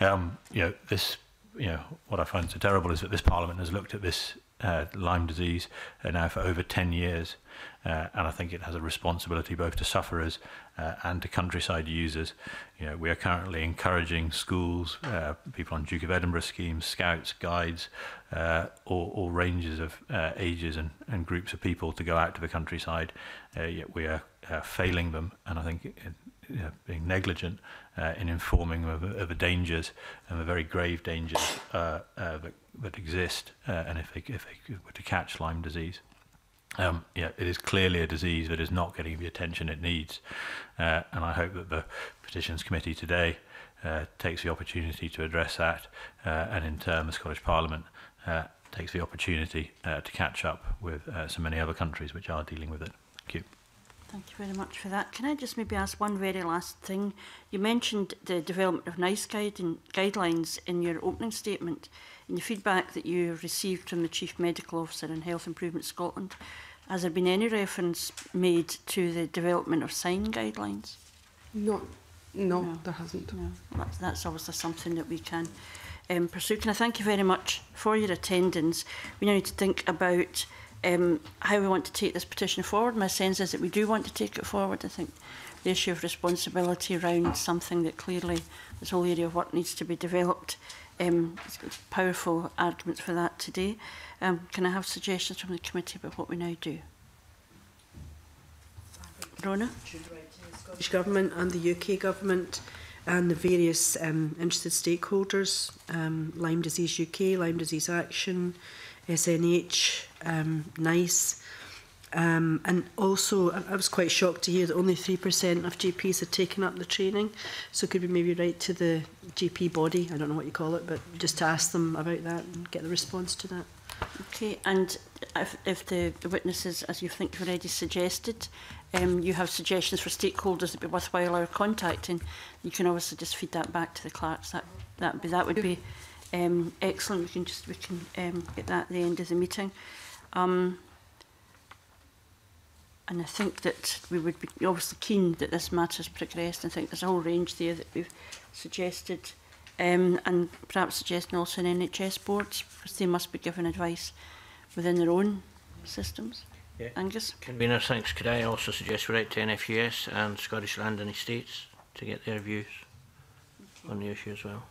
Um, you know, this, you know, what I find so terrible is that this Parliament has looked at this uh, Lyme disease uh, now for over 10 years. Uh, and I think it has a responsibility both to sufferers uh, and to countryside users. You know, we are currently encouraging schools, uh, people on Duke of Edinburgh schemes, scouts, guides, uh, all, all ranges of uh, ages and, and groups of people to go out to the countryside, uh, yet we are uh, failing them. And I think it, uh, you know, being negligent uh, in informing them of, of the dangers and the very grave dangers uh, uh, that, that exist uh, and if they, if they were to catch Lyme disease. Um, yeah, it is clearly a disease that is not getting the attention it needs, uh, and I hope that the petitions committee today uh, takes the opportunity to address that, uh, and in turn the Scottish Parliament uh, takes the opportunity uh, to catch up with uh, so many other countries which are dealing with it. Thank you. Thank you very much for that. Can I just maybe ask one very last thing? You mentioned the development of NICE guide guidelines in your opening statement in the feedback that you received from the Chief Medical Officer in Health Improvement Scotland, has there been any reference made to the development of sign guidelines? No, no, no, there hasn't. No. That's, that's obviously something that we can um, pursue. Can I thank you very much for your attendance? We now need to think about um, how we want to take this petition forward. My sense is that we do want to take it forward. I think the issue of responsibility around something that clearly this whole area of work needs to be developed um, powerful arguments for that today. Um, can I have suggestions from the committee about what we now do? Rona? The Scottish Government and the UK Government and the various um, interested stakeholders, um, Lyme Disease UK, Lyme Disease Action, SNH, um, NICE, Um, and also, I was quite shocked to hear that only 3% of GPs had taken up the training. So could we maybe write to the GP body, I don't know what you call it, but just to ask them about that and get the response to that. Okay, and if, if the, witnesses, as you think already suggested, um, you have suggestions for stakeholders that would be worthwhile our contacting, you can obviously just feed that back to the clerks. That, that, be, that would be um, excellent. We can just we can um, get that at the end of the meeting. Um, And I think that we would be obviously keen that this matter has progressed. I think there's a whole range there that we've suggested um, and perhaps suggesting also an NHS boards because they must be given advice within their own systems. Yeah. Angus? Convener, thanks. Could I also suggest we write to NFUS and Scottish Land and Estates to get their views okay. on the issue as well?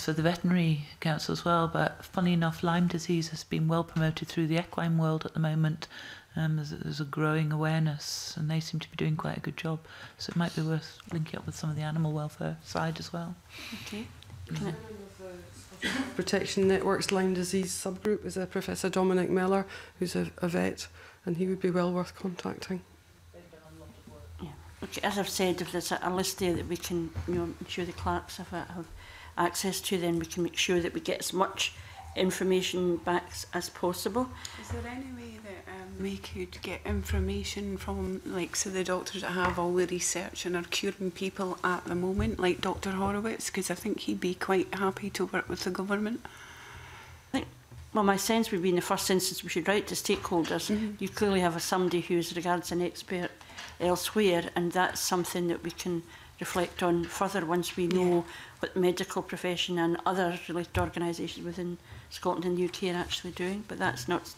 for the Veterinary Council as well, but funny enough, Lyme disease has been well promoted through the equine world at the moment. Um, there's, there's a growing awareness, and they seem to be doing quite a good job. So it might be worth linking up with some of the animal welfare side as well. Okay. Can Protection Network's Lyme disease subgroup is a Professor Dominic Miller, who's a, a vet, and he would be well worth contacting. Yeah. Okay, as I've said, if there's a, a list there that we can, you know, ensure the clerks have, have access to, then we can make sure that we get as much information back as possible. Is there any way that um, we could get information from, like, so the doctors that have all the research and are curing people at the moment, like Dr Horowitz, because I think he'd be quite happy to work with the government? I think, well, my sense would be in the first instance we should write to stakeholders. Mm -hmm. You clearly have a, somebody is regards an expert elsewhere, and that's something that we can reflect on further once we know yeah what medical profession and other related organisations within Scotland and the UK are actually doing. But that's not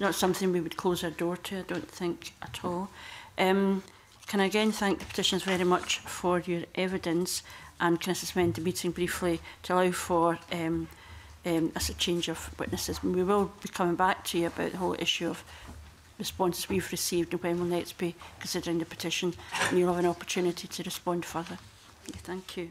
not something we would close our door to, I don't think at all. Um, can I again thank the petitioners very much for your evidence and can I suspend the meeting briefly to allow for um, um, a change of witnesses. We will be coming back to you about the whole issue of responses we've received and when we'll next be considering the petition and you'll have an opportunity to respond further. Thank you.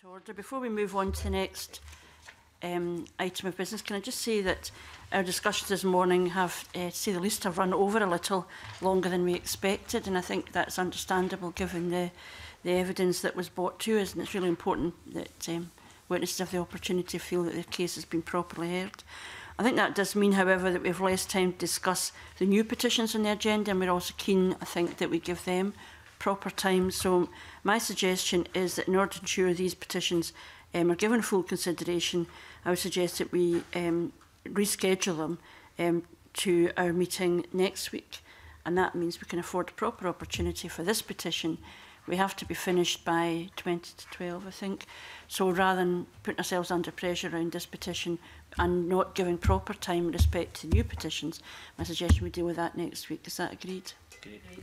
to order. Before we move on to the next um, item of business, can I just say that our discussions this morning have, uh, to say the least, have run over a little longer than we expected, and I think that's understandable given the, the evidence that was brought to us, and it's really important that um, witnesses have the opportunity to feel that their case has been properly heard. I think that does mean, however, that we have less time to discuss the new petitions on the agenda, and we're also keen, I think, that we give them proper time. So my suggestion is that in order to ensure these petitions um, are given full consideration, I would suggest that we um, reschedule them um, to our meeting next week. And that means we can afford a proper opportunity for this petition. We have to be finished by 20 to 12, I think. So rather than putting ourselves under pressure around this petition and not giving proper time in respect to new petitions, my suggestion we deal with that next week. Is that agreed?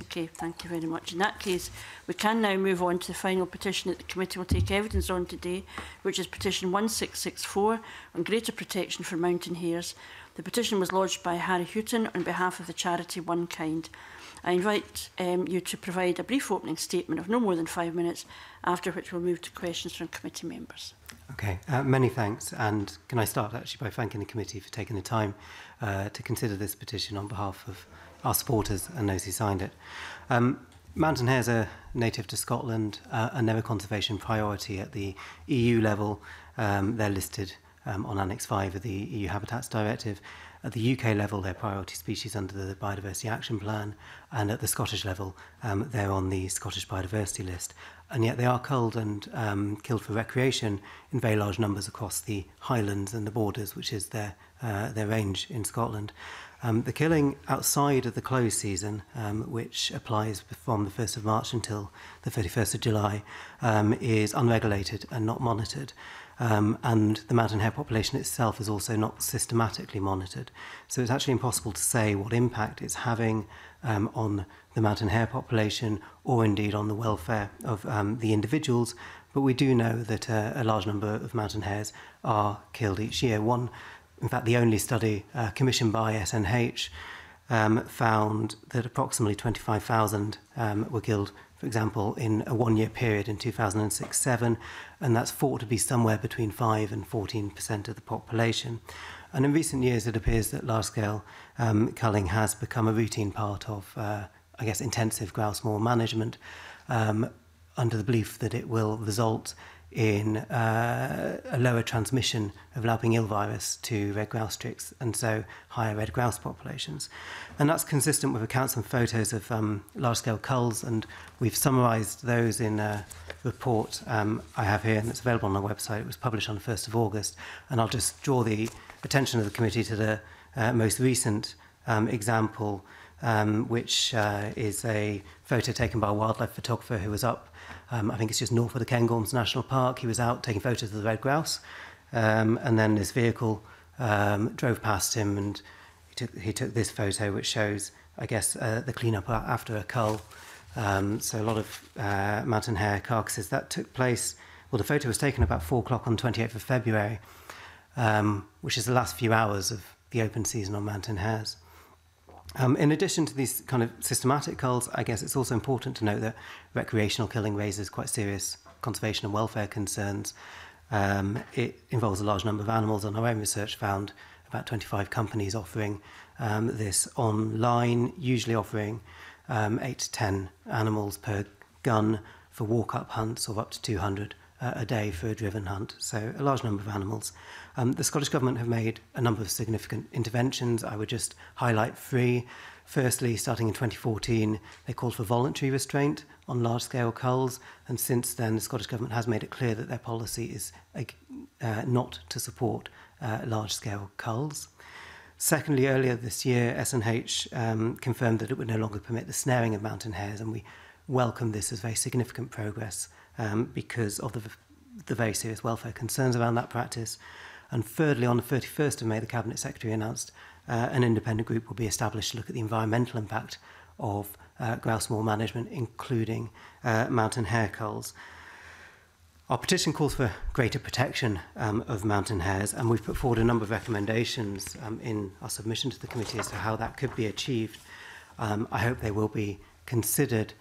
Okay, thank you very much. In that case, we can now move on to the final petition that the committee will take evidence on today, which is petition 1664 on greater protection for mountain hares. The petition was lodged by Harry Houghton on behalf of the charity One Kind. I invite um, you to provide a brief opening statement of no more than five minutes, after which we'll move to questions from committee members. Okay, uh, many thanks. And can I start actually by thanking the committee for taking the time uh, to consider this petition on behalf of our supporters and those who signed it. Um, Mountain hares are native to Scotland uh, and they're a conservation priority at the EU level. Um, they're listed um, on Annex 5 of the EU Habitats Directive. At the UK level, they're priority species under the Biodiversity Action Plan, and at the Scottish level, um, they're on the Scottish Biodiversity List. And yet they are culled and um, killed for recreation in very large numbers across the Highlands and the borders, which is their, uh, their range in Scotland. Um, the killing outside of the close season, um, which applies from the 1st of March until the 31st of July, um, is unregulated and not monitored. Um, and the mountain hare population itself is also not systematically monitored. So it's actually impossible to say what impact it's having um, on the mountain hare population or indeed on the welfare of um, the individuals. But we do know that uh, a large number of mountain hares are killed each year. One in fact, the only study uh, commissioned by SNH um, found that approximately 25,000 um, were killed, for example, in a one-year period in 2006 07 and that's thought to be somewhere between 5 and 14% of the population. And in recent years, it appears that large-scale um, culling has become a routine part of, uh, I guess, intensive grouse moor management um, under the belief that it will result in uh, a lower transmission of lapping ill virus to red grouse tricks and so higher red grouse populations. And that's consistent with accounts and photos of um, large-scale culls and we've summarised those in a report um, I have here and it's available on our website. It was published on 1st of August and I'll just draw the attention of the committee to the uh, most recent um, example um, which uh, is a photo taken by a wildlife photographer who was up Um, I think it's just north of the Cairngorms National Park. He was out taking photos of the red grouse, um, and then this vehicle um, drove past him, and he took he took this photo, which shows, I guess, uh, the cleanup after a cull. Um, so a lot of uh, mountain hare carcasses that took place. Well, the photo was taken about four o'clock on 28th of February, um, which is the last few hours of the open season on mountain hares. Um, in addition to these kind of systematic culls, I guess it's also important to note that recreational killing raises quite serious conservation and welfare concerns. Um, it involves a large number of animals, and our own research found about 25 companies offering um, this online, usually offering um, 8 to 10 animals per gun for walk up hunts, or up to 200 uh, a day for a driven hunt. So, a large number of animals. Um, the Scottish Government have made a number of significant interventions. I would just highlight three. Firstly, starting in 2014, they called for voluntary restraint on large scale culls, and since then, the Scottish Government has made it clear that their policy is uh, not to support uh, large scale culls. Secondly, earlier this year, SNH um, confirmed that it would no longer permit the snaring of mountain hares, and we welcome this as very significant progress um, because of the, the very serious welfare concerns around that practice. And thirdly, on the 31st of May, the Cabinet Secretary announced uh, an independent group will be established to look at the environmental impact of uh, grouse moor management, including uh, mountain hare culls. Our petition calls for greater protection um, of mountain hares, and we've put forward a number of recommendations um, in our submission to the committee as to how that could be achieved. Um, I hope they will be considered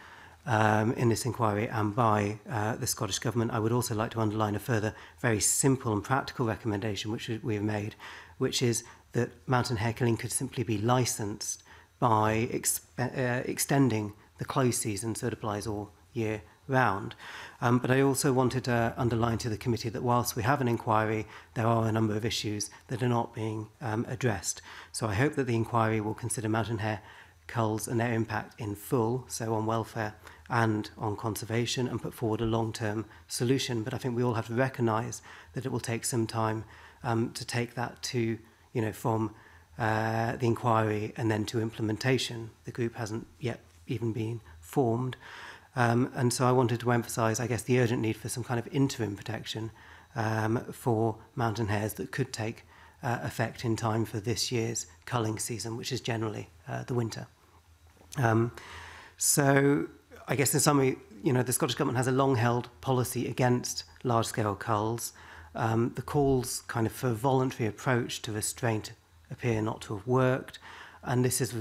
um, in this inquiry and by uh, the Scottish Government. I would also like to underline a further very simple and practical recommendation which we have made, which is that mountain hare killing could simply be licensed by ex uh, extending the close season so it applies all year round. Um, but I also wanted to underline to the committee that whilst we have an inquiry, there are a number of issues that are not being um, addressed. So I hope that the inquiry will consider mountain hare culls and their impact in full, so on welfare and on conservation and put forward a long-term solution. But I think we all have to recognise that it will take some time um, to take that to, you know, from uh, the inquiry and then to implementation. The group hasn't yet even been formed. Um, and so I wanted to emphasise, I guess, the urgent need for some kind of interim protection um, for mountain hares that could take uh, effect in time for this year's culling season, which is generally uh, the winter. Um, so I guess in summary, you know, the Scottish Government has a long-held policy against large-scale culls. Um, the calls kind of for a voluntary approach to restraint appear not to have worked, and this is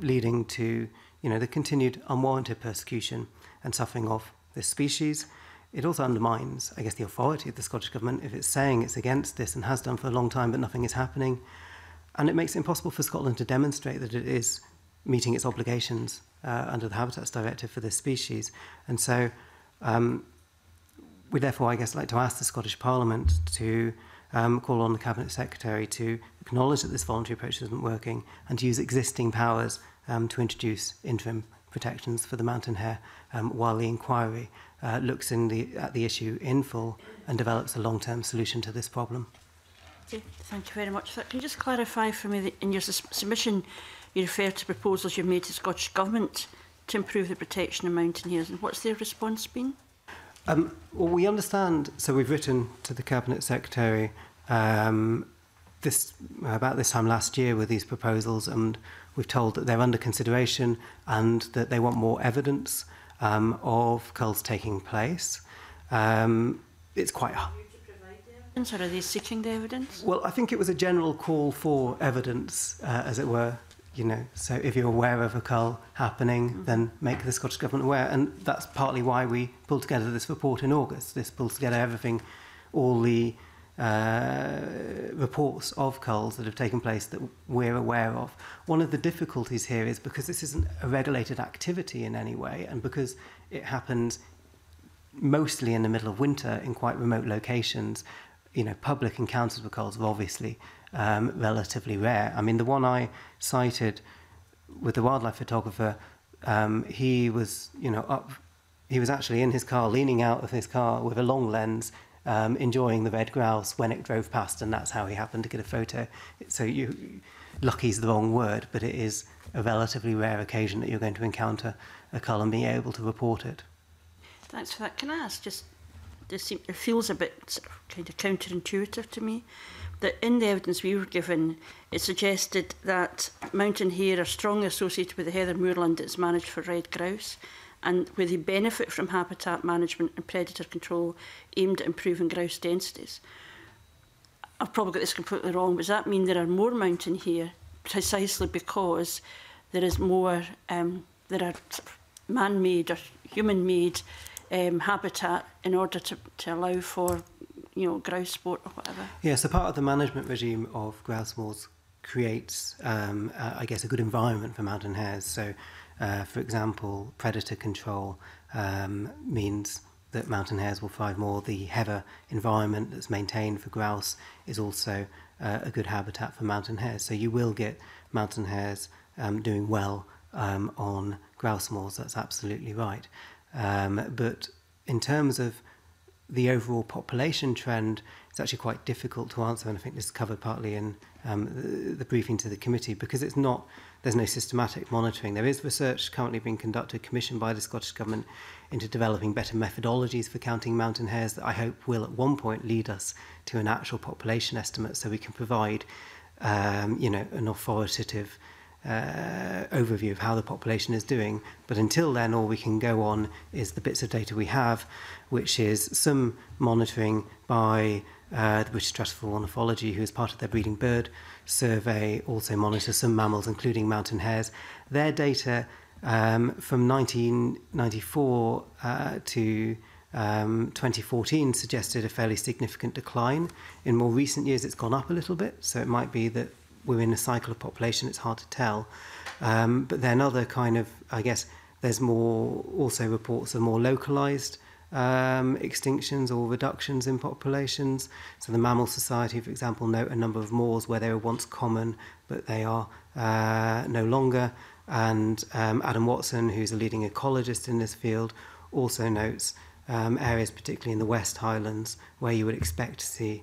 leading to, you know, the continued unwarranted persecution and suffering of this species. It also undermines, I guess, the authority of the Scottish Government if it's saying it's against this and has done for a long time, but nothing is happening. And it makes it impossible for Scotland to demonstrate that it is meeting its obligations uh, under the Habitats Directive for this species. And so um, we therefore, I guess, like to ask the Scottish Parliament to um, call on the Cabinet Secretary to acknowledge that this voluntary approach isn't working and to use existing powers um, to introduce interim protections for the mountain hare um, while the inquiry uh, looks in the, at the issue in full and develops a long-term solution to this problem. thank you very much Can you just clarify for me that in your submission You refer to proposals you've made to Scottish Government to improve the protection of mountaineers. And what's their response been? Um, well, we understand, so we've written to the Cabinet Secretary um, this about this time last year with these proposals and we've told that they're under consideration and that they want more evidence um, of culls taking place. Um, it's quite... Or are they seeking the evidence? Well, I think it was a general call for evidence, uh, as it were, you know, so if you're aware of a cull happening, mm. then make the Scottish Government aware. And that's partly why we pulled together this report in August. This pulls together everything, all the uh, reports of culls that have taken place that we're aware of. One of the difficulties here is because this isn't a regulated activity in any way, and because it happens mostly in the middle of winter in quite remote locations, you know, public encounters with culls are obviously um, relatively rare. I mean, the one I cited with the wildlife photographer, um, he was, you know, up, he was actually in his car, leaning out of his car with a long lens, um, enjoying the red grouse when it drove past, and that's how he happened to get a photo. So you, lucky's the wrong word, but it is a relatively rare occasion that you're going to encounter a cull and be able to report it. Thanks for that. Can I ask just, this seems, it feels a bit sort of, kind of counterintuitive to me that in the evidence we were given, it suggested that mountain hare are strongly associated with the heather moorland that's managed for red grouse and where they benefit from habitat management and predator control aimed at improving grouse densities. I've probably got this completely wrong, but does that mean there are more mountain hare precisely because there is more, um, there are man-made or human-made um, habitat in order to, to allow for you know, grouse sport or whatever. Yeah, so part of the management regime of grouse moors creates, um, uh, I guess, a good environment for mountain hares. So, uh, for example, predator control um, means that mountain hares will thrive more. The heather environment that's maintained for grouse is also uh, a good habitat for mountain hares. So you will get mountain hares um, doing well um, on grouse moors. That's absolutely right. Um, but in terms of the overall population trend, it's actually quite difficult to answer. And I think this is covered partly in um, the, the briefing to the committee because it's not, there's no systematic monitoring. There is research currently being conducted, commissioned by the Scottish Government, into developing better methodologies for counting mountain hares that I hope will at one point lead us to an actual population estimate so we can provide um, you know, an authoritative uh, overview of how the population is doing. But until then, all we can go on is the bits of data we have, which is some monitoring by uh, the British Stratiform Ornithology, who is part of their breeding bird survey, also monitor some mammals, including mountain hares. Their data um, from 1994 uh, to um, 2014 suggested a fairly significant decline. In more recent years, it's gone up a little bit, so it might be that we're in a cycle of population, it's hard to tell. Um, but then other kind of, I guess, there's more also reports of more localized um, extinctions or reductions in populations. So the Mammal Society, for example, note a number of moors where they were once common, but they are uh, no longer. And um, Adam Watson, who's a leading ecologist in this field, also notes um, areas, particularly in the West Highlands, where you would expect to see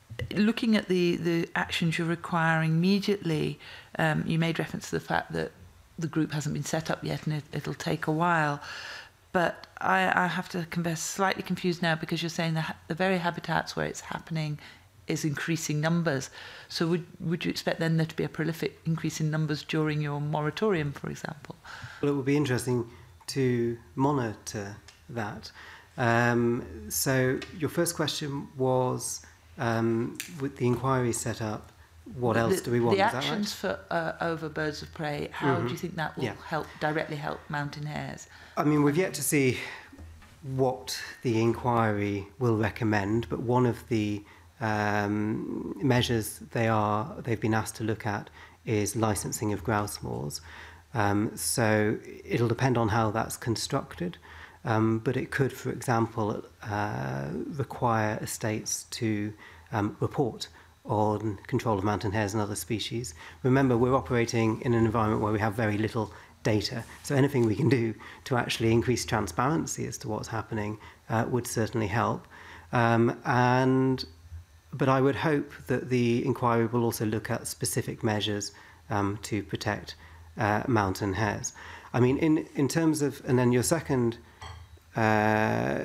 looking at the, the actions you're requiring immediately, um, you made reference to the fact that the group hasn't been set up yet, and it, will take a while. But I, I, have to confess, slightly confused now because you're saying that the very habitats where it's happening is increasing numbers. So would would you expect then there to be a prolific increase in numbers during your moratorium, for example? Well, it would be interesting to monitor that. Um, so your first question was um, with the inquiry set up what else the, do we want? The actions right? for uh, over birds of prey. How mm-hmm. do you mm-hmm. think that will yeah. help directly help mountain hares? I mean, we've yet to see what the inquiry will recommend, but one of the um, measures they are they've been asked to look at is licensing of grouse moors. Um, so it'll depend on how that's constructed, um, but it could, for example, uh, require estates to um, report on control of mountain hares and other species. Remember, we're operating in an environment where we have very little data. So anything we can do to actually increase transparency as to what's happening uh, would certainly help. Um, and but I would hope that the inquiry will also look at specific measures um, to protect uh, mountain hares. I mean, in in terms of and then your second uh,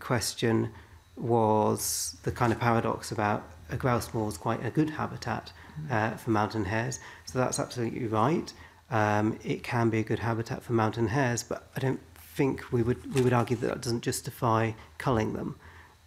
question was the kind of paradox about a grouse moor is quite a good habitat mm. uh, for mountain hares. So that's absolutely right. Um, it can be a good habitat for mountain hares, but I don't think we would we would argue that that doesn't justify culling them.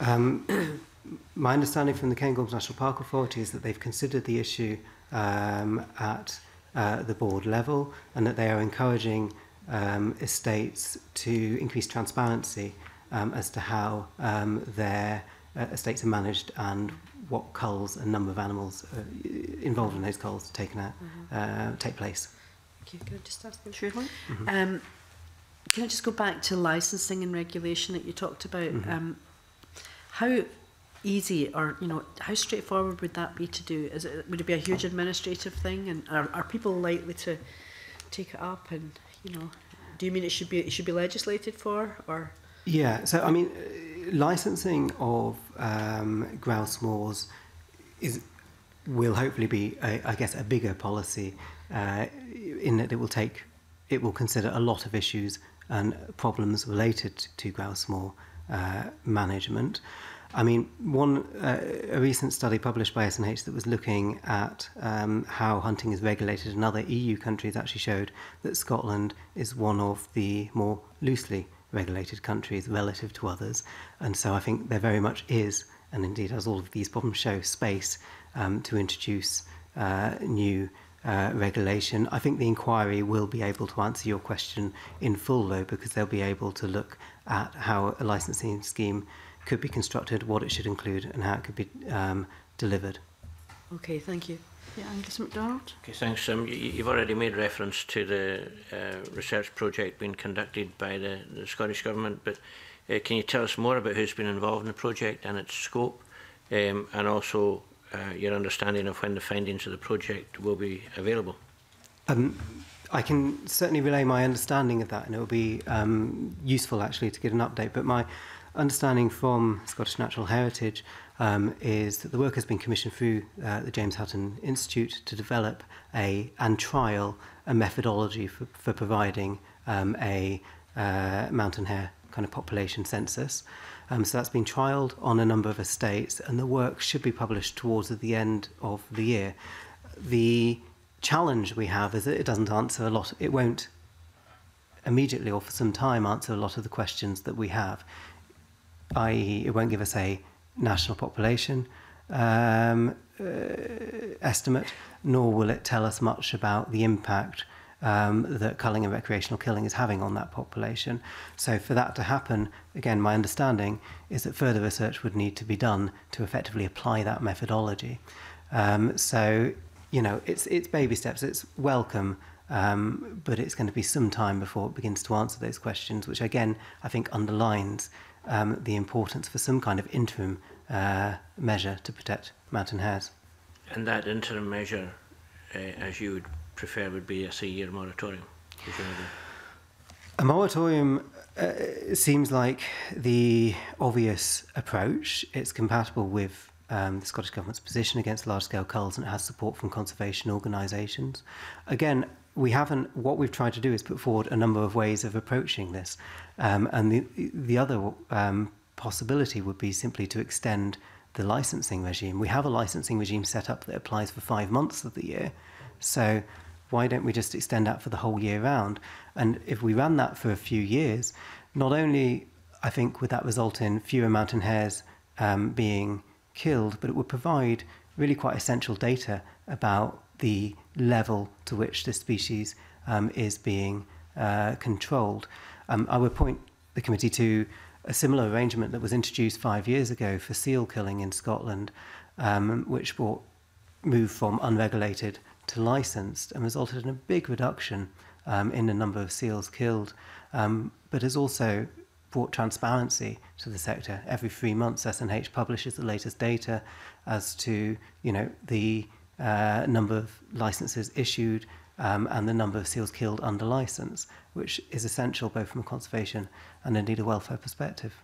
Um, my understanding from the Cairngorms National Park Authority is that they've considered the issue um, at uh, the board level and that they are encouraging um, estates to increase transparency um, as to how um, their uh, estates are managed and what culls and number of animals uh, involved in those culls taken out, mm-hmm. uh, take place. can I just ask you? Sure. Mm-hmm. um, can I just go back to licensing and regulation that you talked about? Mm -hmm. um, how easy or you know how straightforward would that be to do? Is it would it be a huge administrative thing, and are, are people likely to take it up? And you know, do you mean it should be it should be legislated for or? Yeah, so I mean, licensing of um, grouse moors is will hopefully be, a, I guess, a bigger policy uh, in that it will take, it will consider a lot of issues and problems related to grouse moor uh, management. I mean, one uh, a recent study published by SNH that was looking at um, how hunting is regulated in other EU countries actually showed that Scotland is one of the more loosely regulated countries relative to others. And so I think there very much is, and indeed as all of these problems show, space um, to introduce uh, new uh, regulation. I think the inquiry will be able to answer your question in full, though, because they'll be able to look at how a licensing scheme could be constructed, what it should include, and how it could be um, delivered. Okay, thank you. Yeah, Angus MacDonald. Okay, thanks. Um, you, already made reference to the uh, research project being conducted by the, the Scottish Government, but uh, can you tell us more about who's been involved in the project and its scope, um, and also uh, your understanding of when the findings of the project will be available? Um, I can certainly relay my understanding of that, and it will be um, useful actually to get an update. But my understanding from Scottish Natural Heritage um, is that the work has been commissioned through uh, the James Hutton Institute to develop a and trial a methodology for, for providing um, a uh, mountain hare kind of population census. Um, so that's been trialed on a number of estates, and the work should be published towards the end of the year. The challenge we have is that it doesn't answer a lot, it won't immediately or for some time answer a lot of the questions that we have, i.e., it won't give us a national population um, uh, estimate, nor will it tell us much about the impact um, that culling and recreational killing is having on that population. So, for that to happen, again, my understanding is that further research would need to be done to effectively apply that methodology. Um, so, you know, it's it's baby steps. It's welcome. Um, but it's going to be some time before it begins to answer those questions, which again I think underlines um, the importance for some kind of interim uh, measure to protect mountain hares. And that interim measure, uh, as you would prefer, would be a three-year moratorium? A moratorium uh, seems like the obvious approach. It's compatible with um, the Scottish Government's position against large-scale culls and it has support from conservation organisations. Again, we haven't. What we've tried to do is put forward a number of ways of approaching this, um, and the the other um, possibility would be simply to extend the licensing regime. We have a licensing regime set up that applies for five months of the year, so why don't we just extend that for the whole year round? And if we ran that for a few years, not only I think would that result in fewer mountain hares um, being killed, but it would provide really quite essential data about the level to which the species um, is being uh, controlled. Um, I would point the committee to a similar arrangement that was introduced five years ago for seal killing in Scotland, um, which brought, moved from unregulated to licensed and resulted in a big reduction um, in the number of seals killed, um, but has also brought transparency to the sector. Every three months, SNH publishes the latest data as to you know the uh, number of licenses issued um, and the number of seals killed under license, which is essential both from a conservation and indeed a welfare perspective.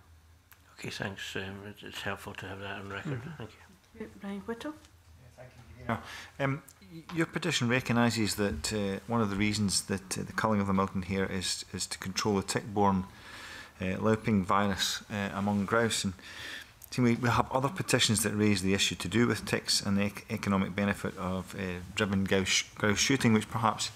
Okay, thanks. Um, it's helpful to have that on record. Mm -hmm. Thank you. Brian Whittle. Yeah, Um, your petition recognises that uh, one of the reasons that uh, the culling of the mountain here is is to control the tick-borne uh, loping virus uh, among grouse. And we, we have other petitions that raise the issue to do with ticks and the ec economic benefit of uh, driven grouse, grouse shooting, which perhaps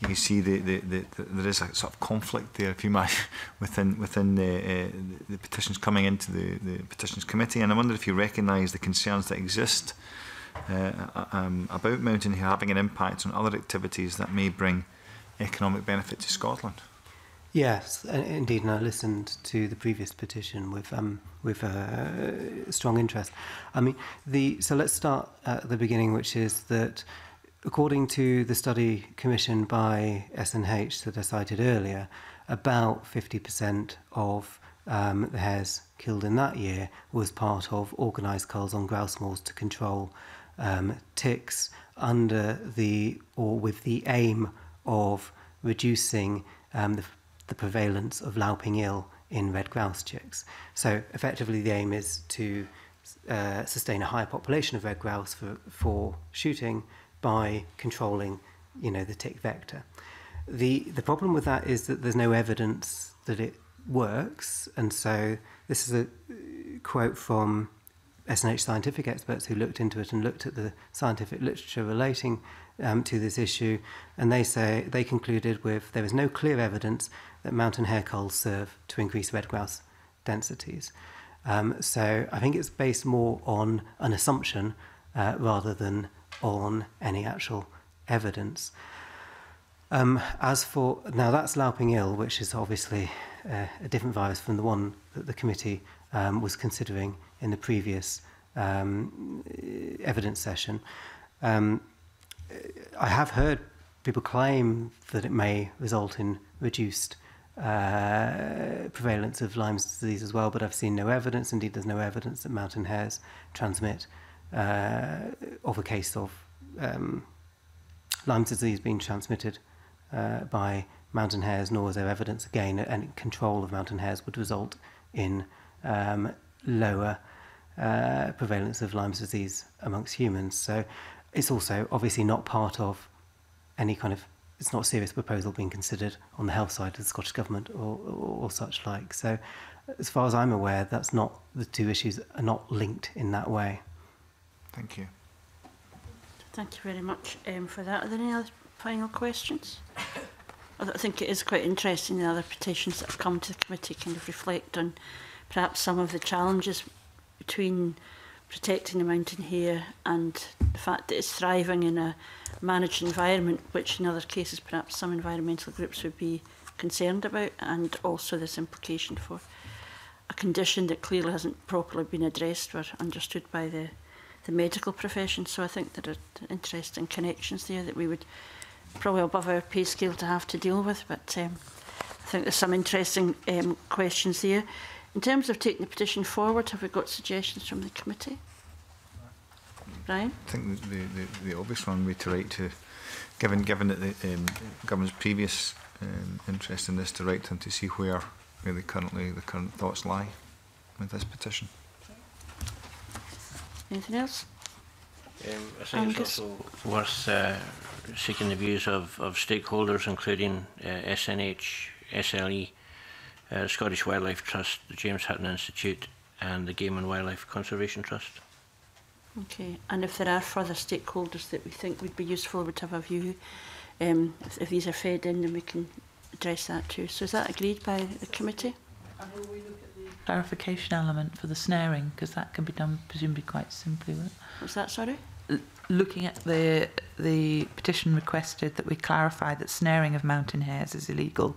you can see the, the, the, the, there is a sort of conflict there, if you might, within within the, uh, the petitions coming into the, the petitions committee. And I wonder if you recognise the concerns that exist uh, um, about mountain having an impact on other activities that may bring economic benefit to Scotland. Yes, indeed, and I listened to the previous petition with um, with uh, strong interest. I mean, the so let's start at the beginning, which is that according to the study commissioned by SNH that I cited earlier, about 50% of um, the hares killed in that year was part of organised culls on grouse moors to control um, ticks under the or with the aim of reducing um, the the prevalence of Lauping ill in red grouse chicks. So effectively the aim is to uh, sustain a higher population of red grouse for, for shooting by controlling you know, the tick vector. The, the problem with that is that there's no evidence that it works. And so this is a uh, quote from SNH scientific experts who looked into it and looked at the scientific literature relating um, to this issue, and they say they concluded with there is no clear evidence that mountain hair coals serve to increase red grouse densities. Um, so I think it's based more on an assumption uh, rather than on any actual evidence. Um, as for now, that's Lauping ill, which is obviously uh, a different virus from the one that the committee um, was considering in the previous um, evidence session. Um, I have heard people claim that it may result in reduced uh, prevalence of Lyme's disease as well, but I've seen no evidence. Indeed, there's no evidence that mountain hares transmit uh, of a case of um, Lyme's disease being transmitted uh, by mountain hares, nor is there evidence again any control of mountain hares would result in um, lower uh, prevalence of Lyme's disease amongst humans. So it's also obviously not part of any kind of it's not a serious proposal being considered on the health side of the Scottish Government or, or, or such like. So, as far as I'm aware, that's not the two issues are not linked in that way. Thank you. Thank you very much um, for that. Are there any other final questions? I think it is quite interesting the other petitions that have come to the committee kind of reflect on perhaps some of the challenges between protecting the mountain here and the fact that it's thriving in a managed environment, which in other cases perhaps some environmental groups would be concerned about, and also this implication for a condition that clearly hasn't properly been addressed or understood by the, the medical profession. So I think there are interesting connections there that we would probably above our pay scale to have to deal with, but um, I think there's some interesting um, questions there. In terms of taking the petition forward, have we got suggestions from the committee? Brian? I think the, the, the obvious one would be to write to, given given that the um, government's previous um, interest in this, to write them to see where where the, currently the current thoughts lie with this petition. Anything else? Um, I think Angus? it's also worth uh, seeking the views of, of stakeholders, including uh, SNH, SLE, uh, the Scottish Wildlife Trust, the James Hutton Institute, and the Game and Wildlife Conservation Trust. Okay, and if there are further stakeholders that we think would be useful, we'd have a view. Um, if, if these are fed in, then we can address that too. So is that agreed by the committee? Clarification element for the snaring, because that can be done presumably quite simply. Won't? What's that, sorry? L looking at the the petition requested that we clarify that snaring of mountain hares is illegal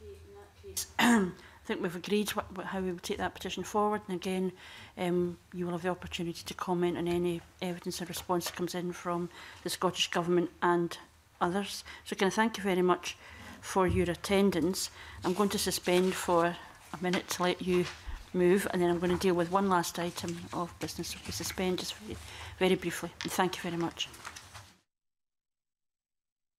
in that case, um, think we've agreed what, what, how we would take that petition forward. And again, um, you will have the opportunity to comment on any evidence and response that comes in from the Scottish Government and others. So can I thank you very much for your attendance. I'm going to suspend for a minute to let you move and then I'm going to deal with one last item of business. So we suspend just very briefly. And thank you very much.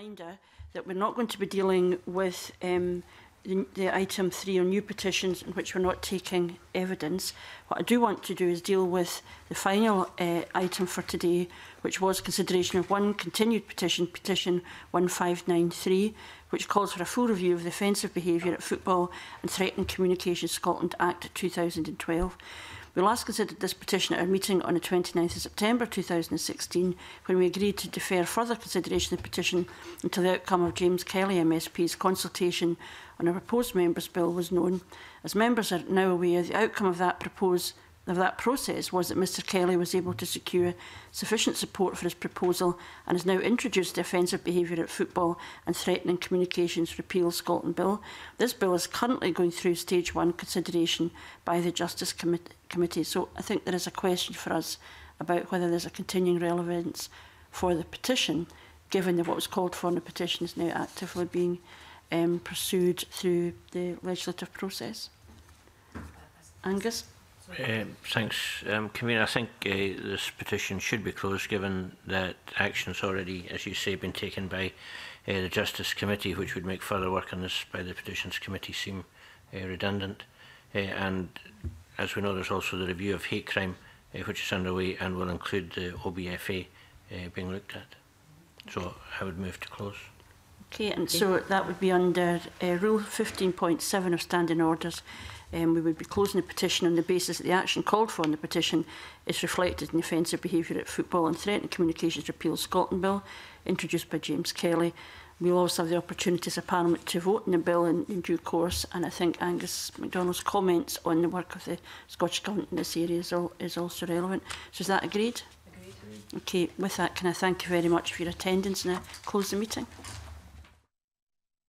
reminder that we're not going to be dealing with um, the, the item 3 on new petitions in which we're not taking evidence. What I do want to do is deal with the final uh, item for today, which was consideration of one continued petition, petition 1593, which calls for a full review of the Offensive Behaviour at Football and Threatened Communications Scotland Act 2012. We last considered this petition at our meeting on the 29th of September 2016 when we agreed to defer further consideration of the petition until the outcome of James Kelly MSP's consultation on a proposed Members' Bill was known, as members are now aware the outcome of that proposed of that process was that Mr Kelly was able to secure sufficient support for his proposal and has now introduced the offensive behaviour at football and threatening communications repeal Scotland Bill. This bill is currently going through stage one consideration by the Justice Com Committee. So I think there is a question for us about whether there's a continuing relevance for the petition, given that what was called for in the petition is now actively being um, pursued through the legislative process. Angus? Um, thanks, um, Convener. I think uh, this petition should be closed given that action's already, as you say, been taken by uh, the Justice Committee, which would make further work on this by the Petitions Committee seem uh, redundant. Uh, and as we know, there's also the review of hate crime, uh, which is underway and will include the OBFA uh, being looked at. So I would move to close. Okay, and so that would be under uh, Rule 15.7 of Standing Orders um, we would be closing the petition on the basis that the action called for in the petition is reflected in the offensive behaviour at football and threatening communications repeal Scotland Bill, introduced by James Kelly. We'll also have the opportunity as a Parliament to vote on the bill in, in due course, and I think Angus MacDonald's comments on the work of the Scottish Government in this area is, all, is also relevant. So is that agreed? Agreed. Okay, with that, can I thank you very much for your attendance and I close the meeting.